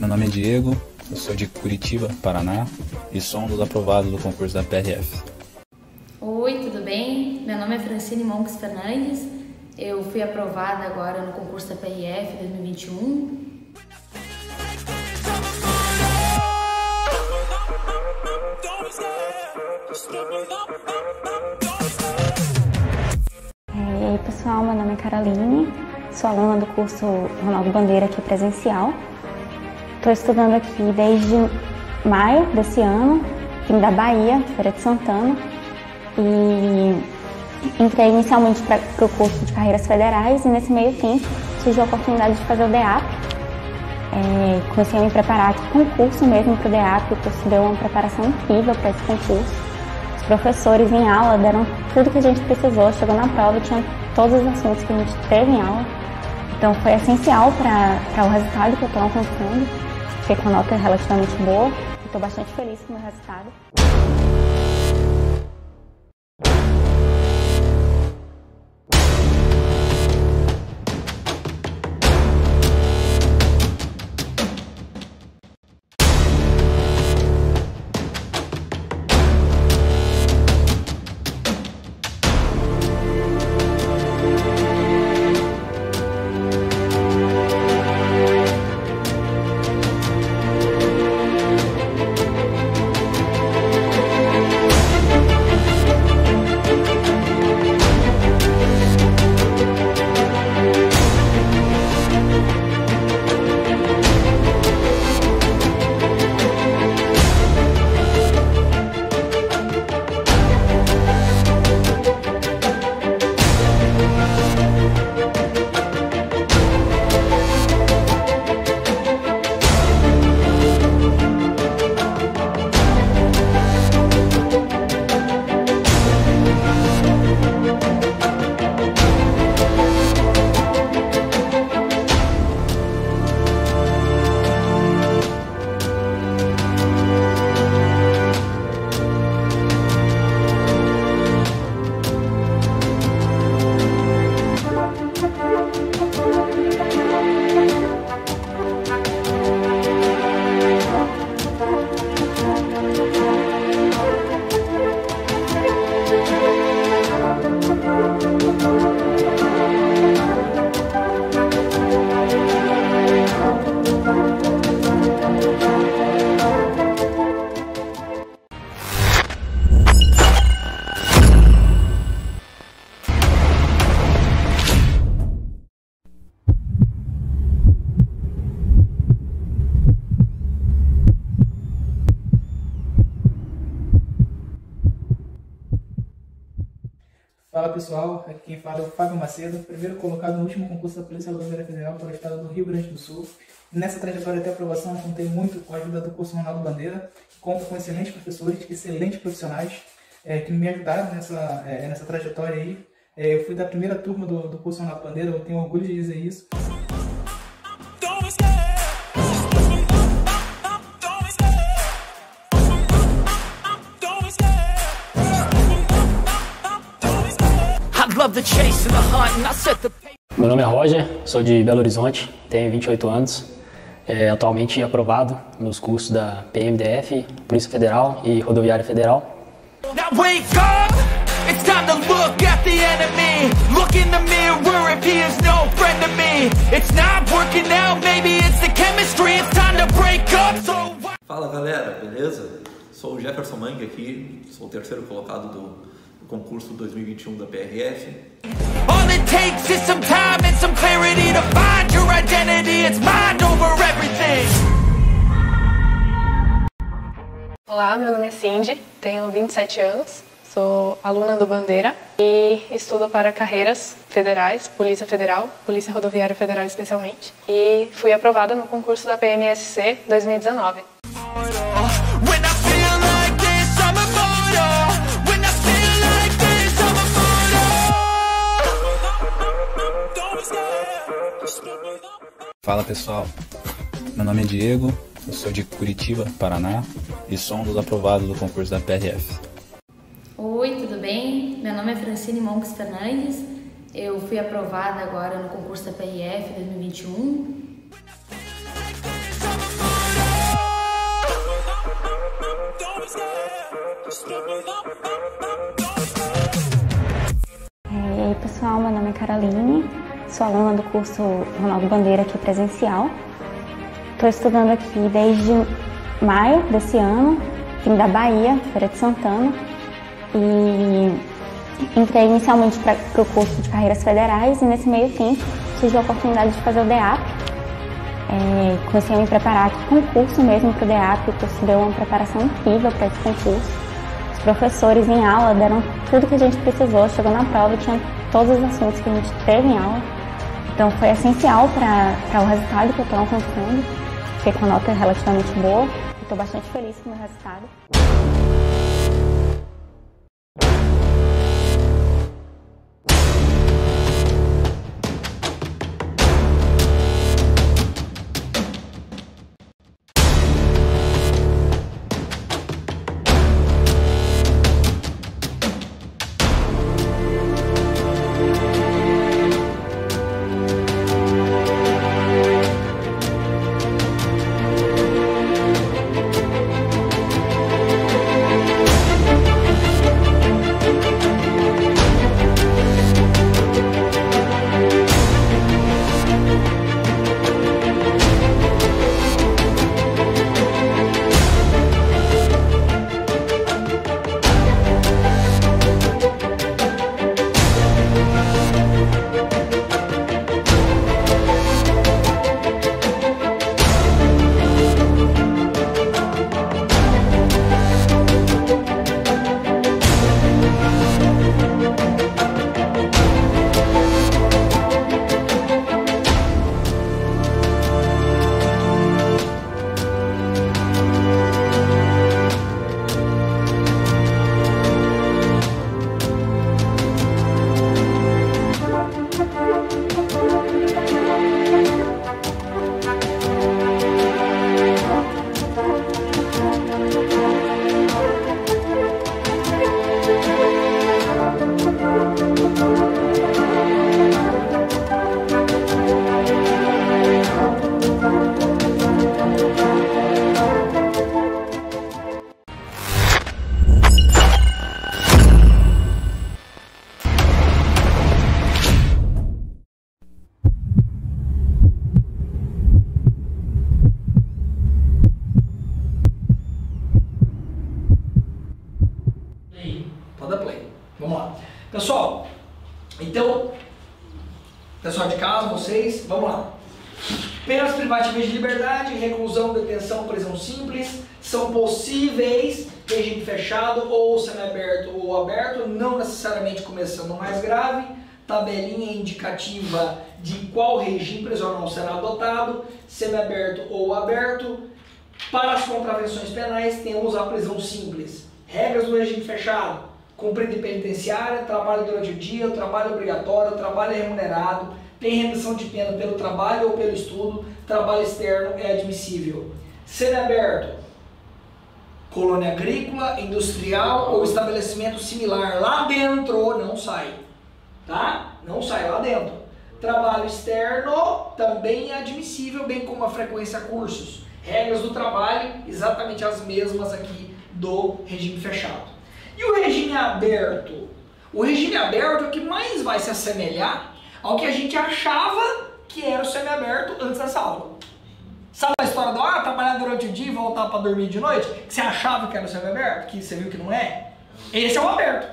meu nome é Diego, eu sou de Curitiba, Paraná e sou um dos aprovados do concurso da PRF. Oi, tudo bem? Meu nome é Francine Monks Fernandes, eu fui aprovada agora no concurso da PRF 2021 e aí pessoal, meu nome é Caroline, sou aluna do curso Ronaldo Bandeira aqui presencial. Estou estudando aqui desde maio desse ano, vim da Bahia, Feira de Santana, e entrei inicialmente para o curso de carreiras federais e nesse meio tempo surgiu a oportunidade de fazer o DEAP. É, comecei a me preparar aqui com o curso mesmo para o DEAP, o curso deu uma preparação incrível para esse concurso professores em aula deram tudo que a gente precisou, chegou na prova tinha todos os assuntos que a gente teve em aula. Então foi essencial para o resultado que eu estou alcançando. Fiquei com nota relativamente boa estou bastante feliz com o meu resultado. Primeiro colocado no último concurso da Polícia Rodoviária Federal para o estado do Rio Grande do Sul. Nessa trajetória até aprovação, contei muito com a ajuda do curso Ronaldo Bandeira, conto com excelentes professores, excelentes profissionais é, que me ajudaram nessa, é, nessa trajetória aí. É, eu fui da primeira turma do, do curso Ronaldo Bandeira, eu tenho orgulho de dizer isso. Meu nome é Roger, sou de Belo Horizonte, tenho 28 anos. É, atualmente aprovado nos cursos da PMDF, Polícia Federal e Rodoviária Federal. Now wake up! It's time to look at the enemy. Look look in the mirror if he is no friend to me. It's not working out, maybe it's the chemistry. It's time to break up. So Fala galera, beleza? Sou o Jefferson Mang aqui, sou o terceiro colocado do, do concurso 2021 da PRF. All it takes is some time and some clarity to find your identity. It's mind over everything. Olá, meu nome é Cindy, tenho 27 anos, sou aluna do Bandeira e estudo para carreiras federais, Polícia Federal, Polícia Rodoviária Federal especialmente, e fui aprovada no concurso da PMSC 2019. Fala pessoal, meu nome é Diego, eu sou de Curitiba, Paraná e sou um dos aprovados do concurso da PRF. Oi, tudo bem? Meu nome é Francine Monks Fernandes. Eu fui aprovada agora no concurso da PRF 2021. É, E aí pessoal, meu nome é Caroline, sou aluna do curso Ronaldo Bandeira aqui presencial. Estou estudando aqui desde maio desse ano, vim da Bahia, Feira de Santana, e entrei inicialmente para o curso de carreiras federais e nesse meio tempo tive a oportunidade de fazer o DEAP. É, comecei a me preparar aqui com o curso mesmo para o DEAP, o curso deu uma preparação incrível para esse concurso. Os professores em aula deram tudo que a gente precisou, chegou na prova e tinha todos os assuntos que a gente teve em aula. Então foi essencial para o resultado que eu estou alcançando. Fiquei com nota relativamente boa estou bastante feliz com o meu resultado. Obrigatório, trabalho remunerado, tem remissão de pena pelo trabalho ou pelo estudo, trabalho externo é admissível. Semiaberto: colônia agrícola, industrial ou estabelecimento similar lá dentro, não sai. Tá? Não sai lá dentro. Trabalho externo também é admissível, bem como a frequência a cursos. Regras do trabalho, exatamente as mesmas aqui do regime fechado. E o regime aberto? O regime aberto é o que mais vai se assemelhar ao que a gente achava que era o semiaberto antes dessa aula. Sabe a história do ah, trabalhar durante o dia e voltar para dormir de noite? Que você achava que era o semiaberto, que você viu que não é? Esse é o aberto.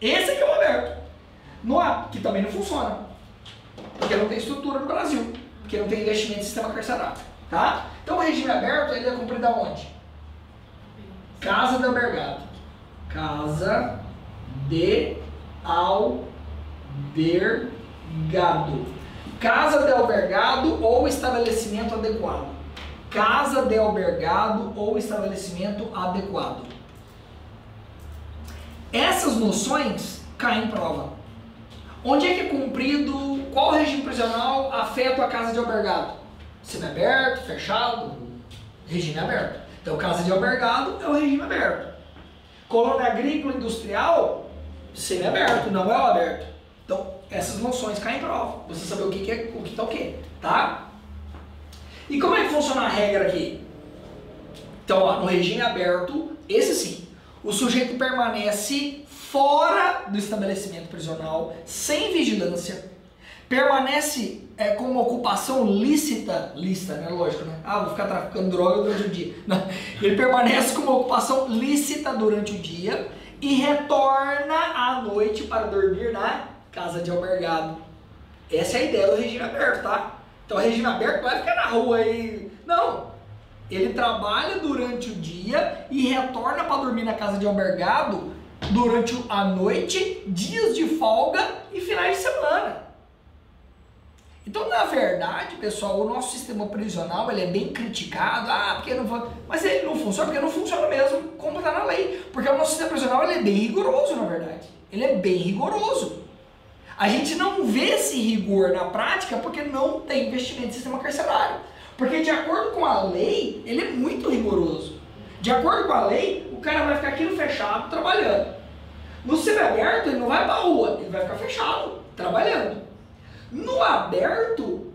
Esse aqui é o aberto. No A, que também não funciona. Porque não tem estrutura no Brasil. Porque não tem investimento em sistema carcerário. Tá? Então o regime aberto ele é cumprido aonde? Casa de albergado. Casa de albergado. Casa de albergado ou estabelecimento adequado. Casa de albergado ou estabelecimento adequado. Essas noções caem em prova. Onde é que é cumprido, qual regime prisional afeta a casa de albergado? Semi-aberto, fechado, regime aberto. Então, casa de albergado é o regime aberto. Colônia agrícola industrial, semi-aberto, não é o aberto. Então, essas noções caem em prova. Você saber o que, que é o que está o quê, tá? E como é que funciona a regra aqui? Então, ó, no regime aberto, esse sim, o sujeito permanece fora do estabelecimento prisional, sem vigilância, permanece é, com uma ocupação lícita, lícita, né? Lógico, né? Ah, vou ficar traficando droga durante o dia. Não. Ele permanece com uma ocupação lícita durante o dia e retorna à noite para dormir na casa de albergado. Essa é a ideia do regime aberto, tá? Então, o regime aberto vai ficar na rua aí. Não. Ele trabalha durante o dia e retorna para dormir na casa de albergado durante a noite, dias de folga e finais de semana. Então, na verdade, pessoal, o nosso sistema prisional ele é bem criticado, ah, porque não mas ele não funciona porque não funciona mesmo, como está na lei. Porque o nosso sistema prisional ele é bem rigoroso, na verdade. Ele é bem rigoroso. A gente não vê esse rigor na prática porque não tem investimento em sistema carcerário. Porque de acordo com a lei, ele é muito rigoroso. De acordo com a lei, o cara vai ficar aqui no fechado trabalhando. No semiaberto, ele não vai para a rua, ele vai ficar fechado, trabalhando. No aberto,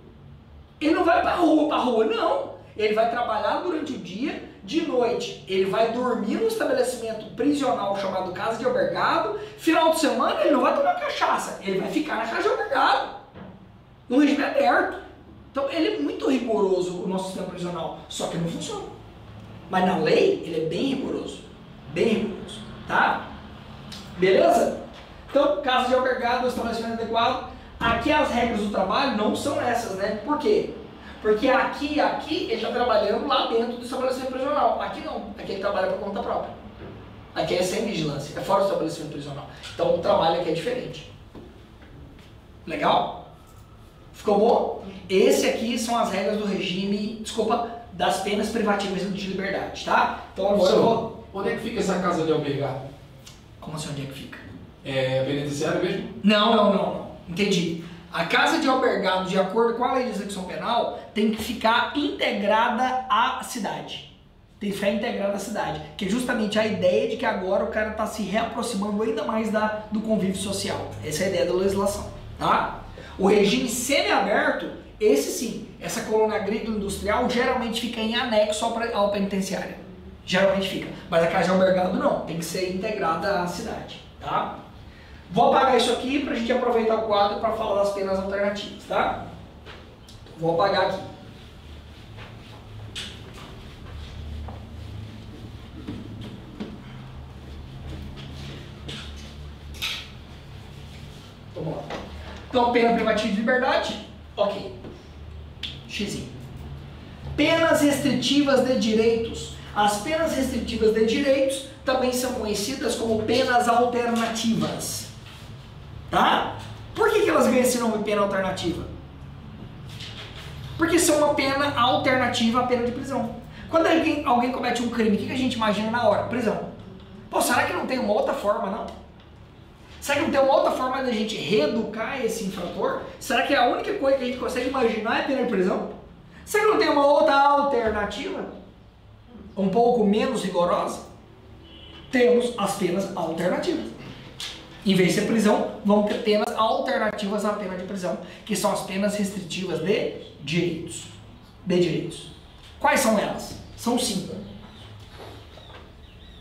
ele não vai para rua, para rua, não. Ele vai trabalhar durante o dia, de noite ele vai dormir no estabelecimento prisional chamado casa de albergado. Final de semana ele não vai tomar cachaça, ele vai ficar na casa de albergado, no regime aberto. Então ele é muito rigoroso o nosso sistema prisional, só que não funciona. Mas na lei ele é bem rigoroso, bem rigoroso, tá? Beleza? Então, casa de albergado, estabelecimento adequado. Aqui as regras do trabalho não são essas, né? Por quê? Porque aqui, aqui, ele está trabalhando lá dentro do estabelecimento prisional. Aqui não. Aqui ele trabalha por conta própria. Aqui é sem vigilância, é fora do estabelecimento prisional. Então o trabalho aqui é diferente. Legal? Ficou bom? Esse aqui são as regras do regime, desculpa, das penas privativas de liberdade, tá? Então agora eu vou... Onde é que fica essa casa de albergado? Como assim, onde é que fica? É penitenciário mesmo? Não, não, não, não. Entendi. A casa de albergado, de acordo com a legislação penal, tem que ficar integrada à cidade. Tem que ficar integrada à cidade. Que é justamente a ideia de que agora o cara está se reaproximando ainda mais da, do convívio social. Essa é a ideia da legislação. Tá? O regime semi-aberto, esse sim, essa colônia agrícola industrial geralmente fica em anexo ao penitenciário. Geralmente fica. Mas a casa de albergado não, tem que ser integrada à cidade. Tá? Vou apagar isso aqui para a gente aproveitar o quadro para falar das penas alternativas, tá? Vou apagar aqui. Vamos lá. Então, pena privativa de liberdade, ok. X. Penas restritivas de direitos. As penas restritivas de direitos também são conhecidas como penas alternativas. Tá? Por que, que elas ganham esse nome pena alternativa? Porque são uma pena alternativa à pena de prisão. Quando alguém, alguém comete um crime, o que, que a gente imagina na hora? Prisão. Pô, será que não tem uma outra forma, não? Será que não tem uma outra forma da gente reeducar esse infrator? Será que a única coisa que a gente consegue imaginar é pena de prisão? Será que não tem uma outra alternativa? Um pouco menos rigorosa? Temos as penas alternativas. Em vez de ser prisão, vão ter penas alternativas à pena de prisão, que são as penas restritivas de direitos. De direitos. Quais são elas? São cinco.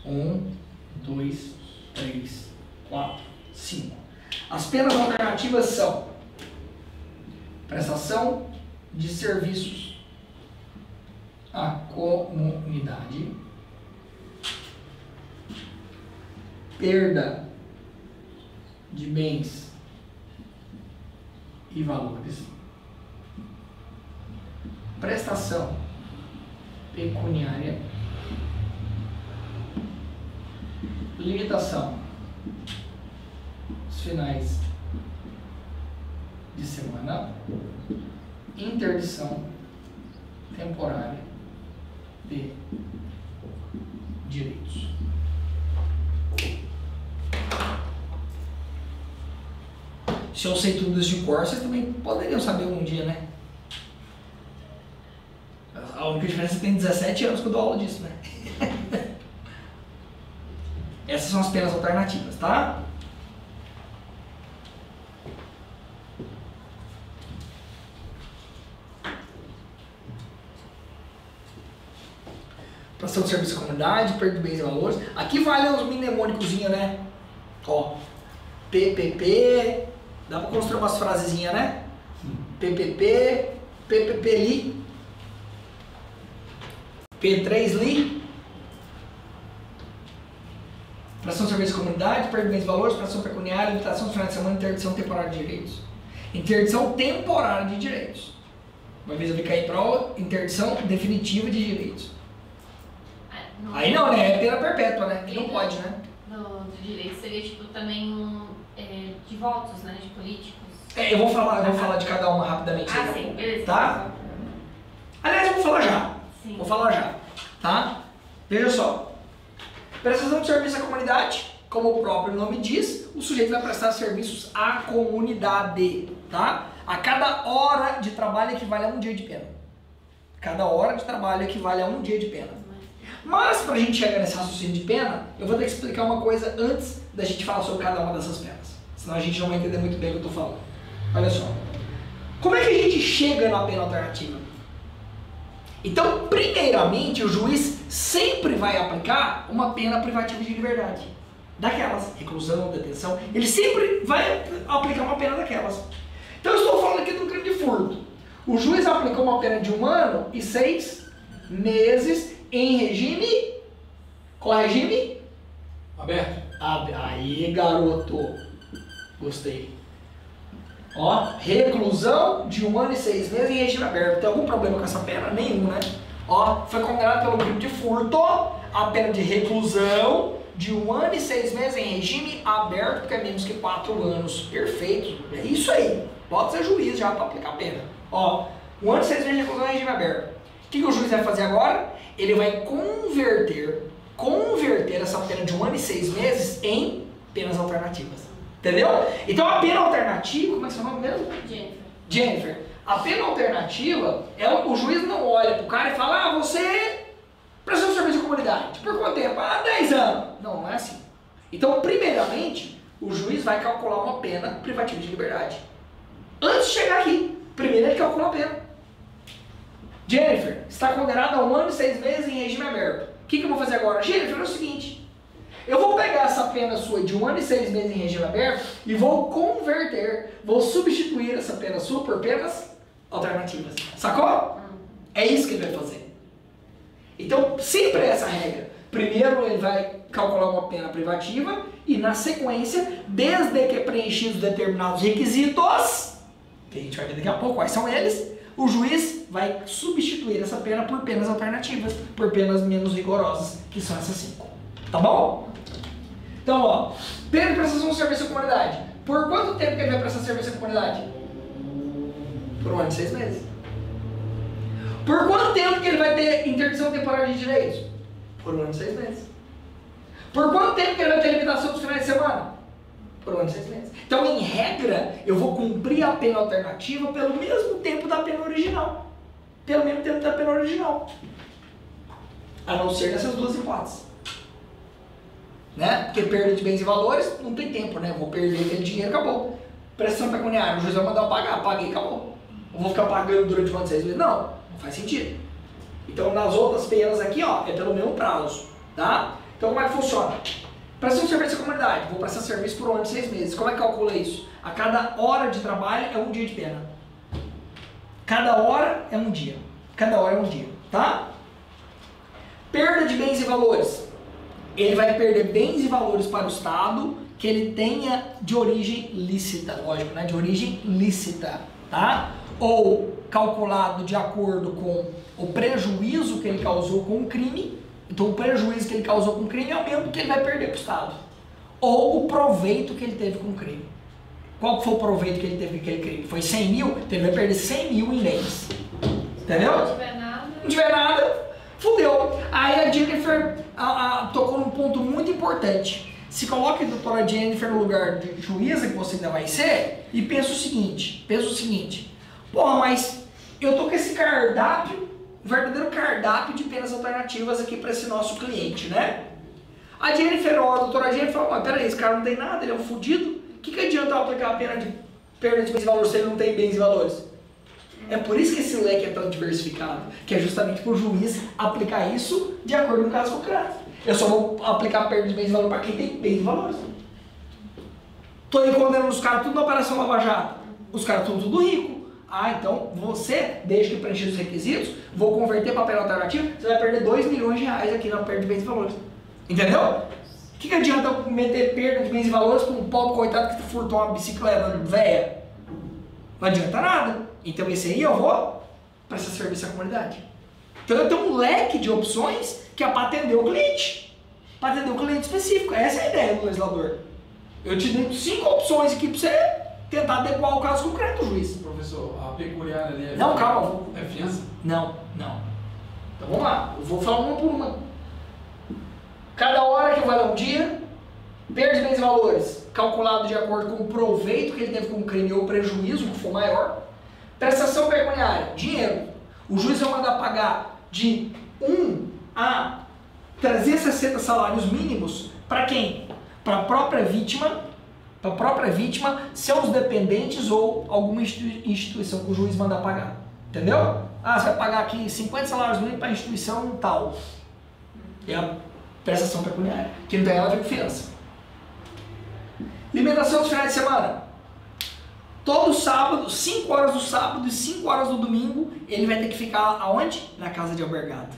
Um, dois, três, quatro, 5. As penas alternativas são prestação de serviços à comunidade, perda de bens e valores, prestação pecuniária, limitação dos finais de semana, interdição temporária de direitos. Se eu sei tudo isso de cor, vocês também poderiam saber um dia, né? A única diferença é que tem 17 anos que eu dou aula disso, né? Essas são as penas alternativas, tá? Prestação de serviço à comunidade, perda de bens e valores. Aqui vale os mnemônicos, né? Ó, PPP, dá pra construir umas frasezinhas, né? PPP, PPP li, P3 li, prestação de serviço à comunidade, perda de bens e valores, prestação pecuniária, limitação de final de semana, interdição temporária de direitos. Interdição temporária de direitos. Uma vez eu vi cair prova, interdição definitiva de direitos. Não. Aí não, né? É pena perpétua, né? Que não pode, né? No, do direito seria tipo também um, de votos, né? De políticos. É, eu vou falar, eu vou falar de cada uma rapidamente. Ah, aí, sim, beleza. Tá? Aliás, eu vou falar já. Sim. Vou falar já. Tá? Veja só. Prestação de serviço à comunidade, como o próprio nome diz, o sujeito vai prestar serviços à comunidade, tá? A cada hora de trabalho equivale a um dia de pena. Cada hora de trabalho equivale a um dia de pena. Mas, para a gente chegar nesse raciocínio de pena, eu vou ter que explicar uma coisa antes da gente falar sobre cada uma dessas penas. Senão a gente não vai entender muito bem o que eu estou falando. Olha só. Como é que a gente chega na pena alternativa? Então, primeiramente, o juiz sempre vai aplicar uma pena privativa de liberdade. Daquelas, reclusão, detenção, ele sempre vai aplicar uma pena daquelas. Então, eu estou falando aqui do crime de furto. O juiz aplicou uma pena de um ano e seis meses em regime. Qual regime? Aberto. Aí, garoto. Gostei. Ó, reclusão de um ano e seis meses em regime aberto. Tem algum problema com essa pena? Nenhum, né? Ó, foi condenado pelo crime de furto, a pena de reclusão de um ano e seis meses em regime aberto, que é menos que quatro anos. Perfeito. É isso aí. Pode ser juiz já para aplicar a pena. Ó, um ano e seis meses de reclusão em regime aberto. O que, que o juiz vai fazer agora? Ele vai converter, converter essa pena de um ano e seis meses em penas alternativas. Entendeu? Então a pena alternativa, como é que é o nome mesmo? Jennifer. Jennifer. A pena alternativa é o, o juiz não olha pro cara e fala, ah, você prestou serviço de comunidade. Por quanto tempo? Ah, 10 anos. Não, não é assim. Então, primeiramente, o juiz vai calcular uma pena privativa de liberdade. Antes de chegar aqui, primeiro ele calcula a pena. Jennifer, está condenada a um ano e seis meses em regime aberto. O que, que eu vou fazer agora? Jennifer, é o seguinte. Eu vou pegar essa pena sua de um ano e seis meses em regime aberto e vou converter, vou substituir essa pena sua por penas alternativas. Sacou? É isso que ele vai fazer. Então, sempre é essa regra. Primeiro ele vai calcular uma pena privativa e na sequência, desde que preenchidos determinados requisitos, que a gente vai ver daqui a pouco quais são eles, o juiz vai substituir essa pena por penas alternativas, por penas menos rigorosas, que são essas cinco. Tá bom? Então, ó, pena de prestação de serviço à comunidade. Por quanto tempo que ele vai prestar serviço à comunidade? Por um ano e seis meses. Por quanto tempo que ele vai ter interdição temporária de direitos? Por um ano e seis meses. Por quanto tempo que ele vai ter limitação dos finais de semana? Por um ano e seis meses. Então, em regra, eu vou cumprir a pena alternativa pelo mesmo tempo da pena original. Pelo mesmo tempo da pena original. A não ser nessas duas hipóteses. Né? Porque perda de bens e valores não tem tempo, né? Vou perder aquele dinheiro, acabou. Prestação pecuniária, o juiz vai mandar eu pagar, paguei, acabou. Eu vou ficar pagando durante quantos seis meses? Não, não faz sentido. Então, nas outras penas aqui, ó, é pelo mesmo prazo, tá? Então, como é que funciona? Prestação de serviço à comunidade. Vou prestar serviço por um ano e seis meses. Como é que calcula isso? A cada hora de trabalho é um dia de pena. Cada hora é um dia. Cada hora é um dia, tá? Perda de bens e valores. Ele vai perder bens e valores para o Estado que ele tenha de origem lícita, lógico, né? De origem lícita, tá? Ou calculado de acordo com o prejuízo que ele causou com o crime. Então, o prejuízo que ele causou com o crime é o mesmo que ele vai perder para o Estado. Ou o proveito que ele teve com o crime. Qual foi o proveito que ele teve com aquele crime? Foi 100 mil? Então ele vai perder 100 mil em bens. Entendeu? Não tiver nada. Não tiver nada, fudeu. Aí a Jennifer a, a, tocou num ponto muito importante. Se coloque a doutora Jennifer no lugar de juíza, que você ainda vai ser, e pensa o seguinte, pensa o seguinte, porra, mas eu tô com esse cardápio, verdadeiro cardápio de penas alternativas aqui para esse nosso cliente, né? A Jennifer, a doutora Jennifer falou, mas peraí, esse cara não tem nada, ele é um fudido, o que, que adianta eu aplicar a pena de perda de bens e valores se ele não tem bens e valores? É por isso que esse leque é tão diversificado, que é justamente para o juiz aplicar isso de acordo com o caso concreto. Eu só vou aplicar perda de bens e valores para quem tem bens e valores. Estou aí condenando os caras tudo na Operação Lava Jato. Os caras estão tudo rico. Ah, então você, desde que preencher os requisitos, vou converter papel alternativo, você vai perder 2 milhões de reais aqui na perda de bens e valores. Entendeu? O que, que adianta eu meter perda de bens e valores para um pobre coitado que furtou uma bicicleta velha? Não adianta nada. Então esse aí eu vou prestar serviço à comunidade. Então eu tenho um leque de opções que é para atender o cliente. Para atender o cliente específico. Essa é a ideia do legislador. Eu te dei cinco opções aqui para você tentar adequar o caso concreto do juiz. Professor, a peculiar ali é. Não, calma. É fiança? Não, não. Então vamos lá. Eu vou falar uma por uma. Cada hora que dar um dia, perda de bens e valores, calculado de acordo com o proveito que ele teve com o crime ou o prejuízo que for maior. Prestação pecuniária, dinheiro. O juiz vai mandar pagar de 1 a 360 salários mínimos para quem? Para a própria vítima, para a própria vítima, seus dependentes ou alguma instituição que o juiz manda pagar. Entendeu? Ah, você vai pagar aqui 50 salários mínimos para a instituição tal. É a prestação pecuniária, que não tem nada a ver com fiança. Limitação dos finais de semana. Todo sábado, 5 horas do sábado e 5 horas do domingo, ele vai ter que ficar aonde? Na casa de albergado.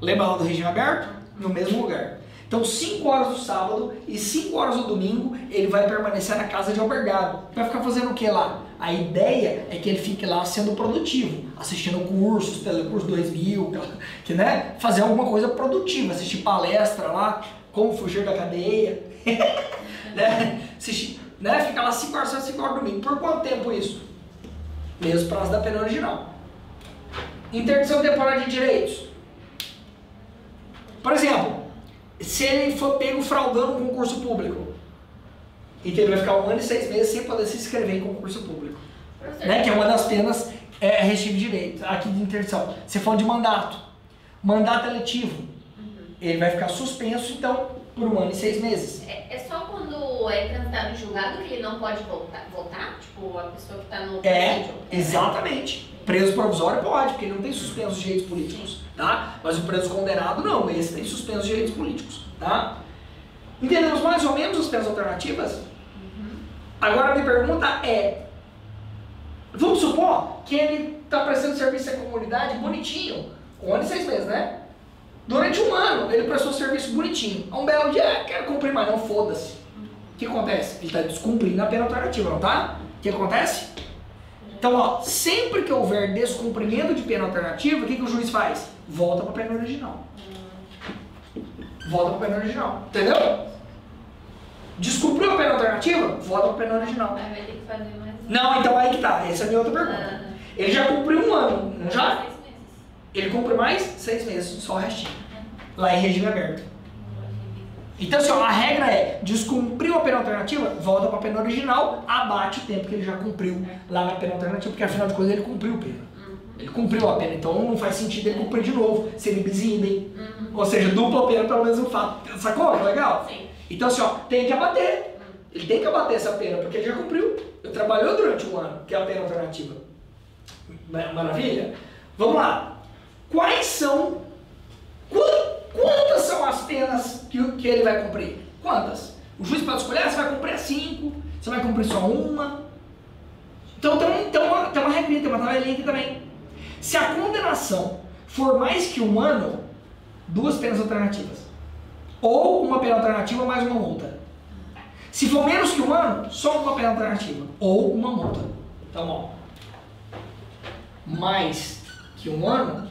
Lembra lá do regime aberto? No mesmo lugar. Então, 5 horas do sábado e 5 horas do domingo, ele vai permanecer na casa de albergado. Vai ficar fazendo o que lá? A ideia é que ele fique lá sendo produtivo, assistindo cursos, Telecurso 2000, que, né, fazer alguma coisa produtiva, assistir palestra lá, como fugir da cadeia, né, assistir, né, ficar lá 5 horas, 5 horas do domingo. Por quanto tempo isso? Mesmo prazo da pena original. Interdição temporária de direitos. Por exemplo, se ele for pego fraudando um concurso público, então ele vai ficar um ano e seis meses sem poder se inscrever em concurso público. Né? Que é uma das penas é, restritiva de direito, aqui de interdição. Se for de mandato, mandato eletivo, ele vai ficar suspenso, então, por um ano e seis meses. É, é só quando é transitado em julgado que ele não pode voltar? voltar? Tipo, a pessoa que está no É, presídio? exatamente. Preso provisório pode, porque ele não tem suspenso os direitos políticos, tá? Mas o preso condenado não, esse tem suspenso os direitos políticos, tá? Entendemos mais ou menos as penas alternativas? Agora a minha pergunta é, vamos supor que ele está prestando serviço à comunidade bonitinho, um ano e seis meses, né? Durante um ano ele prestou serviço bonitinho. Um belo dia, ah, quero cumprir mais, não foda-se. O que acontece? Ele está descumprindo a pena alternativa, não tá? O que acontece? Então, ó, sempre que houver descumprimento de pena alternativa, o que, que o juiz faz? Volta para a pena original. Volta para a pena original. Entendeu? Descumpriu a pena alternativa? Volta para a pena original. Aí vai ter que fazer mais. Não, então aí que tá. Essa é a minha outra pergunta. Ah, Ele já cumpriu um ano, não já? Ele cumpre mais seis meses, só o restinho. Lá em regime aberto. Então, assim, ó, a regra é, descumpriu a pena alternativa, volta para a pena original, abate o tempo que ele já cumpriu lá na pena alternativa, porque afinal de contas ele cumpriu a pena. Ele cumpriu a pena, então não faz sentido ele cumprir de novo, se ele bis idem. Ou seja, dupla pena pelo mesmo fato. Sacou? Que legal? Sim. Então, assim, ó, tem que abater. Ele tem que abater essa pena, porque ele já cumpriu. Ele trabalhou durante um ano, que é a pena alternativa. Ma- Maravilha? Vamos lá. Quais são. Qu- Quantas são as penas que, que ele vai cumprir? Quantas? O juiz pode escolher, ah, você vai cumprir cinco, você vai cumprir só uma. Então tem, tem, uma, tem uma tem uma tabelinha aqui também. Se a condenação for mais que um ano, duas penas alternativas. Ou uma pena alternativa mais uma multa. Se for menos que um ano, só uma pena alternativa. Ou uma multa. Então, ó. Mais que um ano.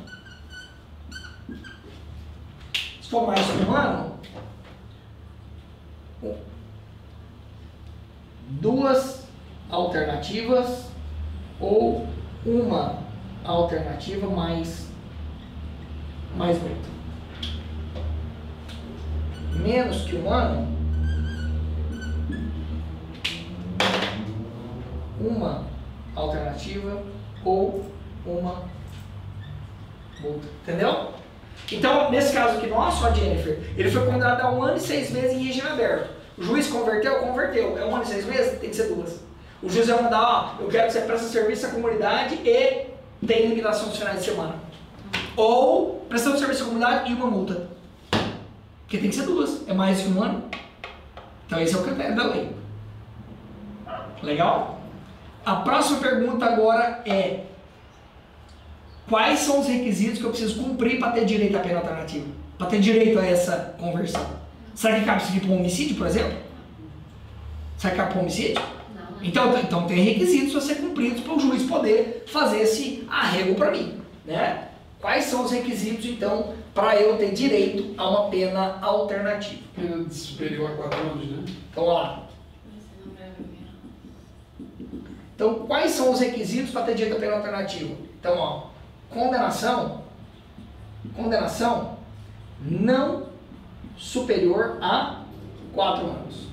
Se for mais que um ano, duas alternativas ou uma alternativa mais mais multa. Menos que um ano, uma alternativa ou uma multa. Entendeu? Então, nesse caso aqui nosso, a Jennifer, ele foi condenado a um ano e seis meses em regime aberto. O juiz converteu? Converteu. É um ano e seis meses? Tem que ser duas. O juiz vai mandar, ó, eu quero que você preste serviço à comunidade e tem limitação dos finais de semana. Ou prestação de serviço à comunidade e uma multa. Porque tem que ser duas. É mais que um ano. Então esse é o critério da lei. Legal? A próxima pergunta agora é quais são os requisitos que eu preciso cumprir para ter direito à pena alternativa? Para ter direito a essa conversão? Será que cabe isso aqui para um homicídio, por exemplo? Será que cabe para um homicídio? Não. Então, então tem requisitos a ser cumpridos para o juiz poder fazer esse arrego para mim. Né? Quais são os requisitos, então, para eu ter direito a uma pena alternativa? Pena superior a 4 anos, né? Então, vamos lá. Então, quais são os requisitos para ter direito à pena alternativa? Então, ó, condenação, condenação não superior a 4 anos.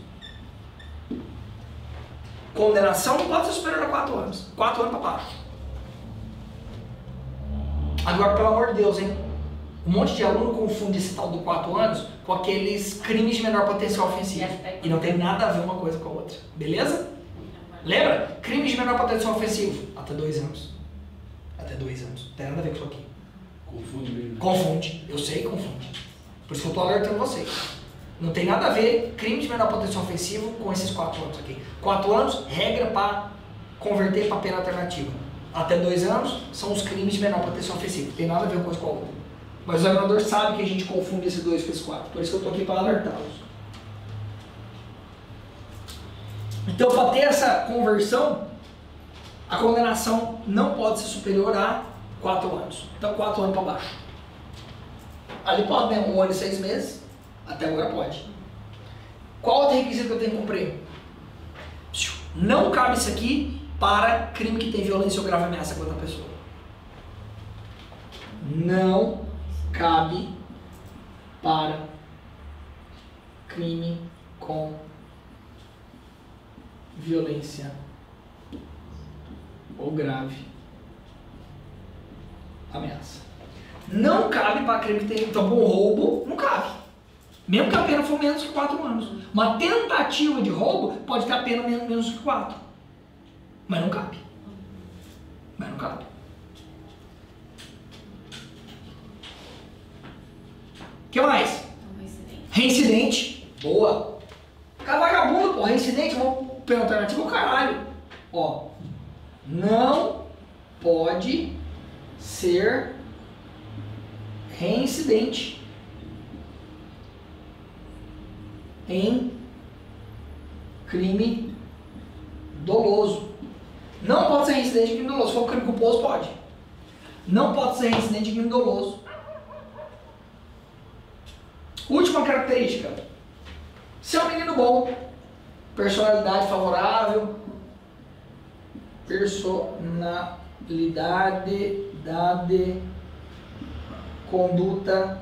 Condenação não pode ser superior a 4 anos. 4 anos para baixo. Agora, pelo amor de Deus, hein? Um monte de aluno confunde esse tal do 4 anos com aqueles crimes de menor potencial ofensivo. E não tem nada a ver uma coisa com a outra. Beleza? Lembra? Crimes de menor potencial ofensivo. Até 2 anos. Até 2 anos. Não tem nada a ver com isso aqui. Confunde mesmo. Confunde. Eu sei que confunde. Por isso que eu estou alertando vocês. Não tem nada a ver crime de menor potencial ofensivo com esses 4 anos aqui. 4 anos, regra para converter para pena alternativa até dois anos são os crimes de menor proteção ofensiva. Tem nada a ver uma coisa com a outra. Mas o examinador sabe que a gente confunde esses dois com esses quatro. Por isso que eu estou aqui para alertá-los. Então, para ter essa conversão, a condenação não pode ser superior a quatro anos. Então, quatro anos para baixo. Ali pode, né? Um ano e seis meses. Até agora pode. Qual outro requisito que eu tenho que cumprir? Não cabe isso aqui para crime que tem violência ou grave ameaça contra a pessoa. Não cabe para crime com violência ou grave ameaça. Não cabe para crime que tem então um roubo, não cabe. Mesmo que a pena for menos que 4 anos. Uma tentativa de roubo pode ter a pena menos que 4. Mas não cabe. Mas não cabe. O que mais? Reincidente. Reincidente. Boa. Cara vagabundo, pô. Reincidente, vamos pela alternativa o caralho. Ó. Não pode ser reincidente em crime doloso. Não pode ser reincidente de crime doloso. Se for crime culposo, pode. Não pode ser reincidente de crime doloso. Última característica. Ser um menino bom. Personalidade favorável. Personalidade, dade, conduta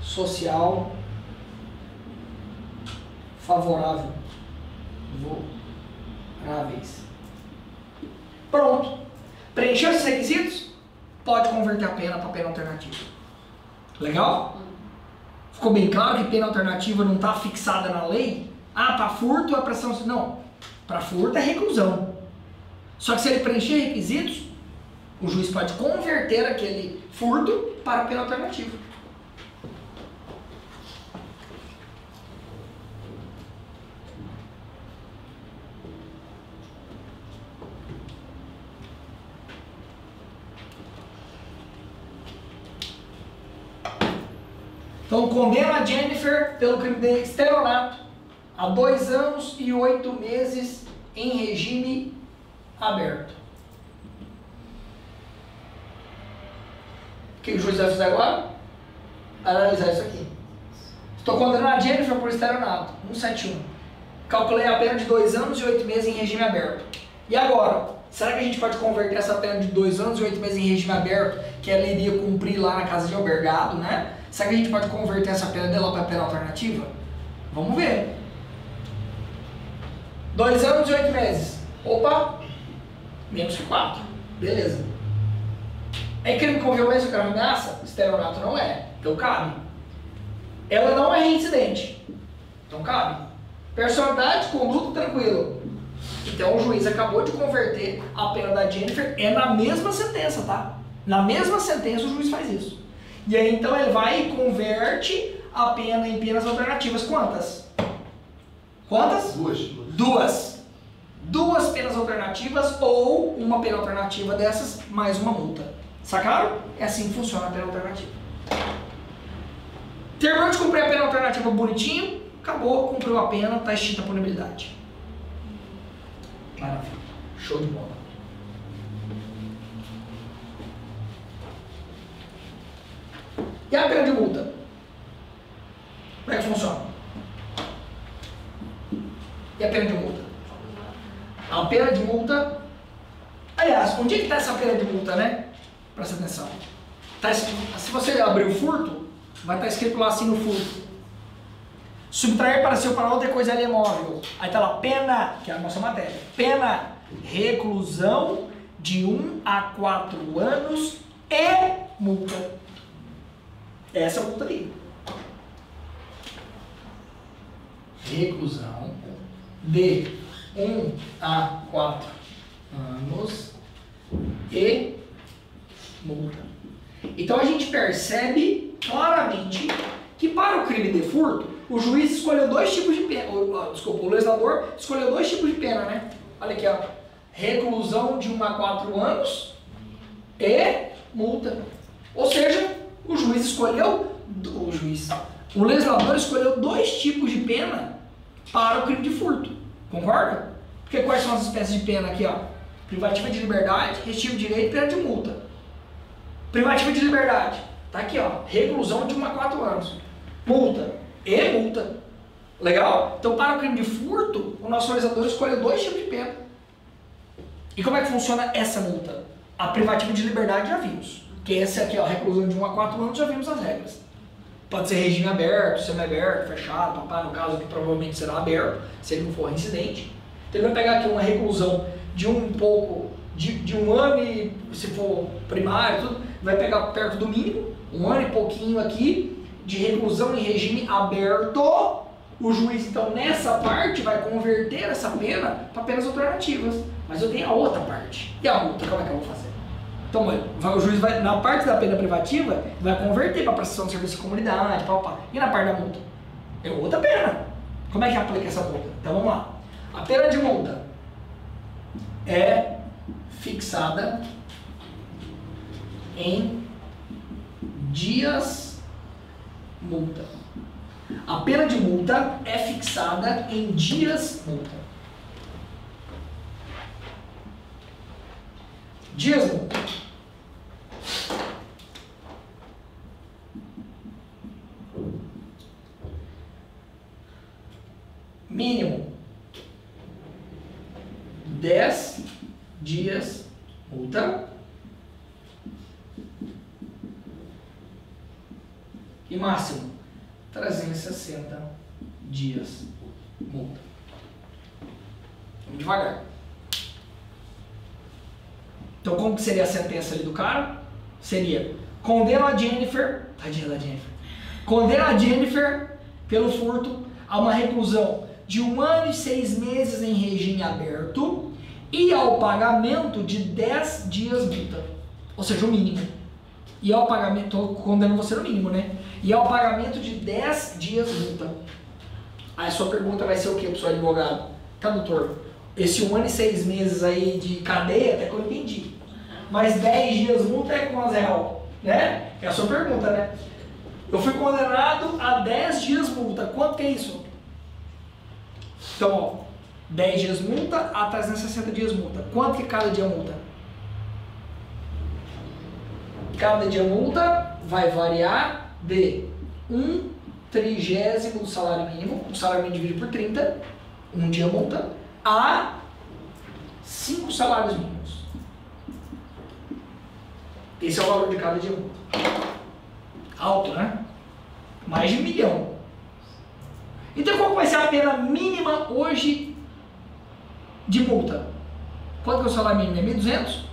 social favorável. Favoráveis. Pronto. Preencheu esses requisitos? Pode converter a pena para pena alternativa. Legal? Ficou bem claro que pena alternativa não está fixada na lei? Ah, para furto é pressão. Não. Para furto é reclusão. Só que se ele preencher requisitos, o juiz pode converter aquele furto para pena alternativa. Então condena a Jennifer pelo crime de estelionato a dois anos e oito meses em regime aberto. O que o juiz vai fazer agora? Analisar isso aqui. Estou condenando a Jennifer por estelionato. 171. Calculei a pena de dois anos e oito meses em regime aberto. E agora? Será que a gente pode converter essa pena de dois anos e oito meses em regime aberto, que ela iria cumprir lá na casa de albergado, né? Será que a gente pode converter essa pena dela para pena alternativa? Vamos ver. Dois anos e oito meses. Opa! Menos que quatro. Beleza. É crime com violência grave ameaça? Estelionato não é. Então cabe. Ela não é reincidente. Então cabe. Personalidade, conduta tranquilo. Então o juiz acabou de converter a pena da Jennifer. É na mesma sentença, tá? Na mesma sentença o juiz faz isso. E aí então ele vai e converte a pena em penas alternativas. Quantas? Quantas? Duas. Duas. Duas penas alternativas ou uma pena alternativa dessas mais uma multa. Sacaram? É assim que funciona a pena alternativa. Terminou de cumprir a pena alternativa bonitinho, acabou, cumpriu a pena, está extinta a punibilidade. Maravilha. Show de bola. E a pena de multa? Como é que funciona? E a pena de multa? A pena de multa. Aliás, onde é que está essa pena de multa, né? Presta atenção. Tá, se você abrir o furto, vai estar tá escrito lá assim no furto. Subtrair para seu para outra coisa ali móvel. Aí tá lá, pena, que é a nossa matéria. Pena, reclusão de 1 um a 4 anos e multa. Essa é a multa aí. Reclusão de 1 um a 4 anos e multa. Então a gente percebe claramente que para o crime de furto, o juiz escolheu dois tipos de pena. Ou, desculpa, o legislador escolheu dois tipos de pena, né? Olha aqui, ó. Reclusão de 1 a 4 anos e multa. Ou seja, o juiz escolheu, o juiz, o legislador escolheu dois tipos de pena para o crime de furto. Concorda? Porque quais são as espécies de pena aqui, ó? Privativa de liberdade, restivo de direito e pena de multa. Privativa de liberdade. Tá aqui, ó. Reclusão de 1 a 4 anos. Multa. E multa. Legal? Então, para o crime de furto, o nosso legislador escolheu dois tipos de pena. E como é que funciona essa multa? A privativa de liberdade já vimos. Que esse aqui, ó, reclusão de 1 a 4 anos, já vimos as regras. Pode ser regime aberto, semi-aberto, fechado, papai, no caso que provavelmente será aberto, se ele não for incidente. Então ele vai pegar aqui uma reclusão de um pouco, de, de um ano e, se for primário, tudo, vai pegar perto do mínimo, um ano e pouquinho aqui, de reclusão em regime aberto. O juiz, então, nessa parte, vai converter essa pena para penas alternativas. Mas eu tenho a outra parte. E a outra, como é que eu vou fazer? Então, o juiz vai, na parte da pena privativa, vai converter para prestação de serviço de comunidade, pá, pá. E na parte da multa? É outra pena. Como é que aplica essa multa? Então, vamos lá. A pena de multa é fixada em dias multa. A pena de multa é fixada em dias multa. Dias multa. Mínimo 10 dias multa e máximo 360 dias multa. Vamos devagar. Então como que seria a sentença ali do cara? Seria condena a Jennifer, tadinha da Jennifer, condena a Jennifer pelo furto a uma reclusão de um ano e seis meses em regime aberto e ao pagamento de 10 dias multa. Ou seja, o mínimo. E ao pagamento, estou condenando você no mínimo, né? E ao pagamento de 10 dias multa. Aí a sua pergunta vai ser o que, pessoal advogado? Tá, doutor? Esse um ano e seis meses aí de cadeia, até que eu entendi. Mas 10 dias multa é com real, né? É a sua pergunta, né? Eu fui condenado a 10 dias multa. Quanto que é isso? Então, ó, 10 dias multa a 360 dias multa. Quanto que cada dia multa? Cada dia multa vai variar de 1 trigésimo do salário mínimo, o salário mínimo dividido por 30, um dia multa, a 5 salários mínimos. Esse é o valor de cada dia multa. Alto, né? Mais de um milhão. Então qual vai ser a pena mínima hoje de multa? Quanto que é o salário mínimo? É 1.200?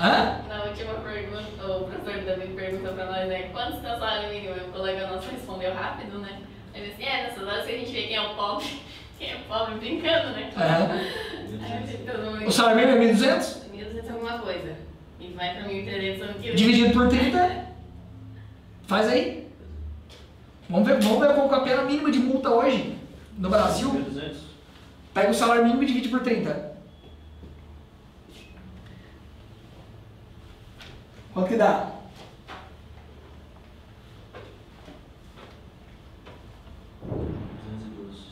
Hã? Na última pergunta, o professor Davi perguntou pra nós, né? Quanto está o salário mínimo? E o colega nosso respondeu rápido, né? Ele disse, é, nessas horas que a gente vê quem é o pobre, quem é pobre brincando, né? O salário mínimo é 1.200? 1.200 alguma coisa. E vai pra 1.300 ano que vem. Dividido por 30? Faz aí. Vamos ver, vamos ver qual é a pena mínima de multa hoje no Brasil. Pega o salário mínimo e divide por 30. Quanto que dá?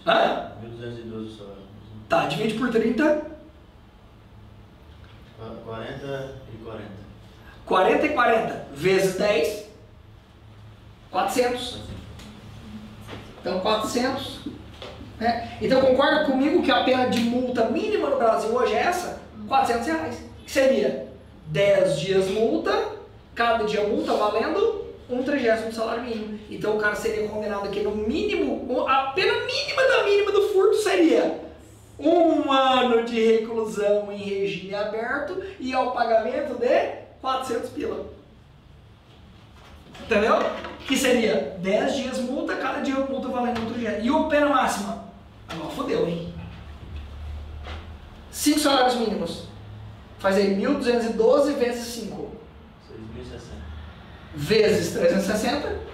Hã? 1.212 o salário. Tá, divide por 30. 40 e 40. 40 e 40 vezes 10. 400. Então 400. né? Então concorda comigo que a pena de multa mínima no Brasil hoje é essa? 400 reais. Que seria 10 dias multa, cada dia multa valendo um trigésimo do salário mínimo. Então o cara seria condenado aqui no mínimo, a pena mínima da mínima do furto seria um ano de reclusão em regime aberto e ao pagamento de 400 pila. Entendeu? Que seria 10 dias multa, cada dia multa valendo um trigésimo. E o pena máxima? Agora fodeu, hein? 5 salários mínimos. Faz aí 1.212 vezes 5. 6.060. Vezes 360.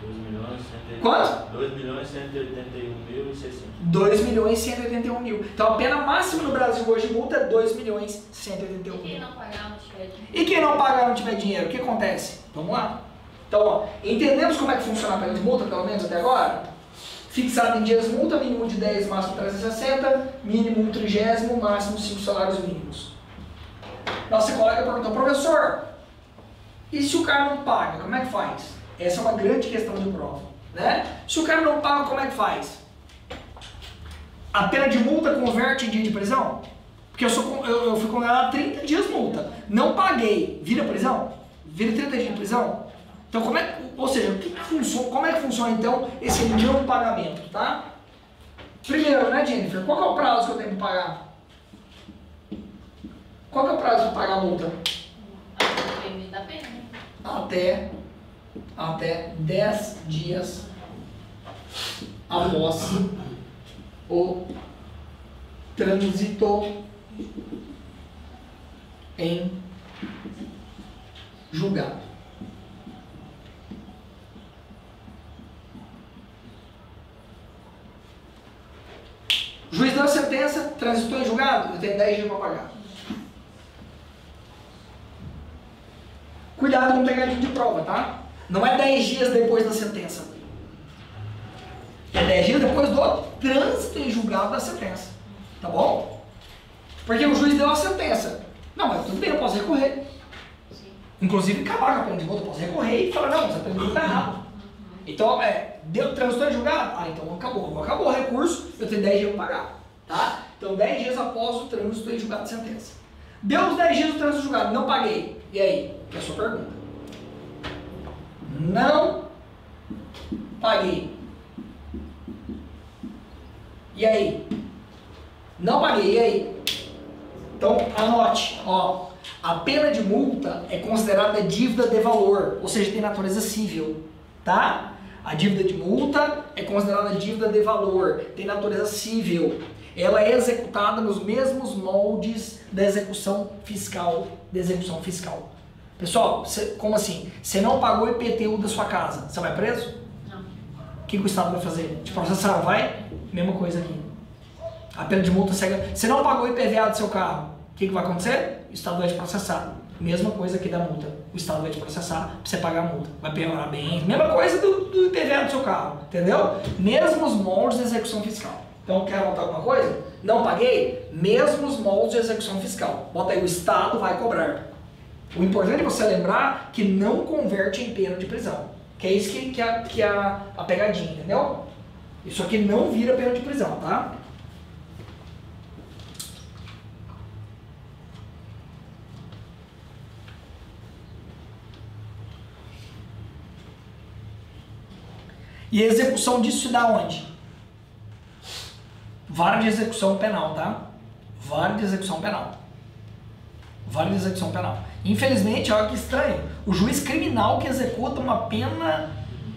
2 milhões, 180. Quanto? 2 milhões 181 mil e 600. 2 milhões e 181 mil. Então a pena máxima no Brasil hoje de multa é 2 milhões e 181 E quem mil. não pagar não tiver dinheiro? E quem não pagar não tiver dinheiro, o que acontece? Vamos lá? Então, ó, entendemos como é que funciona a pena de multa, pelo menos até agora? Fixado em dias de multa, mínimo de 10, máximo 360, mínimo um trigésimo, máximo 5 salários mínimos. Nossa colega perguntou, professor, e se o cara não paga, como é que faz? Essa é uma grande questão de prova. Né? Se o cara não paga, como é que faz? A pena de multa converte em dia de prisão? Porque eu, sou, eu, eu fui condenado a 30 dias de multa. Não paguei. Vira prisão? Vira 30 dias de prisão? Então, como é, ou seja, que que funciona, como é que funciona então esse não pagamento, tá? Primeiro, né, Jennifer? Qual que é o prazo que eu tenho para pagar? Qual que é o prazo para pagar a multa? Depende da pena. até, até 10 dias após o trânsito em julgado. Juiz deu a sentença, transitou em julgado, eu tenho 10 dias para pagar. Cuidado com o pegadinho de prova, tá? Não é 10 dias depois da sentença. É 10 dias depois do trânsito em julgado da sentença. Tá bom? Porque o juiz deu a sentença. Não, mas tudo bem, eu posso recorrer. Inclusive, acabar com a pena de multa, eu posso recorrer e falar, não, essa pena de multa tá errada. Então, é, deu trânsito em julgado? Ah, então acabou. Acabou o recurso, eu tenho 10 dias para pagar. Tá? Então, 10 dias após o trânsito em julgado de sentença. Deu os 10 dias do trânsito em julgado, não paguei. E aí? Que é a sua pergunta. Não paguei. E aí? Não paguei, e aí? Então, anote, ó. A pena de multa é considerada dívida de valor, ou seja, tem natureza civil, tá? A dívida de multa é considerada dívida de valor, tem natureza civil. Ela é executada nos mesmos moldes da execução fiscal, da execução fiscal. Pessoal, cê- como assim? Você não pagou o IPTU da sua casa, você vai preso? Não. O que, que o Estado vai fazer? Te processar, vai? Mesma coisa aqui. A pena de multa segue. Você não pagou o IPVA do seu carro. O que, que vai acontecer? O Estado vai te processar. Mesma coisa aqui da multa. O Estado vai te processar pra você pagar a multa. Vai piorar bem. Mesma coisa do, do IPVA do seu carro. Entendeu? Mesmos moldes de execução fiscal. Então, quer anotar alguma coisa? Não paguei? Mesmos moldes de execução fiscal. Bota aí, o Estado vai cobrar. O importante é você lembrar que não converte em pena de prisão. Que é isso que, que, é, que a, a pegadinha, entendeu? Isso aqui não vira pena de prisão, tá? E a execução disso se dá onde? Vara de execução penal, tá? Vara de execução penal. Vara de execução penal. Infelizmente, olha que estranho. O juiz criminal que executa uma pena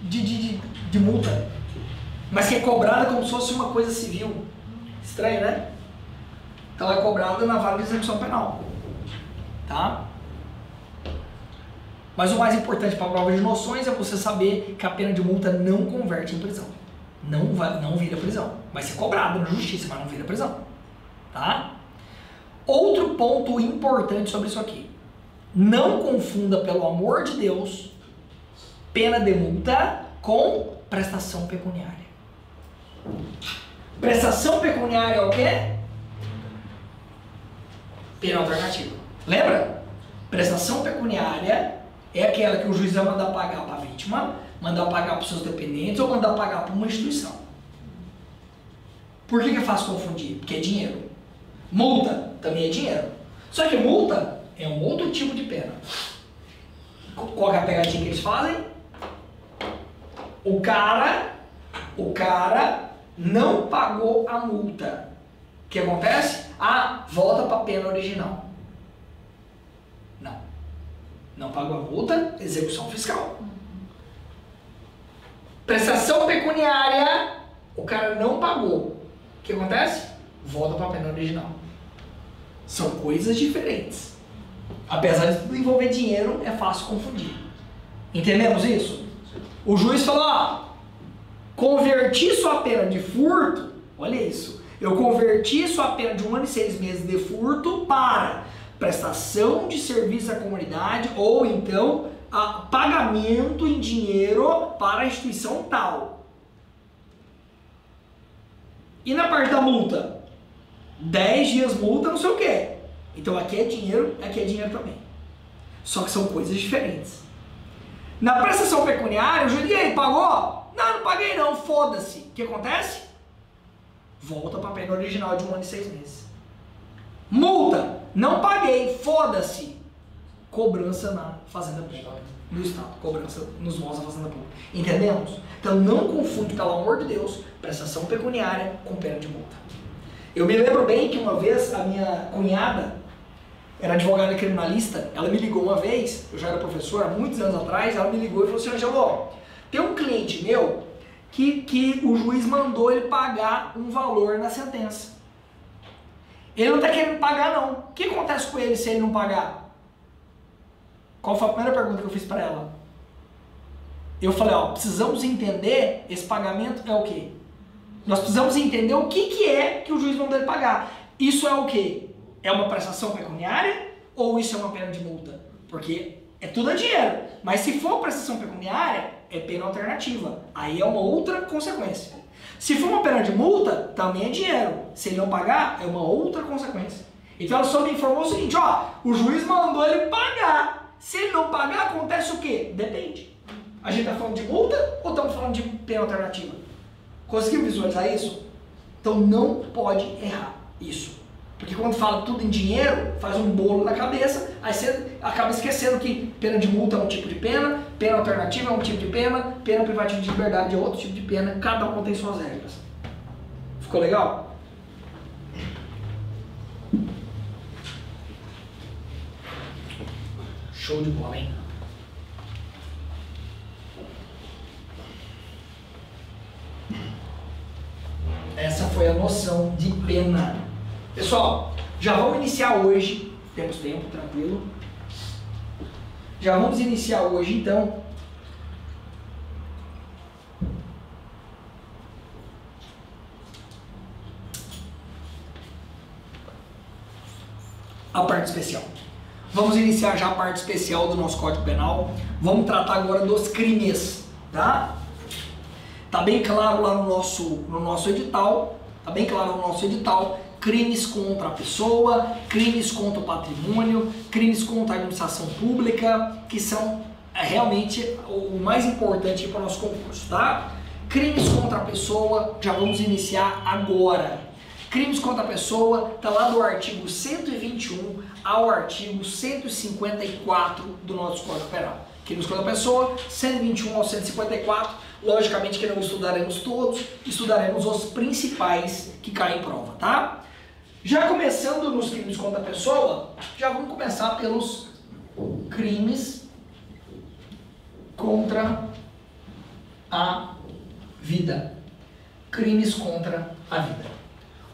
de, de, de, de multa, mas que é cobrada como se fosse uma coisa civil. Estranho, né? Então é cobrada na vara de execução penal. Tá? Mas o mais importante para a prova de noções é você saber que a pena de multa não converte em prisão. Não, vai, não vira prisão. Vai ser cobrada na justiça, mas não vira prisão. Tá? Outro ponto importante sobre isso aqui. Não confunda, pelo amor de Deus, pena de multa com prestação pecuniária. Prestação pecuniária é o quê? Pena alternativa. Lembra? Prestação pecuniária é aquela que o juiz vai mandar pagar para a vítima, mandar pagar para os seus dependentes ou mandar pagar para uma instituição. Por que, que é fácil confundir? Porque é dinheiro. Multa também é dinheiro. Só que multa é um outro tipo de pena. Qual é a pegadinha que eles fazem? O cara, o cara não pagou a multa. O que acontece? Ah, volta para a pena original. Não. Não pagou a multa, execução fiscal. Prestação pecuniária, o cara não pagou. O que acontece? Volta para a pena original. São coisas diferentes. Apesar de tudo envolver dinheiro, é fácil confundir. Entendemos isso? O juiz falou, ó, converti sua pena de furto, olha isso, eu converti sua pena de um ano e seis meses de furto para prestação de serviço à comunidade ou então pagamento em dinheiro para a instituição tal. E na parte da multa? 10 dias multa, não sei o quê. Então aqui é dinheiro, aqui é dinheiro também. Só que são coisas diferentes. Na prestação pecuniária, o juiz, pagou? Não, não paguei não, foda-se. O que acontece? Volta para a pena original de um ano e seis meses. Multa, não paguei, foda-se. Cobrança na Fazenda Pública. No Estado, cobrança nos mãos da Fazenda Pública. Entendemos? Então não confunde, pelo amor de Deus, prestação pecuniária com pena de multa. Eu me lembro bem que uma vez a minha cunhada era advogada criminalista, ela me ligou uma vez, eu já era professor há muitos anos atrás, ela me ligou e falou assim, Angelo, tem um cliente meu que, que o juiz mandou ele pagar um valor na sentença. Ele não está querendo pagar não. O que acontece com ele se ele não pagar? Qual foi a primeira pergunta que eu fiz para ela? Eu falei, ó, precisamos entender esse pagamento é o quê? Nós precisamos entender o que, que é que o juiz mandou ele pagar. Isso é o quê? É uma prestação pecuniária ou isso é uma pena de multa? Porque é tudo dinheiro. Mas se for prestação pecuniária, é pena alternativa. Aí é uma outra consequência. Se for uma pena de multa, também é dinheiro. Se ele não pagar, é uma outra consequência. Então ela só me informou o seguinte, ó, o juiz mandou ele pagar. Se ele não pagar, acontece o quê? Depende. A gente está falando de multa ou estamos falando de pena alternativa? Conseguiu visualizar isso? Então não pode errar isso. Porque quando fala tudo em dinheiro, faz um bolo na cabeça, aí você acaba esquecendo que pena de multa é um tipo de pena, pena alternativa é um tipo de pena, pena privativa de liberdade é outro tipo de pena, cada um tem suas regras. Ficou legal? Show de bola, hein? Essa foi a noção de pena. Pessoal, já vamos iniciar hoje. Temos tempo, tranquilo. Já vamos iniciar hoje, então. A parte especial. Vamos iniciar já a parte especial do nosso Código Penal. Vamos tratar agora dos crimes, tá? Tá bem claro lá no nosso, no nosso edital, tá bem claro no nosso edital, crimes contra a pessoa, crimes contra o patrimônio, crimes contra a administração pública, que são é, realmente o mais importante para o nosso concurso, tá? Crimes contra a pessoa, já vamos iniciar agora. Crimes contra a pessoa, está lá do artigo 121 ao artigo 154 do nosso Código Penal. Crimes contra a pessoa, 121 ao 154. Logicamente que não estudaremos todos, estudaremos os principais que caem em prova, tá? Já começando nos crimes contra a pessoa, já vamos começar pelos crimes contra a vida. Crimes contra a vida.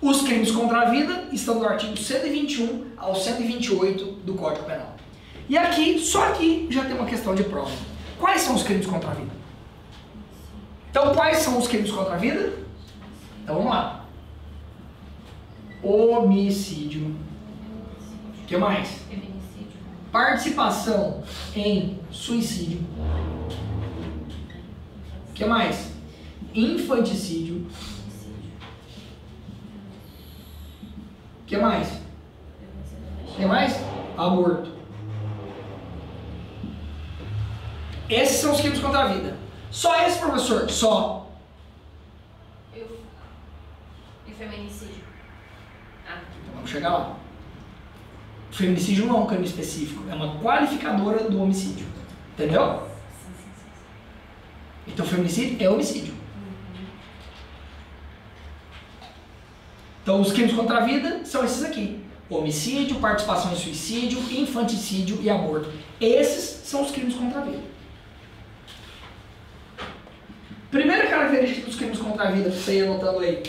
Os crimes contra a vida estão no artigo 121 ao 128 do Código Penal. E aqui, só aqui, já tem uma questão de prova. Quais são os crimes contra a vida? Então, quais são os crimes contra a vida? Então, vamos lá. Homicídio. O que mais? Participação em suicídio. O que mais? Infanticídio. O que mais? O que mais? Aborto. Esses são os crimes contra a vida. Só esse, professor? Só. E feminicídio? Então vamos chegar lá. O feminicídio não é um crime específico, é uma qualificadora do homicídio. Entendeu? Então feminicídio é homicídio. Então, os crimes contra a vida são esses aqui: homicídio, participação em suicídio, infanticídio e aborto. Esses são os crimes contra a vida. Primeira característica dos crimes contra a vida, você ir anotando aí.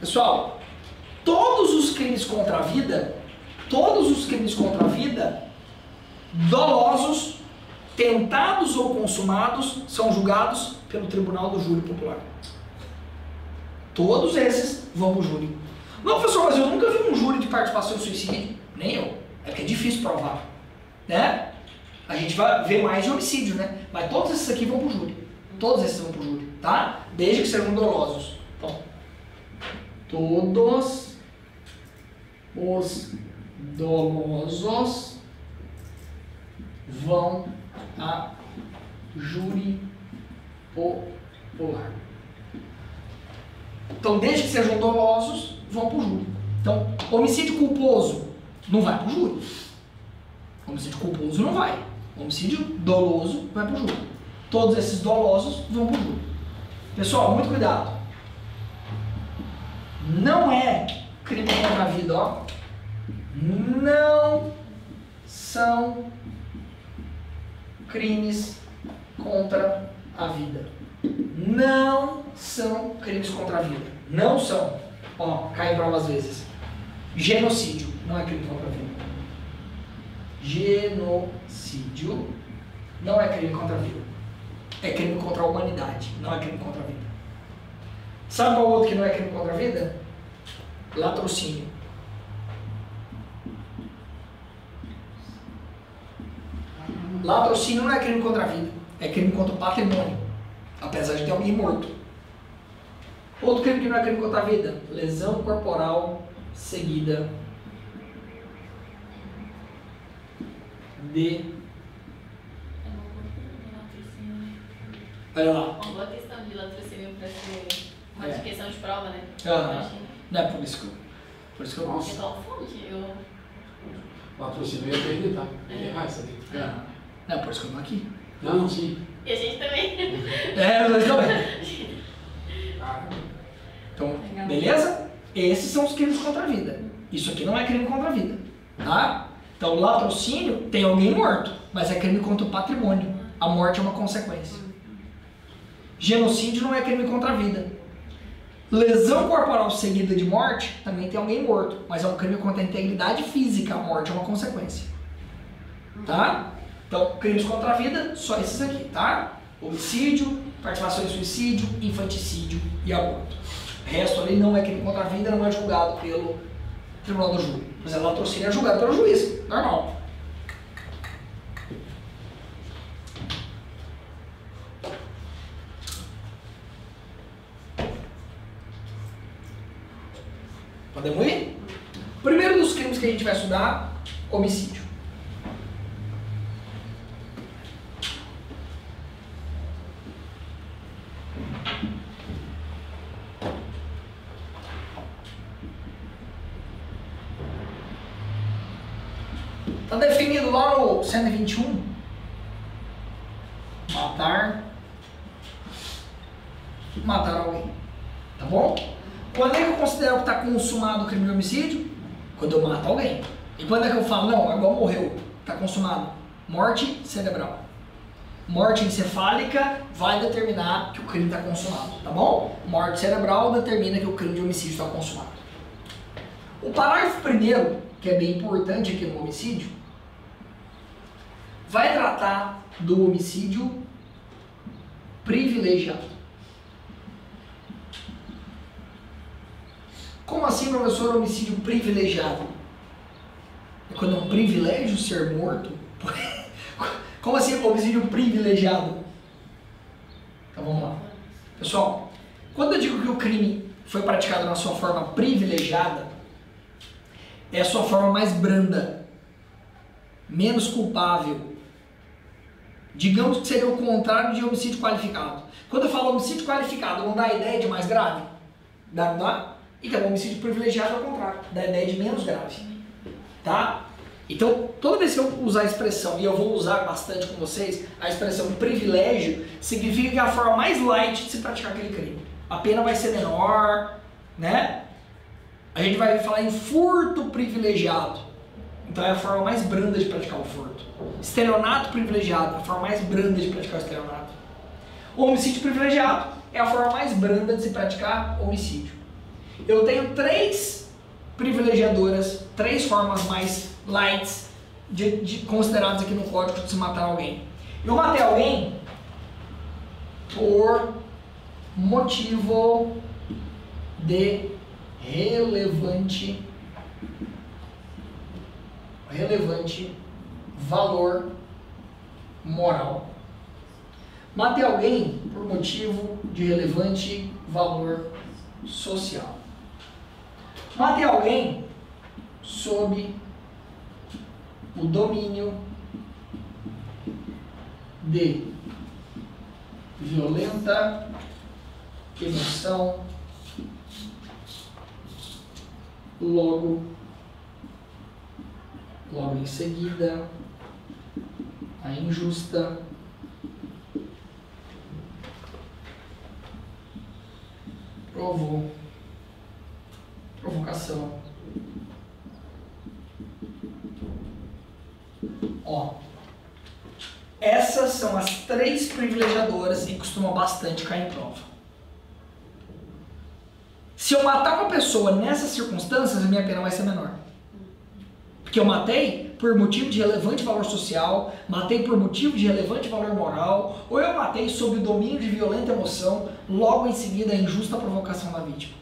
Pessoal, todos os crimes contra a vida, todos os crimes contra a vida, dolosos, tentados ou consumados, são julgados pelo Tribunal do Júri Popular. Todos esses vão para o júri. Não, professor, mas eu nunca vi um júri de participação em suicídio. Nem eu. É porque é difícil provar. Né? A gente vai ver mais de homicídio, né? Mas todos esses aqui vão para o júri. Todos esses vão para o júri, tá? Desde que sejam dolosos. Todos os dolosos vão a júri popular. Então, desde que sejam dolosos, vão para o júri. Então, homicídio culposo não vai para o júri. Homicídio culposo não vai. Homicídio doloso vai para o júri. Todos esses dolosos vão para o júri. Pessoal, muito cuidado. Não é crime contra a vida, ó. Não são crimes contra a vida não são crimes contra a vida. Não são. Ó, cai em prova às vezes. Genocídio não é crime contra a vida. Genocídio não é crime contra a vida. É crime contra a humanidade, não é crime contra a vida. Sabe qual outro que não é crime contra a vida? Latrocínio. Latrocínio não é crime contra a vida, é crime contra o patrimônio apesar de ter alguém morto. Outro crime que não é crime contra a vida, lesão corporal seguida de. Olha lá. Uma boa questão de latrocínio para ser uma é. questão de prova, né? Ah, não é por isso que eu. Por isso que eu Nossa. Eu confundi. Eu... Latrocínio ia perder, tá? É. errar isso aqui. É. Não é por isso que eu tô aqui. Não, não, sim. E a gente também. É, nós também. Então, beleza? Esses são os crimes contra a vida. Isso aqui não é crime contra a vida. Tá? Então, latrocínio tem alguém morto, mas é crime contra o patrimônio. A morte é uma consequência. Genocídio não é crime contra a vida. Lesão corporal seguida de morte também tem alguém morto, mas é um crime contra a integridade física. A morte é uma consequência. Tá? Então, crimes contra a vida, só esses aqui, tá? Homicídio, participação em suicídio, infanticídio e aborto. O resto ali não é crime contra a vida, não é julgado pelo tribunal do júri. Mas é latrocínio é julgado pelo juiz, normal. Podemos ir? Primeiro dos crimes que a gente vai estudar, homicídio. Está definido lá no 121. Matar. Matar alguém. Tá bom? Quando é que eu considero que está consumado o crime de homicídio? Quando eu mato alguém. E quando é que eu falo, não, agora morreu, está consumado? Morte cerebral. Morte encefálica vai determinar que o crime está consumado, tá bom? Morte cerebral determina que o crime de homicídio está consumado. O parágrafo primeiro, que é bem importante aqui no homicídio, vai tratar do homicídio privilegiado. Como assim, professor, homicídio privilegiado? É quando é um privilégio ser morto? Como assim homicídio privilegiado? Então vamos lá. Pessoal, quando eu digo que o crime foi praticado na sua forma privilegiada, é a sua forma mais branda, menos culpável. Digamos que seria o contrário de homicídio qualificado. Quando eu falo homicídio qualificado, não dá a ideia de mais grave? Dá, não dá? Então, homicídio privilegiado é o contrário, dá a ideia de menos grave. Tá? Então, toda vez que eu usar a expressão, e eu vou usar bastante com vocês, a expressão privilégio, significa que é a forma mais light de se praticar aquele crime. A pena vai ser menor, né? A gente vai falar em furto privilegiado. Então é a forma mais branda de praticar o furto. Estelionato privilegiado, a forma mais branda de praticar o estelionato. Homicídio privilegiado é a forma mais branda de se praticar homicídio. Eu tenho três privilegiadoras, três formas mais lights de, de, consideradas aqui no código de se matar alguém. Eu matei alguém por motivo de relevante relevante valor moral. Matei alguém por motivo de relevante valor social. Matei alguém sob o domínio de violenta emoção, logo, logo em seguida, a injusta provo, provocação. Ó, essas são as três privilegiadoras e costuma bastante cair em prova. Se eu matar uma pessoa nessas circunstâncias, a minha pena vai ser menor. Porque eu matei por motivo de relevante valor social, matei por motivo de relevante valor moral, ou eu matei sob o domínio de violenta emoção, logo em seguida a injusta provocação da vítima.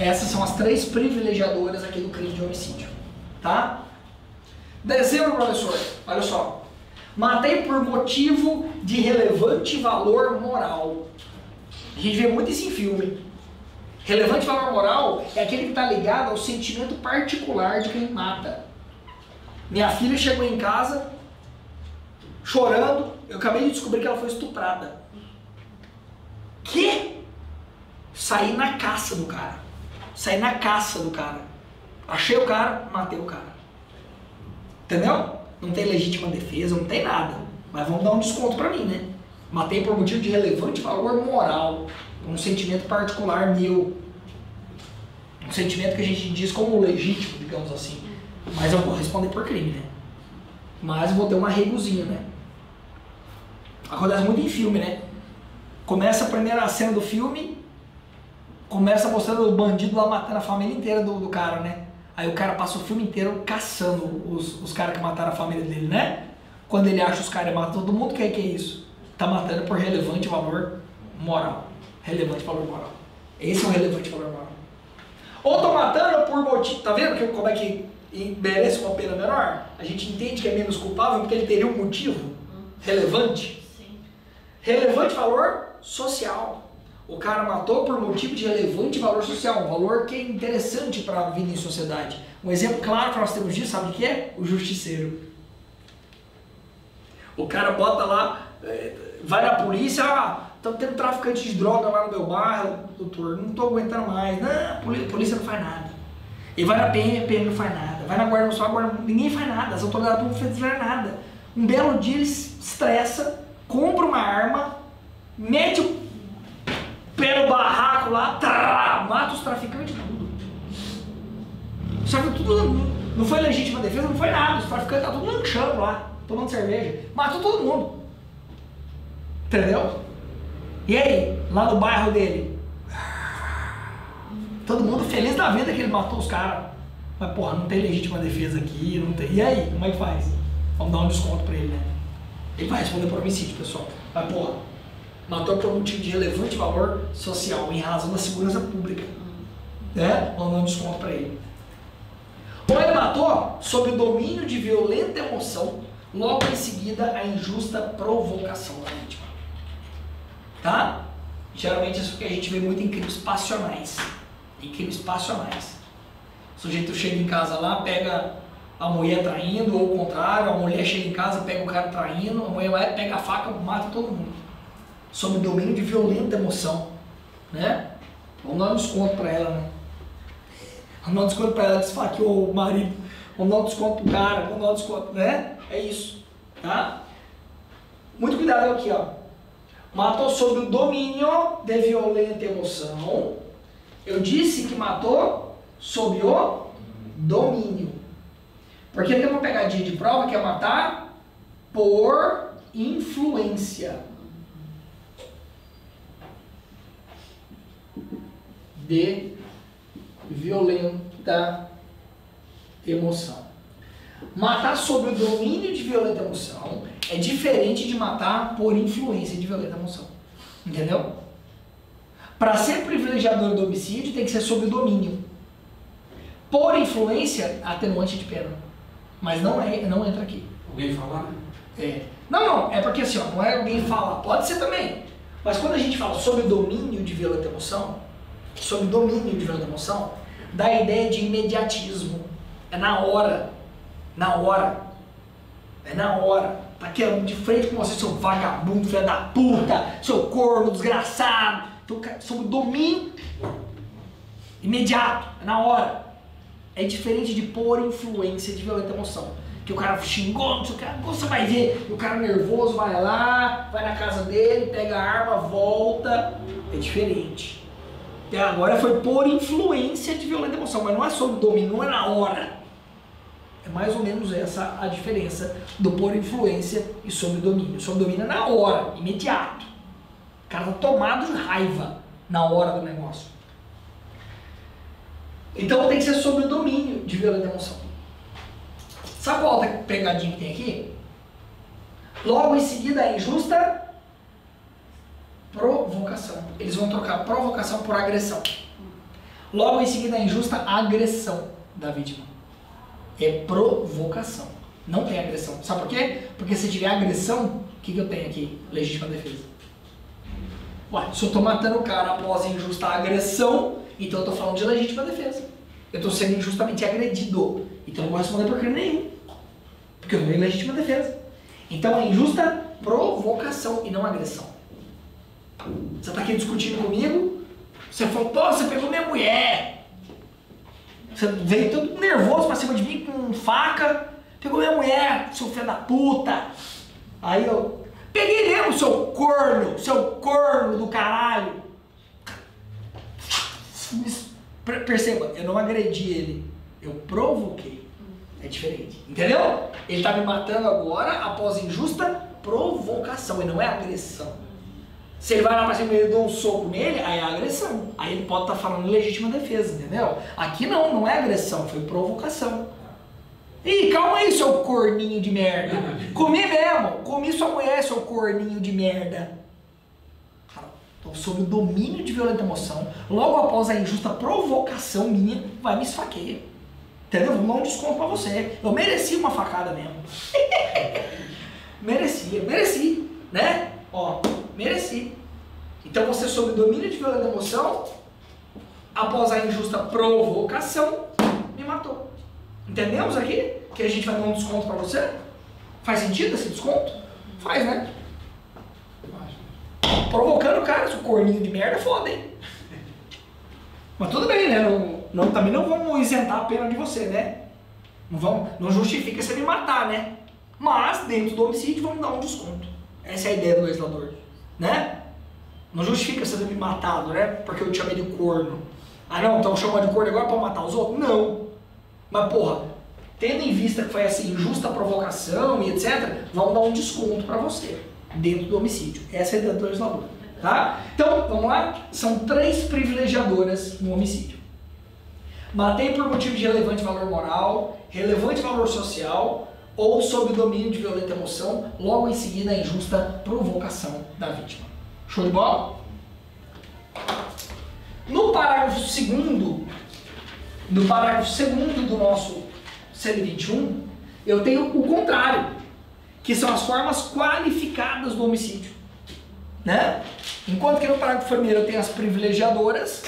Essas são as três privilegiadoras aqui do crime de homicídio. Tá? Dezembro, professor. Olha só. Matei por motivo de relevante valor moral. A gente vê muito isso em filme. Relevante valor moral é aquele que está ligado ao sentimento particular de quem mata. Minha filha chegou em casa chorando. Eu acabei de descobrir que ela foi estuprada. Que? Saí na caça do cara. Saí na caça do cara. Achei o cara, matei o cara. Entendeu? Não tem legítima defesa, não tem nada. Mas vamos dar um desconto pra mim, né? Matei por motivo de relevante valor moral. Um sentimento particular meu. Um sentimento que a gente diz como legítimo, digamos assim. Mas eu vou responder por crime, né? Mas vou ter um arregozinho, né? Acontece muito em filme, né? Começa a primeira cena do filme, começa mostrando o bandido lá matando a família inteira do, do cara, né? Aí o cara passa o filme inteiro caçando os, os caras que mataram a família dele, né? Quando ele acha os caras e mata todo mundo, o que é, que é isso? Tá matando por relevante valor moral. Relevante valor moral. Esse é o relevante valor moral. Ou tô matando por motivo. Tá vendo que, como é que merece uma pena menor? A gente entende que é menos culpável porque ele teria um motivo relevante. Relevante valor social. O cara matou por motivo de relevante valor social, um valor que é interessante para a vida em sociedade. Um exemplo claro que nós temos disso, sabe o que é? O justiceiro. O cara bota lá, é, vai na polícia, ah, estão tendo traficante de droga lá no meu bairro, doutor, não estou aguentando mais. Não, a polícia não faz nada. E vai na PM, a PM não faz nada. Vai na Guarda Nacional, guarda, ninguém faz nada. As autoridades não fizeram nada. Um belo dia ele estressa, compra uma arma, mete o pé no barraco lá, mata os traficantes tudo. Só que tudo não foi legítima defesa, não foi nada. Os traficantes estavam tudo lanchando lá, tomando cerveja. Matou todo mundo. Entendeu? E aí, lá no bairro dele? Todo mundo feliz da vida que ele matou os caras. Mas, porra, não tem legítima defesa aqui, não tem. E aí, como é que faz? Vamos dar um desconto pra ele, né? Ele vai responder por homicídio, pessoal. Mas, porra, matou por motivo de relevante valor social, em razão da segurança pública. Né? Um desconto pra ele. Ou ele matou sob o domínio de violenta emoção, logo em seguida a injusta provocação da vítima. Tá? Geralmente isso que a gente vê muito em crimes passionais. Em crimes passionais. O sujeito chega em casa lá, pega a mulher traindo, ou o contrário, a mulher chega em casa, pega o cara traindo, a mulher vai, pega a faca, mata todo mundo. Sob domínio de violenta emoção. Né? Vamos dar um desconto pra ela, né? Vamos dar um desconto pra ela, desfaqueou o marido. Vamos dar um desconto pro cara, vamos dar um desconto, né? É isso. Tá? Muito cuidado aqui, ó. Matou sob o domínio de violenta emoção. Eu disse que matou sob o domínio. Porque tem uma pegadinha de prova que é matar por influência. De violenta emoção. Matar sob o domínio de violenta emoção é diferente de matar por influência de violenta emoção. Entendeu? Para ser privilegiador do homicídio tem que ser sob o domínio. Por influência, atenuante de pena. Mas não, é, não entra aqui. Alguém falar? É. Não, não, é porque assim, ó, não é alguém falar, pode ser também. Mas quando a gente fala sobre o domínio de violenta emoção, sobre o domínio de violenta emoção, dá a ideia de imediatismo. É na hora. Na hora. É na hora. Tá querendo de frente com você, seu vagabundo, filho da puta, seu corno desgraçado. Então, sobre o domínio imediato, é na hora. É diferente de pôr influência de violenta emoção. Que o cara xingou, não sei o que, você vai ver, o cara nervoso vai lá, vai na casa dele, pega a arma, volta. É diferente. Agora foi por influência de violenta emoção, mas não é sobre domínio, não é na hora. É mais ou menos essa a diferença do por influência e sobre domínio. Sobre domínio é na hora, imediato. O cara tá tomado de raiva na hora do negócio. Então tem que ser sobre o domínio de violenta emoção. Sabe qual outra pegadinha que tem aqui? Logo em seguida a injusta provocação. Eles vão trocar provocação por agressão. Logo em seguida a injusta agressão da vítima. É provocação. Não tem agressão. Sabe por quê? Porque se tiver agressão, o que, que eu tenho aqui? Legítima defesa. Ué, se eu estou matando o cara após injusta agressão, então eu estou falando de legítima defesa. Eu estou sendo injustamente agredido. Então eu não vou responder por crime nenhum. Porque eu não tenho legítima defesa. Então é injusta provocação e não agressão. Você está aqui discutindo comigo, você falou, pô, você pegou minha mulher. Você veio todo nervoso pra cima de mim com faca, pegou minha mulher, seu filho da puta. Aí eu, peguei mesmo, seu corno, seu corno do caralho. Perceba, eu não agredi ele, eu provoquei. É diferente, entendeu? Ele tá me matando agora após injusta provocação e não é agressão. Se ele vai lá pra cima e eu dou um soco nele, aí é agressão. Aí ele pode estar tá falando legítima defesa, entendeu? Aqui não, não é agressão, foi provocação. Ih, calma aí, seu corninho de merda. Comi mesmo, comi sua mulher, seu corninho de merda. Então, sob o domínio de violenta emoção, logo após a injusta provocação minha, vai me esfaquear. Entendeu? Vou dar um desconto pra você. Eu mereci uma facada mesmo. merecia, mereci, né? Ó, mereci. Então você, sob o domínio de violenta emoção, após a injusta provocação, me matou. Entendemos aqui? Que a gente vai dar um desconto pra você? Faz sentido esse desconto? Faz, né? Provocando o cara, seu corninho de merda, é foda, hein? Mas tudo bem, né? Não, não, também não vamos isentar a pena de você, né? Não, vamos, não justifica você me matar, né? Mas, dentro do homicídio, vamos dar um desconto. Essa é a ideia do legislador, né? Não justifica você ter me matado, né? Porque eu te chamei de corno. Ah, não, então chamando de corno agora pra matar os outros? Não. Mas, porra, tendo em vista que foi essa injusta provocação e etc., vamos dar um desconto para você dentro do homicídio. Essa é a ideia do legislador. Tá? Então, vamos lá? São três privilegiadoras no homicídio. Matei por motivo de relevante valor moral, relevante valor social ou sob o domínio de violenta emoção, logo em seguida a injusta provocação da vítima. Show de bola? No parágrafo segundo, no parágrafo segundo do nosso CL21, eu tenho o contrário, que são as formas qualificadas do homicídio. Né? Enquanto que no parágrafo primeiro eu tenho as privilegiadoras,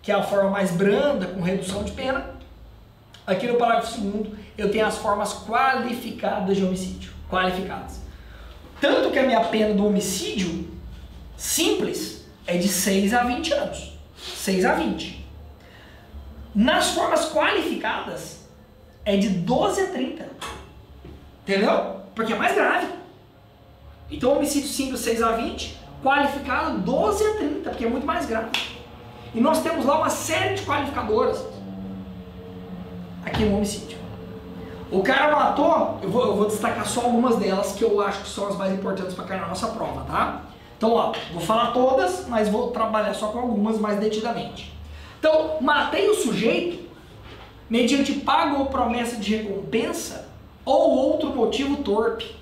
que é a forma mais branda, com redução de pena. Aqui no parágrafo segundo eu tenho as formas qualificadas de homicídio. Qualificadas. Tanto que a minha pena do homicídio simples é de 6 a 20 anos. 6 a 20. Nas formas qualificadas é de 12 a 30. Entendeu? Porque é mais grave. Então, homicídio simples 6 a 20, qualificado 12 a 30, porque é muito mais grave. E nós temos lá uma série de qualificadoras aqui no homicídio. O cara matou, eu vou, eu vou destacar só algumas delas que eu acho que são as mais importantes para cair na nossa prova, tá? Então, ó, vou falar todas, mas vou trabalhar só com algumas mais detidamente. Então, matei o sujeito mediante pago ou promessa de recompensa ou outro motivo torpe.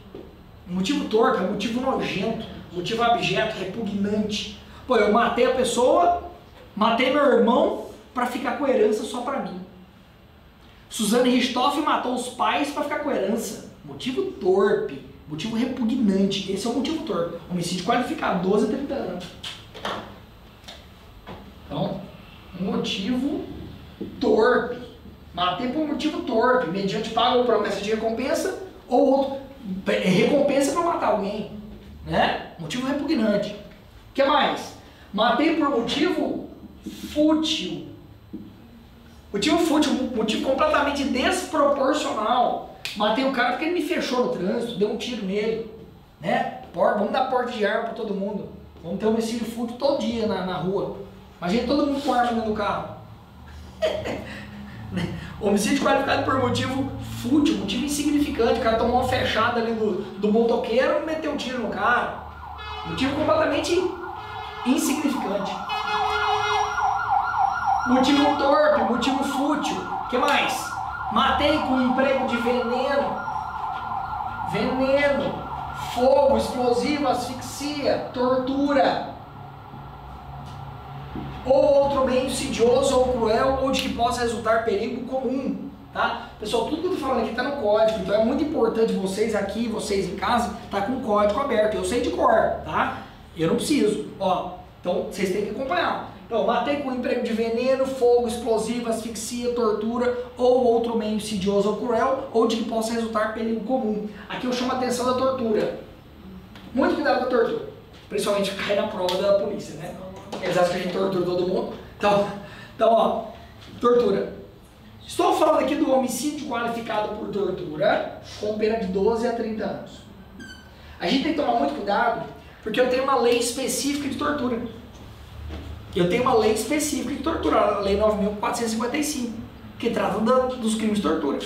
Motivo torpe é motivo nojento, motivo abjeto, repugnante. Pô, eu matei a pessoa, matei meu irmão para ficar com herança só para mim. Suzane Richthofen matou os pais para ficar com herança. Motivo torpe, motivo repugnante. Esse é o motivo torpe. Homicídio qualificado, 12 a 30 anos. Então, motivo torpe. Matei por motivo torpe, mediante pago ou promessa de recompensa, ou outro, é, recompensa para matar alguém. Né? Motivo repugnante. O que mais? Matei por motivo fútil. Motivo fútil, motivo completamente desproporcional. Matei o cara porque ele me fechou no trânsito, deu um tiro nele. Né? Vamos dar porta de arma para todo mundo. Vamos ter homicídio fútil todo dia na, na rua. Imagina todo mundo com arma do carro. Homicídio qualificado por motivo fútil, motivo insignificante. O cara tomou uma fechada ali do, do motoqueiro e meteu um tiro no cara. Motivo completamente insignificante. Motivo torpe, motivo fútil. que mais? Matei com emprego de veneno. Veneno. Fogo, explosivo, asfixia, tortura ou outro meio insidioso ou cruel ou de que possa resultar perigo comum. Tá? Pessoal, tudo que eu tô falando aqui está no código, então é muito importante vocês aqui, vocês em casa, tá com o código aberto. Eu sei de cor, tá? Eu não preciso. Ó, então vocês têm que acompanhar. Então, matei com emprego de veneno, fogo, explosivo, asfixia, tortura ou outro meio insidioso ou cruel ou de que possa resultar perigo comum. Aqui eu chamo a atenção da tortura. Muito cuidado com a tortura. Principalmente cai na prova da polícia, né? Eles acham que a gente tortura todo mundo. Então, então ó, tortura. Estou falando aqui do homicídio qualificado por tortura com pena de 12 a 30 anos. A gente tem que tomar muito cuidado porque eu tenho uma lei específica de tortura. Eu tenho uma lei específica de tortura, a Lei 9.455, que trata da, dos crimes de tortura.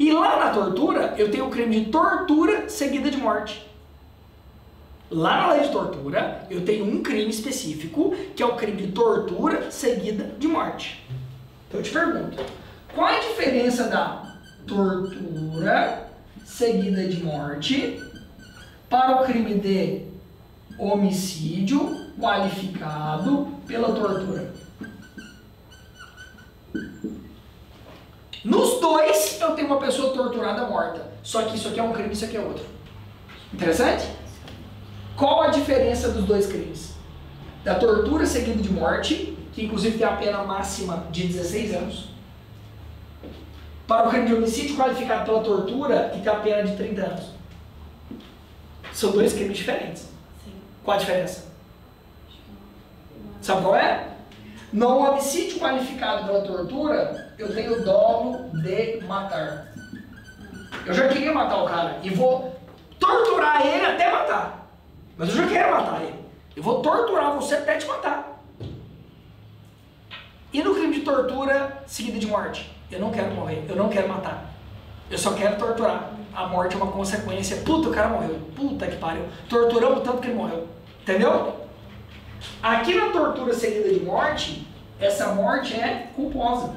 E lá na tortura, eu tenho o crime de tortura seguida de morte. Lá na lei de tortura, eu tenho um crime específico, que é o crime de tortura seguida de morte. Então eu te pergunto, qual a diferença da tortura seguida de morte para o crime de Homicídio qualificado pela tortura. Nos dois, eu tenho uma pessoa torturada morta. Só que isso aqui é um crime, isso aqui é outro. Interessante? Qual a diferença dos dois crimes? Da tortura seguida de morte, que inclusive tem a pena máxima de 16 anos, para o crime de homicídio qualificado pela tortura, que tem a pena de 30 anos. São dois crimes diferentes. Sim. Qual a diferença? Sabe qual é? No homicídio qualificado pela tortura, eu tenho dolo de matar. Eu já queria matar o cara e vou torturar ele até matar. Mas eu já quero matar ele. Eu vou torturar você até te matar. E no crime de tortura seguida de morte? Eu não quero morrer, eu não quero matar. Eu só quero torturar. A morte é uma consequência. Puta, o cara morreu. Puta que pariu. Torturamos tanto que ele morreu. Entendeu? Aqui na tortura seguida de morte, essa morte é culposa.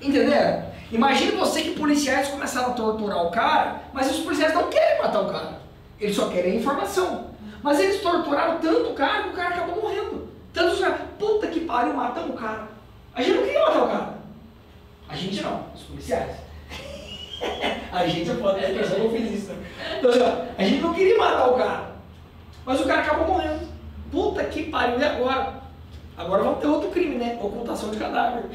Entenderam? Imagine você que policiais começaram a torturar o cara, mas os policiais não querem matar o cara. Eles só querem informação. Mas eles torturaram tanto o cara que o cara acabou morrendo. Tanto caras, puta que pariu, matamos o cara. A gente não queria matar o cara. A gente não, os policiais. a gente é foda, a pessoa não fez isso. Então, a gente não queria matar o cara. Mas o cara acabou morrendo. Puta que pariu, e agora? Agora vamos ter outro crime, né? Ocultação de cadáver.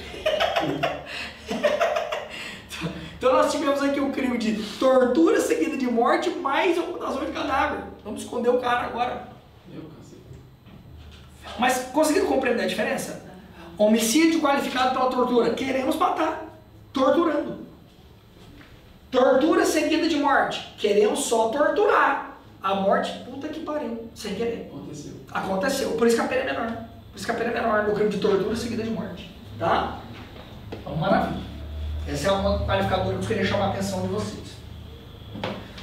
então nós tivemos aqui um crime de tortura seguida de morte mais ocultação de cadáver. Vamos esconder o cara agora. Mas conseguiram compreender a diferença? Homicídio qualificado pela tortura. Queremos matar. Torturando. Tortura seguida de morte. Queremos só torturar. A morte, puta que pariu. Sem querer. Aconteceu. Aconteceu. Por isso que a pena é menor. Por isso que a pena é menor no crime de tortura seguida de morte. Tá? Então, maravilha. Essa é uma qualificadora que eu queria chamar a atenção de vocês.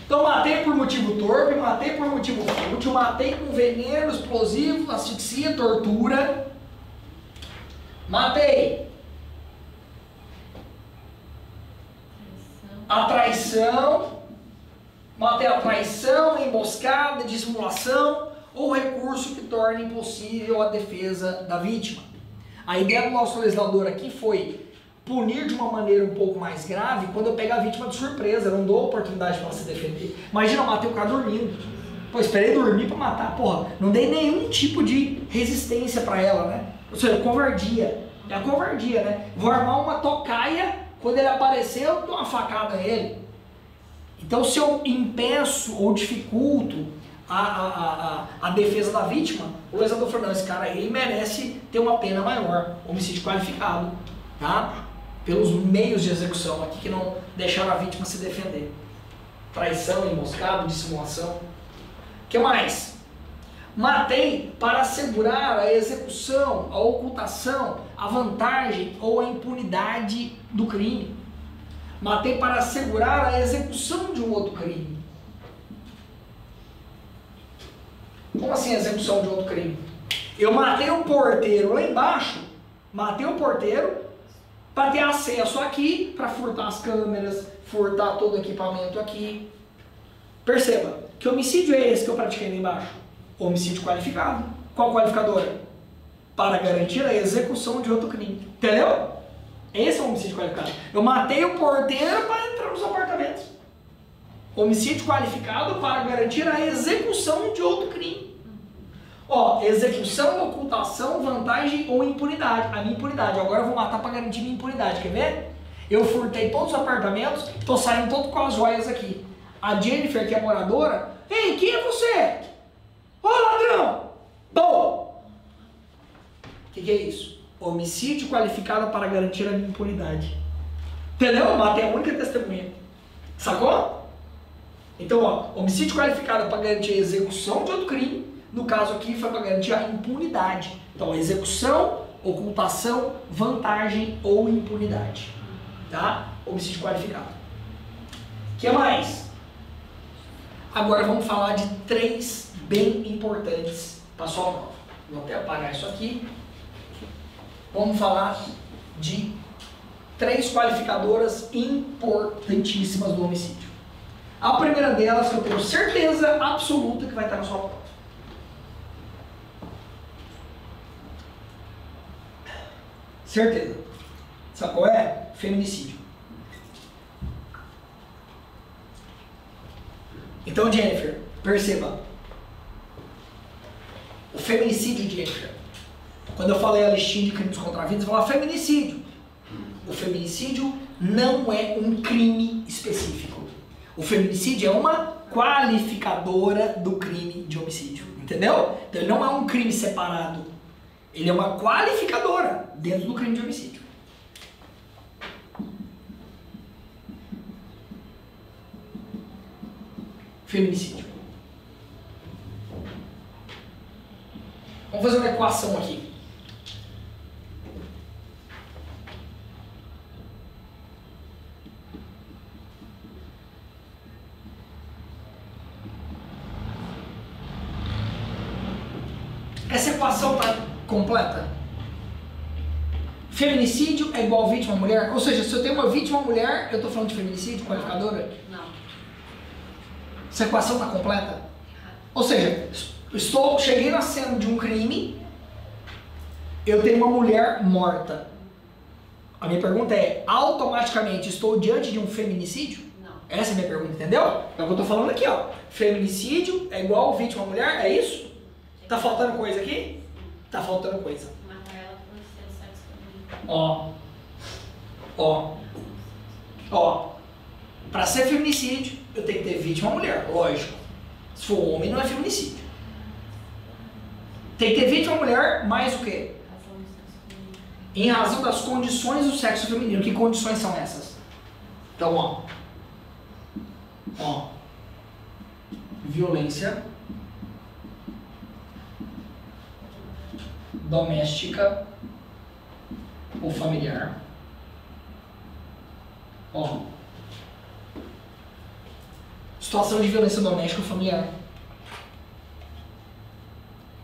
Então, matei por motivo torpe, matei por motivo fútil, matei com veneno, explosivo, asfixia, tortura. Matei. A traição. Matei a traição, emboscada, dissimulação ou recurso que torne impossível a defesa da vítima. A ideia do nosso legislador aqui foi punir de uma maneira um pouco mais grave quando eu pego a vítima de surpresa, eu não dou oportunidade para ela se defender. Imagina, eu matei o cara dormindo. Pô, esperei dormir para matar. Porra, não dei nenhum tipo de resistência para ela, né? Ou seja, covardia. É a covardia, né? Vou armar uma tocaia, quando ele aparecer, eu dou uma facada nele. Então, se eu impeço ou dificulto a, a, a, a defesa da vítima, o legislador falou, não, esse cara aí merece ter uma pena maior, homicídio qualificado, tá? Pelos meios de execução aqui que não deixaram a vítima se defender. Traição, emboscado, dissimulação. Que mais? Matei para assegurar a execução, a ocultação, a vantagem ou a impunidade do crime. Matei para assegurar a execução de um outro crime. Como assim execução de outro crime? Eu matei o porteiro lá embaixo, matei o porteiro para ter acesso aqui, para furtar as câmeras, furtar todo o equipamento aqui. Perceba, que homicídio é esse que eu pratiquei lá embaixo? Homicídio qualificado. Qual qualificadora? Para garantir a execução de outro crime. Entendeu? Esse é o homicídio qualificado. Eu matei o porteiro para entrar nos apartamentos. Homicídio qualificado para garantir a execução de outro crime. Ó, execução, ocultação, vantagem ou impunidade. A minha impunidade. Agora eu vou matar para garantir minha impunidade. Quer ver? Eu furtei todos os apartamentos, tô saindo todo com as joias aqui. A Jennifer, que é moradora, Ei, quem é você? Ô ladrão! Bom! O que, que é isso? Homicídio qualificado para garantir a impunidade. Entendeu? Matei a única testemunha. Sacou? Então, ó, homicídio qualificado para garantir a execução de outro crime no caso aqui foi para garantir a impunidade. Então, execução, ocultação, vantagem ou impunidade. Tá? Homicídio qualificado. O que mais? Agora vamos falar de três bem importantes para sua prova. Vou até apagar isso aqui. Vamos falar de três qualificadoras importantíssimas do homicídio. A primeira delas, que eu tenho certeza absoluta que vai estar na sua prova. Certeza. Sabe qual é? Feminicídio. Então, Jennifer, perceba. O feminicídio, Jennifer. Quando eu falei a listinha de crimes contra a vida, você fala feminicídio. O feminicídio não é um crime específico. O feminicídio é uma qualificadora do crime de homicídio. Entendeu? Então ele não é um crime separado. Ele é uma qualificadora dentro do crime de homicídio. Feminicídio. Vamos fazer uma equação aqui. Essa equação está completa? Feminicídio é igual vítima mulher? Ou seja, se eu tenho uma vítima mulher, eu estou falando de feminicídio, qualificadora? Não. Essa equação está completa? Ou seja, estou, cheguei na cena de um crime, eu tenho uma mulher morta. A minha pergunta é, automaticamente estou diante de um feminicídio? Não. Essa é a minha pergunta, entendeu? É o que eu estou falando aqui, ó. Feminicídio é igual vítima mulher, é isso? Tá faltando coisa aqui? Tá faltando coisa. Matar ela por ser sexo feminino. Ó. Ó. Ó. Pra ser feminicídio, eu tenho que ter vítima mulher, lógico. Se for homem, não é feminicídio. Tem que ter vítima mulher, mais o quê? Razão do sexo feminino. Em razão das condições do sexo feminino. Que condições são essas? Então, ó. Ó. Violência doméstica ou familiar. Ó. Situação de violência doméstica ou familiar.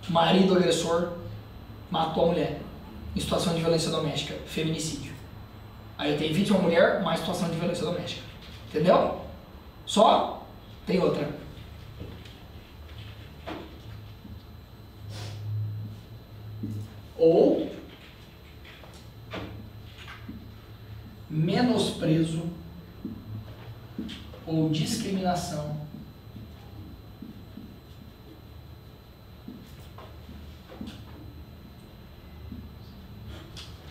Marido agressor matou a mulher. Em situação de violência doméstica, feminicídio. Aí tenho vítima mulher mais situação de violência doméstica. Entendeu? Só? Tem outra. Ou menosprezo ou discriminação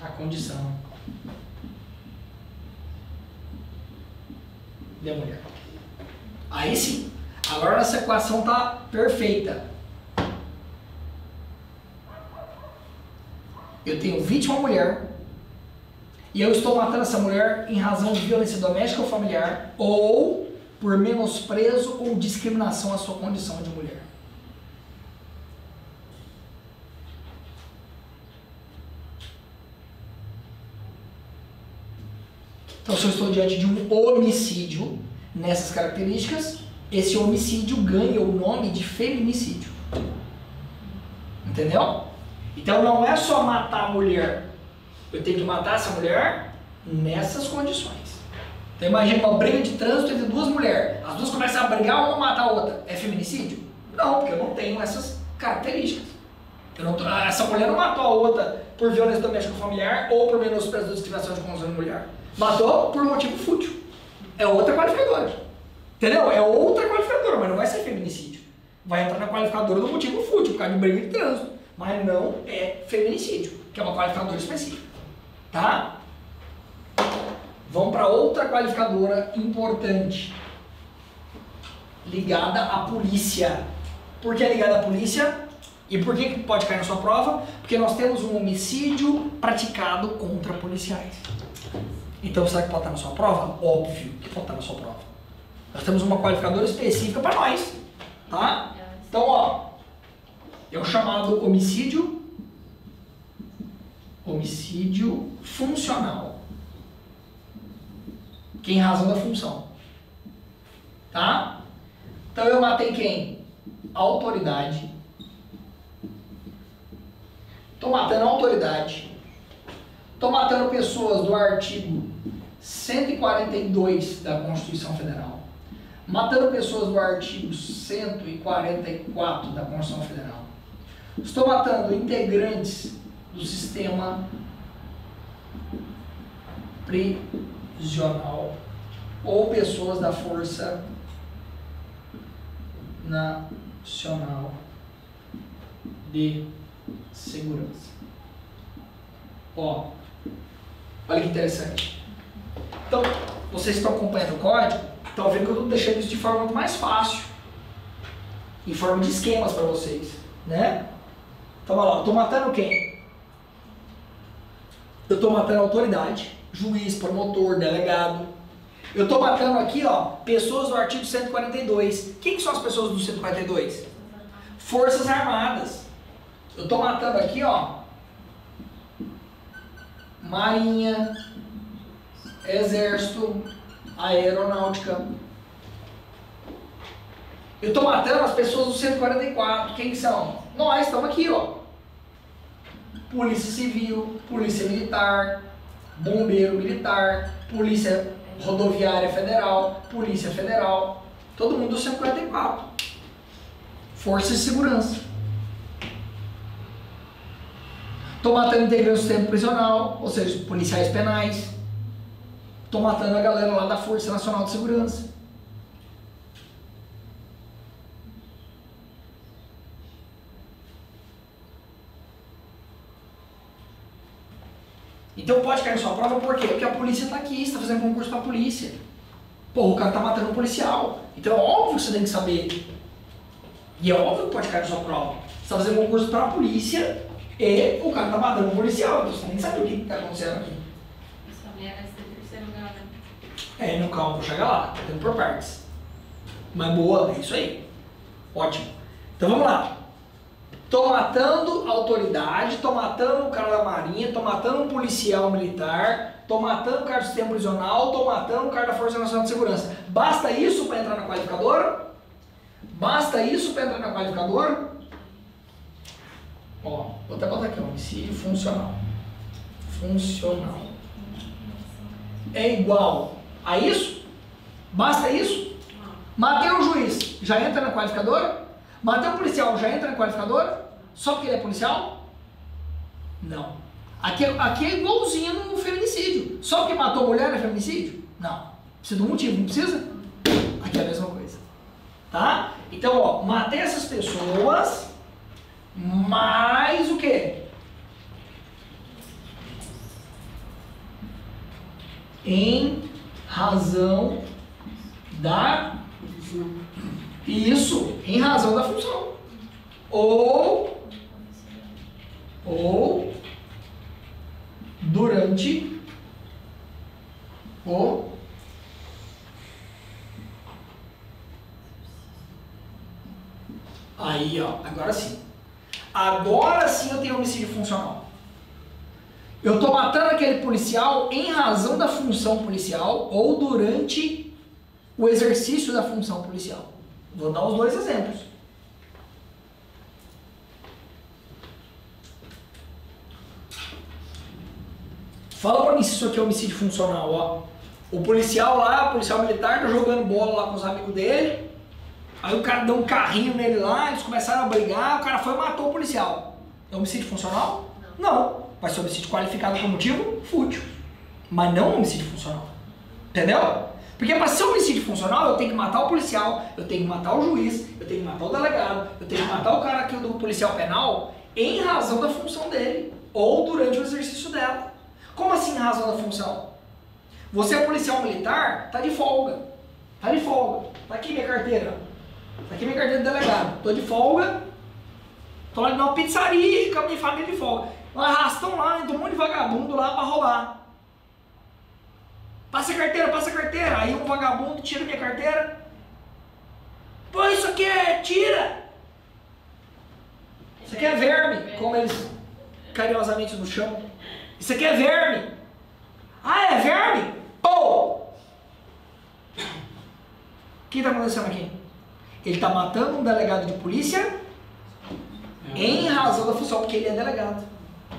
a condição de mulher. Aí sim, agora essa equação está perfeita. Eu tenho vítima mulher e eu estou matando essa mulher em razão de violência doméstica ou familiar ou por menosprezo ou discriminação à sua condição de mulher. Então, se eu estou diante de um homicídio nessas características, esse homicídio ganha o nome de feminicídio. Entendeu? Então não é só matar a mulher. Eu tenho que matar essa mulher nessas condições. Então imagina uma briga de trânsito entre duas mulheres. As duas começam a brigar, uma mata a outra. É feminicídio? Não, porque eu não tenho essas características. Não tô- essa mulher não matou a outra por violência doméstica familiar ou por menosprezo da discriminação de condição de mulher. Matou por motivo fútil. É outra qualificadora. Entendeu? É outra qualificadora, mas não vai ser feminicídio. Vai entrar na qualificadora do motivo fútil, por causa de briga de trânsito. Mas não é feminicídio, que é uma qualificadora específica. Tá? Vamos para outra qualificadora importante. Ligada à polícia. Por que é ligada à polícia? E por que pode cair na sua prova? Porque nós temos um homicídio praticado contra policiais. Então será que pode estar na sua prova? Óbvio que pode estar na sua prova. Nós temos uma qualificadora específica para nós. Tá? Então, ó, é o chamado homicídio homicídio funcional. Que é em razão da função. Tá? Então eu matei quem? Autoridade. Tô matando autoridade. Tô matando pessoas do artigo 142 da Constituição Federal. matando pessoas do artigo 144 da Constituição Federal. Estou matando integrantes do sistema prisional ou pessoas da Força Nacional de Segurança. Ó, olha que interessante. Então, vocês estão acompanhando o código, estão vendo que eu estou deixando isso de forma mais fácil. Em forma de esquemas para vocês, né? Olha lá, eu estou matando quem? Eu estou matando autoridade, juiz, promotor, delegado. Eu estou matando aqui, ó, pessoas do artigo 142. Quem que são as pessoas do 142? Forças Armadas. Eu estou matando aqui, ó, Marinha, Exército, Aeronáutica. Eu estou matando as pessoas do 144. Quem que são? Nós estamos aqui, ó. Polícia Civil, Polícia Militar, Bombeiro Militar, Polícia Rodoviária Federal, Polícia Federal, todo mundo do 144. Força de Segurança. Estou matando integrantes do sistema prisional, ou seja, policiais penais. Estou matando a galera lá da Força Nacional de Segurança. Então pode cair na sua prova por quê? Porque a polícia está aqui, está fazendo concurso para a polícia. Pô, o cara está matando um policial. Então é óbvio que você tem que saber. E é óbvio que pode cair na sua prova. Você está fazendo concurso para a polícia e o cara está matando um policial. Então você tem que saber o que está acontecendo aqui. Grau, né? É, no calma, vou chegar lá. Tá tendo por partes. Mas boa, é isso aí. Ótimo. Então vamos lá. Tô matando autoridade, tô matando o cara da marinha, tô matando um policial militar, tô matando o cara do sistema prisional, tô matando o cara da Força Nacional de Segurança. Basta isso para entrar na qualificadora? Basta isso para entrar na qualificadora? Ó, vou até botar aqui, homicídio funcional. Funcional. É igual a isso? Basta isso? Matei um juiz, já entra na qualificadora? Matei um policial, já entra na qualificadora? Só porque ele é policial? Não. Aqui, é- aqui é igualzinho no feminicídio. Só porque matou mulher é feminicídio? Não. Precisa de um motivo, não precisa? Aqui é a mesma coisa. Tá? Então, ó, matei essas pessoas, mais o quê? Em razão da isso, em razão da função. Ou ou durante o Aí, ó, agora sim. Agora sim eu tenho homicídio funcional. Eu estou matando aquele policial em razão da função policial ou durante o exercício da função policial. Vou dar os dois exemplos. Fala pra mim se isso aqui é homicídio funcional, ó. O policial lá, o policial militar, tá jogando bola lá com os amigos dele. Aí o cara deu um carrinho nele lá, eles começaram a brigar, o cara foi e matou o policial. É homicídio funcional? Não. não. Vai ser homicídio qualificado por motivo fútil. Mas não homicídio funcional. Entendeu? Porque para ser homicídio funcional, eu tenho que matar o policial, eu tenho que matar o juiz, eu tenho que matar o delegado, eu tenho que matar o cara aqui do policial penal em razão da função dele ou durante o exercício dela. Como assim razão da função? Você é policial militar, tá de folga. Tá de folga. Tá aqui minha carteira. Tá aqui minha carteira de delegado. Tô de folga. Tô lá numa pizzaria com a minha família de folga. Arrastão lá, então um monte de vagabundo lá pra roubar. Passa a carteira, passa a carteira. Aí um vagabundo tira minha carteira. Pô, isso aqui é tira. Isso aqui é verme, como eles carinhosamente nos chamam. Isso aqui é verme. Ah, é verme? Pô! O que está acontecendo aqui? Ele está matando um delegado de polícia em razão da função, porque ele é delegado.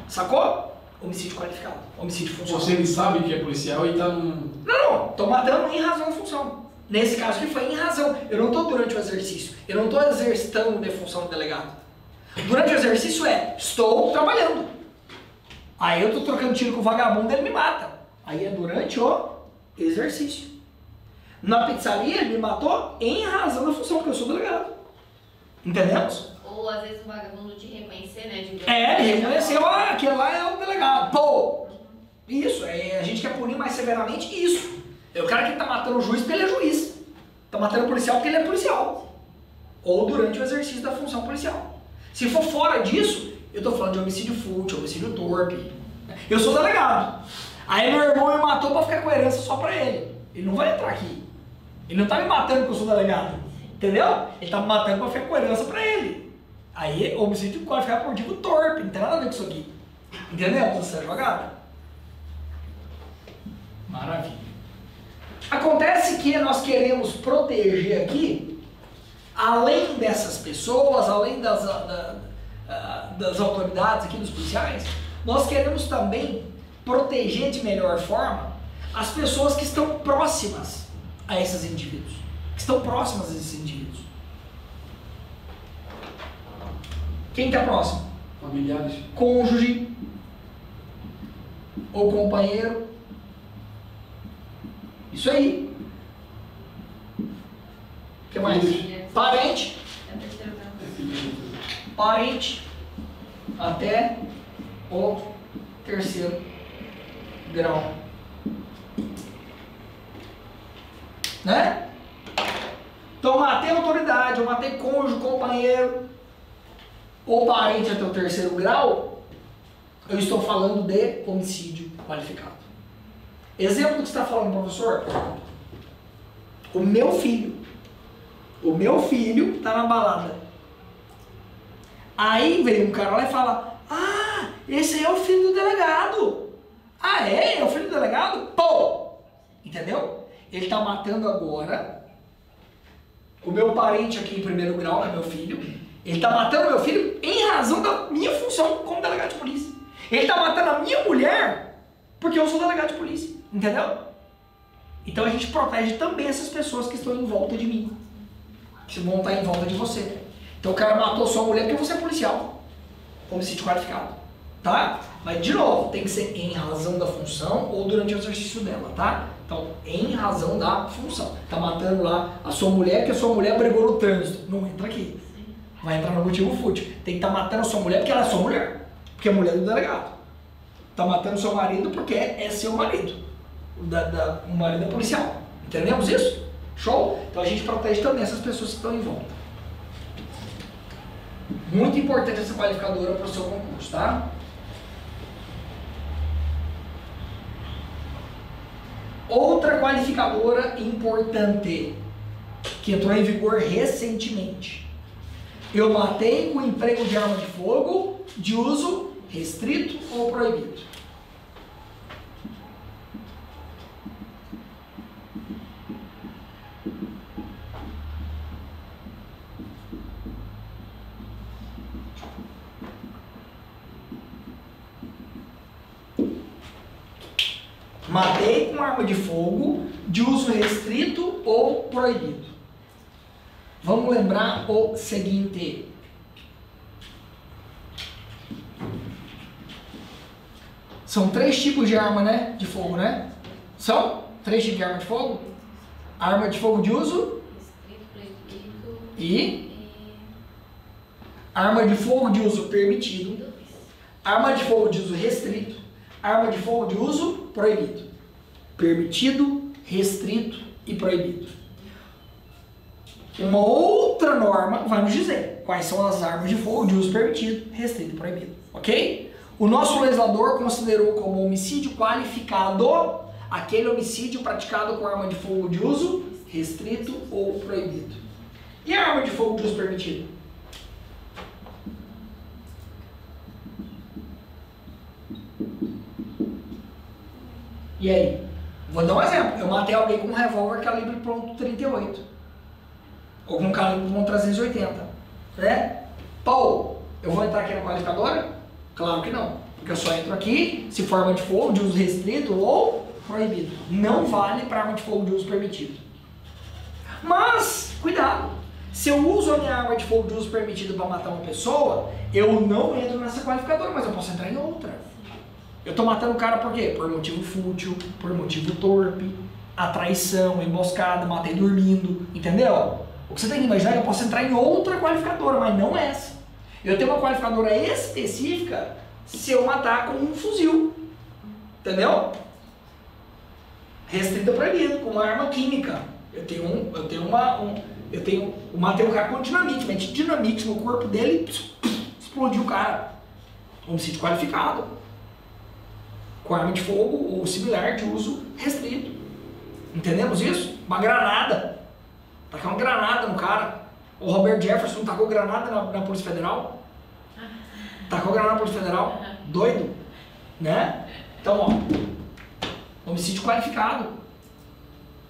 Sacou? Homicídio qualificado. Homicídio funcional. Você ele sabe que é policial e tá num. Não, não. Tô matando em razão da função. Nesse caso que foi em razão. Eu não estou durante o exercício. Eu não estou exercitando minha função de delegado. Durante o exercício é, estou trabalhando. Aí eu estou trocando tiro com o vagabundo, ele me mata. Aí é durante o exercício. Na pizzaria, ele me matou em razão da função, porque eu sou delegado. Entendemos? Ou às vezes o vagabundo te reconhecer, né? De É, ele reconheceu, ah, aquele lá é o delegado. Pô! Isso, é, a gente quer punir mais severamente isso. É o cara que tá matando o juiz porque ele é juiz. Tá matando o policial porque ele é policial. Ou durante o exercício da função policial. Se for fora disso, eu tô falando de homicídio fútil, homicídio torpe. Eu sou delegado. Aí meu irmão me matou pra ficar com a herança só pra ele. Ele não vai entrar aqui. Ele não tá me matando porque eu sou delegado. Entendeu? Ele tá me matando pra ficar com a herança pra ele. Aí homicídio qualificado por tipo torpe, não tem nada a ver com isso aqui. Entendeu? Essa é jogada. Maravilha. Acontece que nós queremos proteger aqui, além dessas pessoas, além das, da, das autoridades aqui, dos policiais, nós queremos também proteger de melhor forma as pessoas que estão próximas a esses indivíduos, que estão próximas a esses indivíduos. Quem está próximo? Familiares. Cônjuge ou companheiro. Isso aí. O que mais? Parente. Parente até o terceiro grau. Né? Então, matei autoridade, eu matei cônjuge, companheiro ou parente até o terceiro grau, eu estou falando de homicídio qualificado. Exemplo do que você está falando, professor? O meu filho. O meu filho está na balada. Aí vem um cara lá e fala: Ah, esse aí é o filho do delegado. Ah, é? É o filho do delegado? Pô! Entendeu? Ele está matando agora o meu parente aqui em primeiro grau, que é meu filho. Ele está matando meu filho em razão da minha função como delegado de polícia. Ele está matando a minha mulher porque eu sou delegado de polícia. Entendeu? Então a gente protege também essas pessoas que estão em volta de mim. Que vão estar em volta de você. Então o cara matou sua mulher porque você é policial. Homicídio qualificado. Tá? Mas de novo, tem que ser em razão da função ou durante o exercício dela, tá? Então, em razão da função. Tá matando lá a sua mulher porque a sua mulher brigou no trânsito. Não entra aqui. Vai entrar no motivo fútil. Tem que estar tá matando a sua mulher porque ela é sua mulher. Porque é mulher do delegado. Tá matando seu marido porque é seu marido. Da, da, o marido é policial. Entendemos isso? Show? Então a gente protege também essas pessoas que estão em volta. Muito importante essa qualificadora para o seu concurso, tá? Outra qualificadora importante que entrou em vigor recentemente. Eu matei com emprego de arma de fogo de uso restrito ou proibido. Matei com arma de fogo de uso restrito ou proibido. Vamos lembrar o seguinte. São três tipos de arma, né? De fogo, né? São três tipos de arma de fogo? Arma de fogo de uso e arma de fogo de uso permitido, arma de fogo de uso restrito, arma de fogo de uso proibido. Permitido, restrito e proibido. Uma outra norma vai nos dizer quais são as armas de fogo de uso permitido, restrito e proibido. Ok? O nosso legislador considerou como homicídio qualificado aquele homicídio praticado com arma de fogo de uso restrito ou proibido. E a arma de fogo de uso permitido? E aí? Vou dar um exemplo. Eu matei alguém com um revólver calibre ponto .38. Ou com um calibre ponto .380. Né? Pô, eu vou entrar aqui na qualificadora? Claro que não. Porque eu só entro aqui se for arma de fogo de uso restrito ou proibido. Não vale para arma de fogo de uso permitido. Mas, cuidado, se eu uso a minha arma de fogo de uso permitido para matar uma pessoa, eu não entro nessa qualificadora, mas eu posso entrar em outra. Eu tô matando o cara por quê? Por motivo fútil, por motivo torpe, a traição, emboscada, matei dormindo, entendeu? O que você tem que imaginar é que eu posso entrar em outra qualificadora, mas não essa. Eu tenho uma qualificadora específica se eu matar com um fuzil, entendeu? Restrita proibido, com uma arma química. Eu tenho um, eu tenho uma, um, eu tenho, eu matei um cara com dinamite, meti dinamite no corpo dele, explodiu o cara. Homicídio qualificado. Com arma de fogo ou similar de uso restrito. Entendemos isso? Uma granada. Tacar uma granada no cara. O Robert Jefferson tacou granada na, na Polícia Federal. Tacou granada na Polícia Federal. Doido. Né? Então, ó. Homicídio qualificado.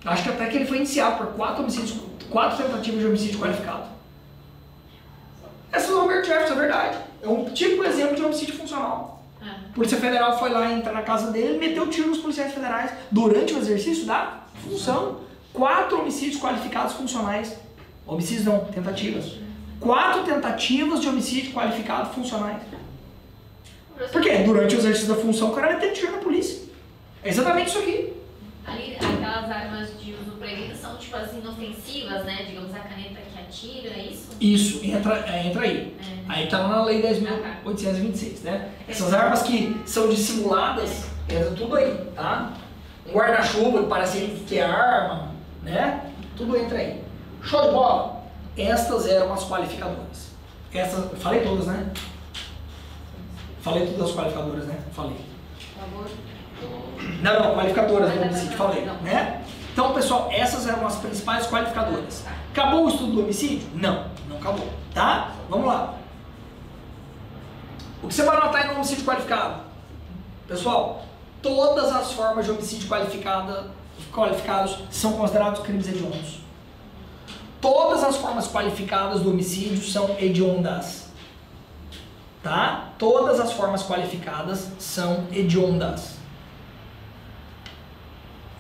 Acho que até que ele foi iniciado por quatro homicídios, quatro tentativas de homicídio qualificado. Essa é o Robert Jefferson, é verdade. É um típico exemplo de homicídio funcional. A Polícia Federal foi lá entrar na casa dele e meteu tiro nos policiais federais durante o exercício da função. Quatro homicídios qualificados funcionais. Homicídios não, tentativas. Quatro tentativas de homicídio qualificado funcionais. Por quê? Durante o exercício da função, o cara meteu tiro na polícia. É exatamente isso aqui. Ali, aquelas armas de uso proibido são tipo as inofensivas, né? Digamos a caneta que atira, é isso? Isso, entra, é, entra aí. É. Aí tá na lei 10.826, né? Essas armas que são dissimuladas, entra tudo aí, tá? Um guarda-chuva que parece que é arma, né? Tudo entra aí. Show de bola? Estas eram as qualificadoras. Essas, falei todas, né? Falei todas as qualificadoras, né? Falei. Não, não, qualificadoras do homicídio, falei, né? Então, pessoal, essas eram as principais qualificadoras. Acabou o estudo do homicídio? Não, não acabou, tá? Vamos lá. O que você vai anotar aí no homicídio qualificado? Pessoal, todas as formas de homicídio qualificada, qualificados são considerados crimes hediondos. Todas as formas qualificadas do homicídio são hediondas. Tá? Todas as formas qualificadas são hediondas.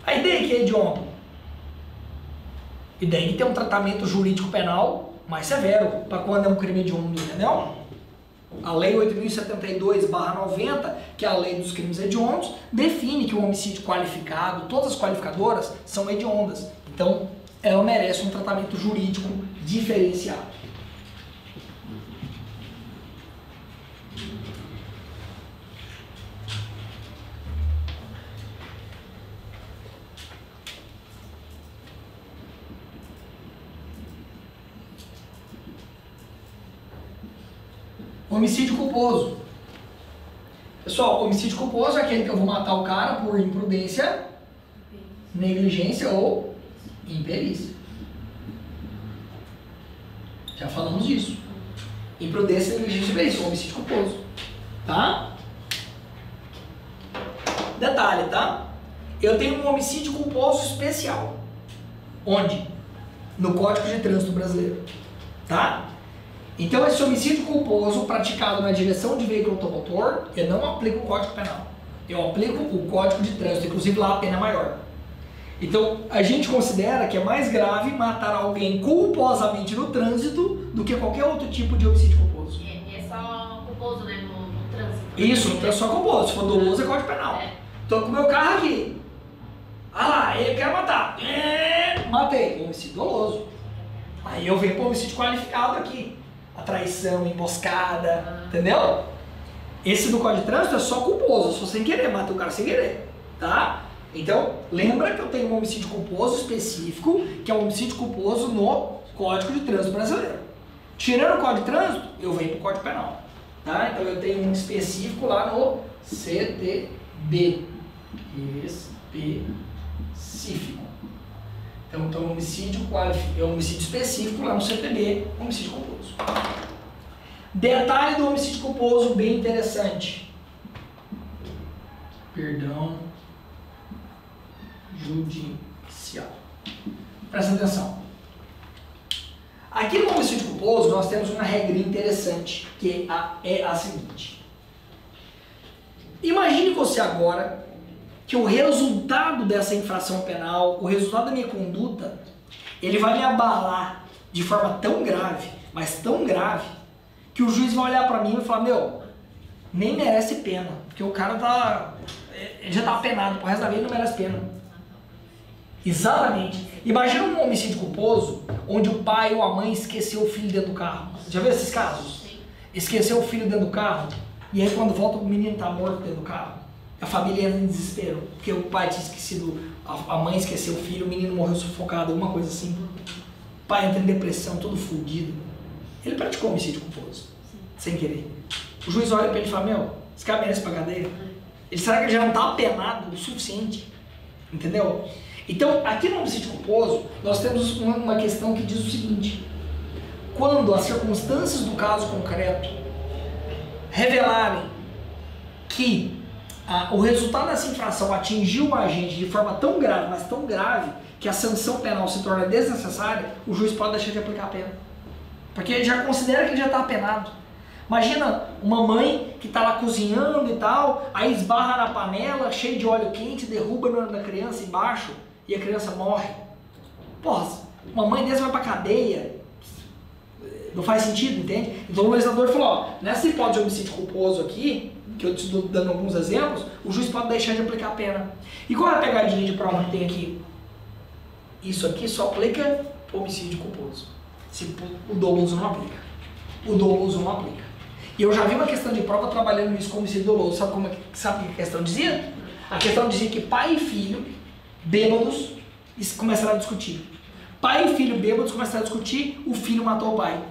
A ideia que é hediondo? Ideia de ter um tratamento jurídico penal mais severo para quando é um crime hediondo, entendeu? A Lei 8.072-90, que é a lei dos crimes hediondos, define que o homicídio qualificado, todas as qualificadoras, são hediondas. Então, ela merece um tratamento jurídico diferenciado. Homicídio culposo. Pessoal, homicídio culposo é aquele que eu vou matar o cara por imprudência, negligência ou imperícia. Já falamos disso. Imprudência, negligência e imperícia, homicídio culposo. Tá? Detalhe, tá? Eu tenho um homicídio culposo especial. Onde? No Código de Trânsito Brasileiro. Tá? Então, esse homicídio culposo praticado na direção de veículo automotor, eu não aplico o Código Penal. Eu aplico o Código de Trânsito, inclusive lá a pena é maior. Então, a gente considera que é mais grave matar alguém culposamente no trânsito do que qualquer outro tipo de homicídio culposo. É, é só culposo, né? No, no trânsito. Isso, é só culposo. Se for doloso, é Código Penal. É. Tô com o meu carro aqui. Ah lá, ele quer matar. É, matei. Homicídio doloso. Aí eu venho para homicídio qualificado aqui. A traição, emboscada, entendeu? Esse do Código de Trânsito é só culposo, só sem querer, mata o cara sem querer, tá? Então, lembra que eu tenho um homicídio culposo específico, que é um homicídio culposo no Código de Trânsito Brasileiro. Tirando o Código de Trânsito, eu venho para o Código Penal, tá? Então eu tenho um específico lá no CTB. Específico. Então, então homicídio qualificado, é um homicídio específico lá no CTB, homicídio culposo. Detalhe do homicídio culposo bem interessante. Perdão judicial. Presta atenção. Aqui no homicídio culposo nós temos uma regra interessante, que é a seguinte. Imagine você agora que o resultado dessa infração penal, o resultado da minha conduta, ele vai me abalar de forma tão grave, mas tão grave, que o juiz vai olhar para mim e falar, meu, nem merece pena, porque o cara tá, ele já tá penado, pro resto da vida não merece pena. Exatamente. Imagina um homicídio culposo onde o pai ou a mãe esqueceu o filho dentro do carro. Já viu esses casos? Esqueceu o filho dentro do carro e aí quando volta o menino tá morto dentro do carro. A família entra em desespero, porque o pai tinha esquecido, a mãe esqueceu o filho, o menino morreu sufocado, alguma coisa assim. O pai entra em depressão, todo fudido. Ele praticou homicídio culposo, sem querer. O juiz olha pra ele e fala, meu, esse cara merece pra cadeia? Ele, será que ele já não tá apenado o suficiente? Entendeu? Então, aqui no homicídio culposo, nós temos uma questão que diz o seguinte: quando as circunstâncias do caso concreto revelarem que ah, o resultado dessa infração atingiu o agente de forma tão grave, mas tão grave, que a sanção penal se torna desnecessária, o juiz pode deixar de aplicar a pena. Porque já considera que ele já está apenado. Imagina uma mãe que está lá cozinhando e tal, aí esbarra na panela, cheio de óleo quente, derruba na criança embaixo e a criança morre. Porra, uma mãe dessa vai pra cadeia. Não faz sentido, entende? Então o legislador falou, ó, nessa hipótese de homicídio culposo aqui, que eu estou dando alguns exemplos, o juiz pode deixar de aplicar a pena. E qual é a pegadinha de prova que tem aqui? Isso aqui só aplica homicídio culposo. Se o doloso não aplica. O doloso não aplica. E eu já vi uma questão de prova trabalhando isso com homicídio doloso. Sabe, como é, sabe o que a questão dizia? A questão dizia que pai e filho, bêbados, começaram a discutir. Pai e filho bêbados começaram a discutir, o filho matou o pai.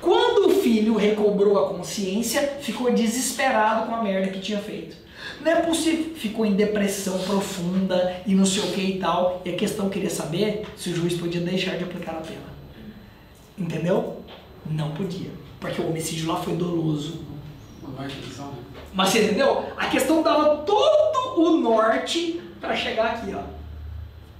Quando o filho recobrou a consciência, ficou desesperado com a merda que tinha feito. Não é possível. Ficou em depressão profunda e não sei o que e tal. E a questão queria saber se o juiz podia deixar de aplicar a pena. Entendeu? Não podia. Porque o homicídio lá foi doloso. Mas você entendeu? A questão dava todo o norte para chegar aqui, ó.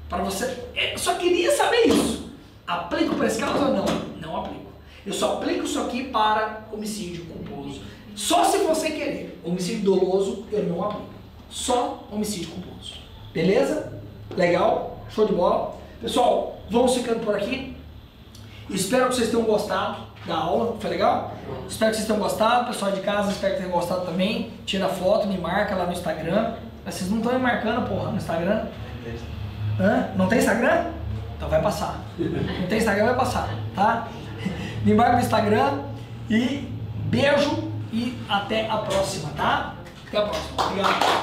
Para você. Eu só queria saber isso. Aplico para esse caso ou não? Não aplico. Eu só aplico isso aqui para homicídio culposo. Só se você querer. Homicídio doloso, eu não aplico. Só homicídio culposo. Beleza? Legal? Show de bola? Pessoal, vamos ficando por aqui. Espero que vocês tenham gostado da aula. Foi legal? Espero que vocês tenham gostado. Pessoal de casa, espero que tenham gostado também. Tira foto, me marca lá no Instagram. Mas vocês não estão me marcando, porra, no Instagram? Hã? Não tem Instagram? Então vai passar. Não tem Instagram, vai passar, tá? Me marca no Instagram e beijo e até a próxima, tá? Até a próxima. Obrigado.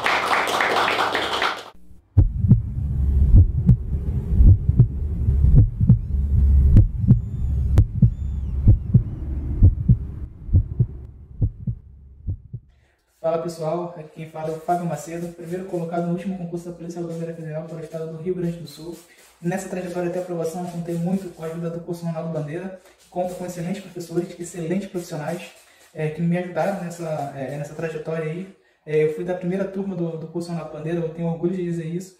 Fala pessoal, aqui quem fala é o Fábio Macedo, primeiro colocado no último concurso da Polícia Rodoviária Federal para o estado do Rio Grande do Sul. Nessa trajetória até aprovação, contei muito com a ajuda do curso Ronaldo Bandeira, conto com excelentes professores, excelentes profissionais é, que me ajudaram nessa, é, nessa trajetória aí. É, eu fui da primeira turma do, do curso Ronaldo Bandeira, eu tenho orgulho de dizer isso.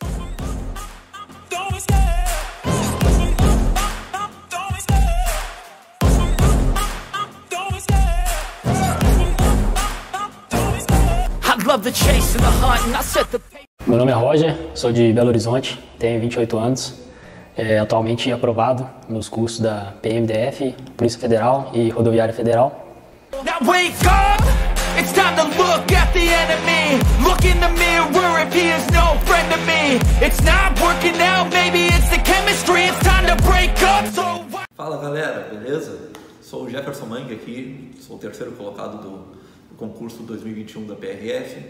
Meu nome é Roger, sou de Belo Horizonte, tenho 28 anos. É, atualmente aprovado nos cursos da PMDF, Polícia Federal e Rodoviária Federal. Fala galera, beleza? Sou o Jefferson Mangue aqui, sou o terceiro colocado do concurso 2021 da PRF.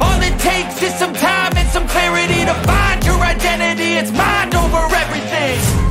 All it takes is some time and some clarity to find your identity. It's mind over everything.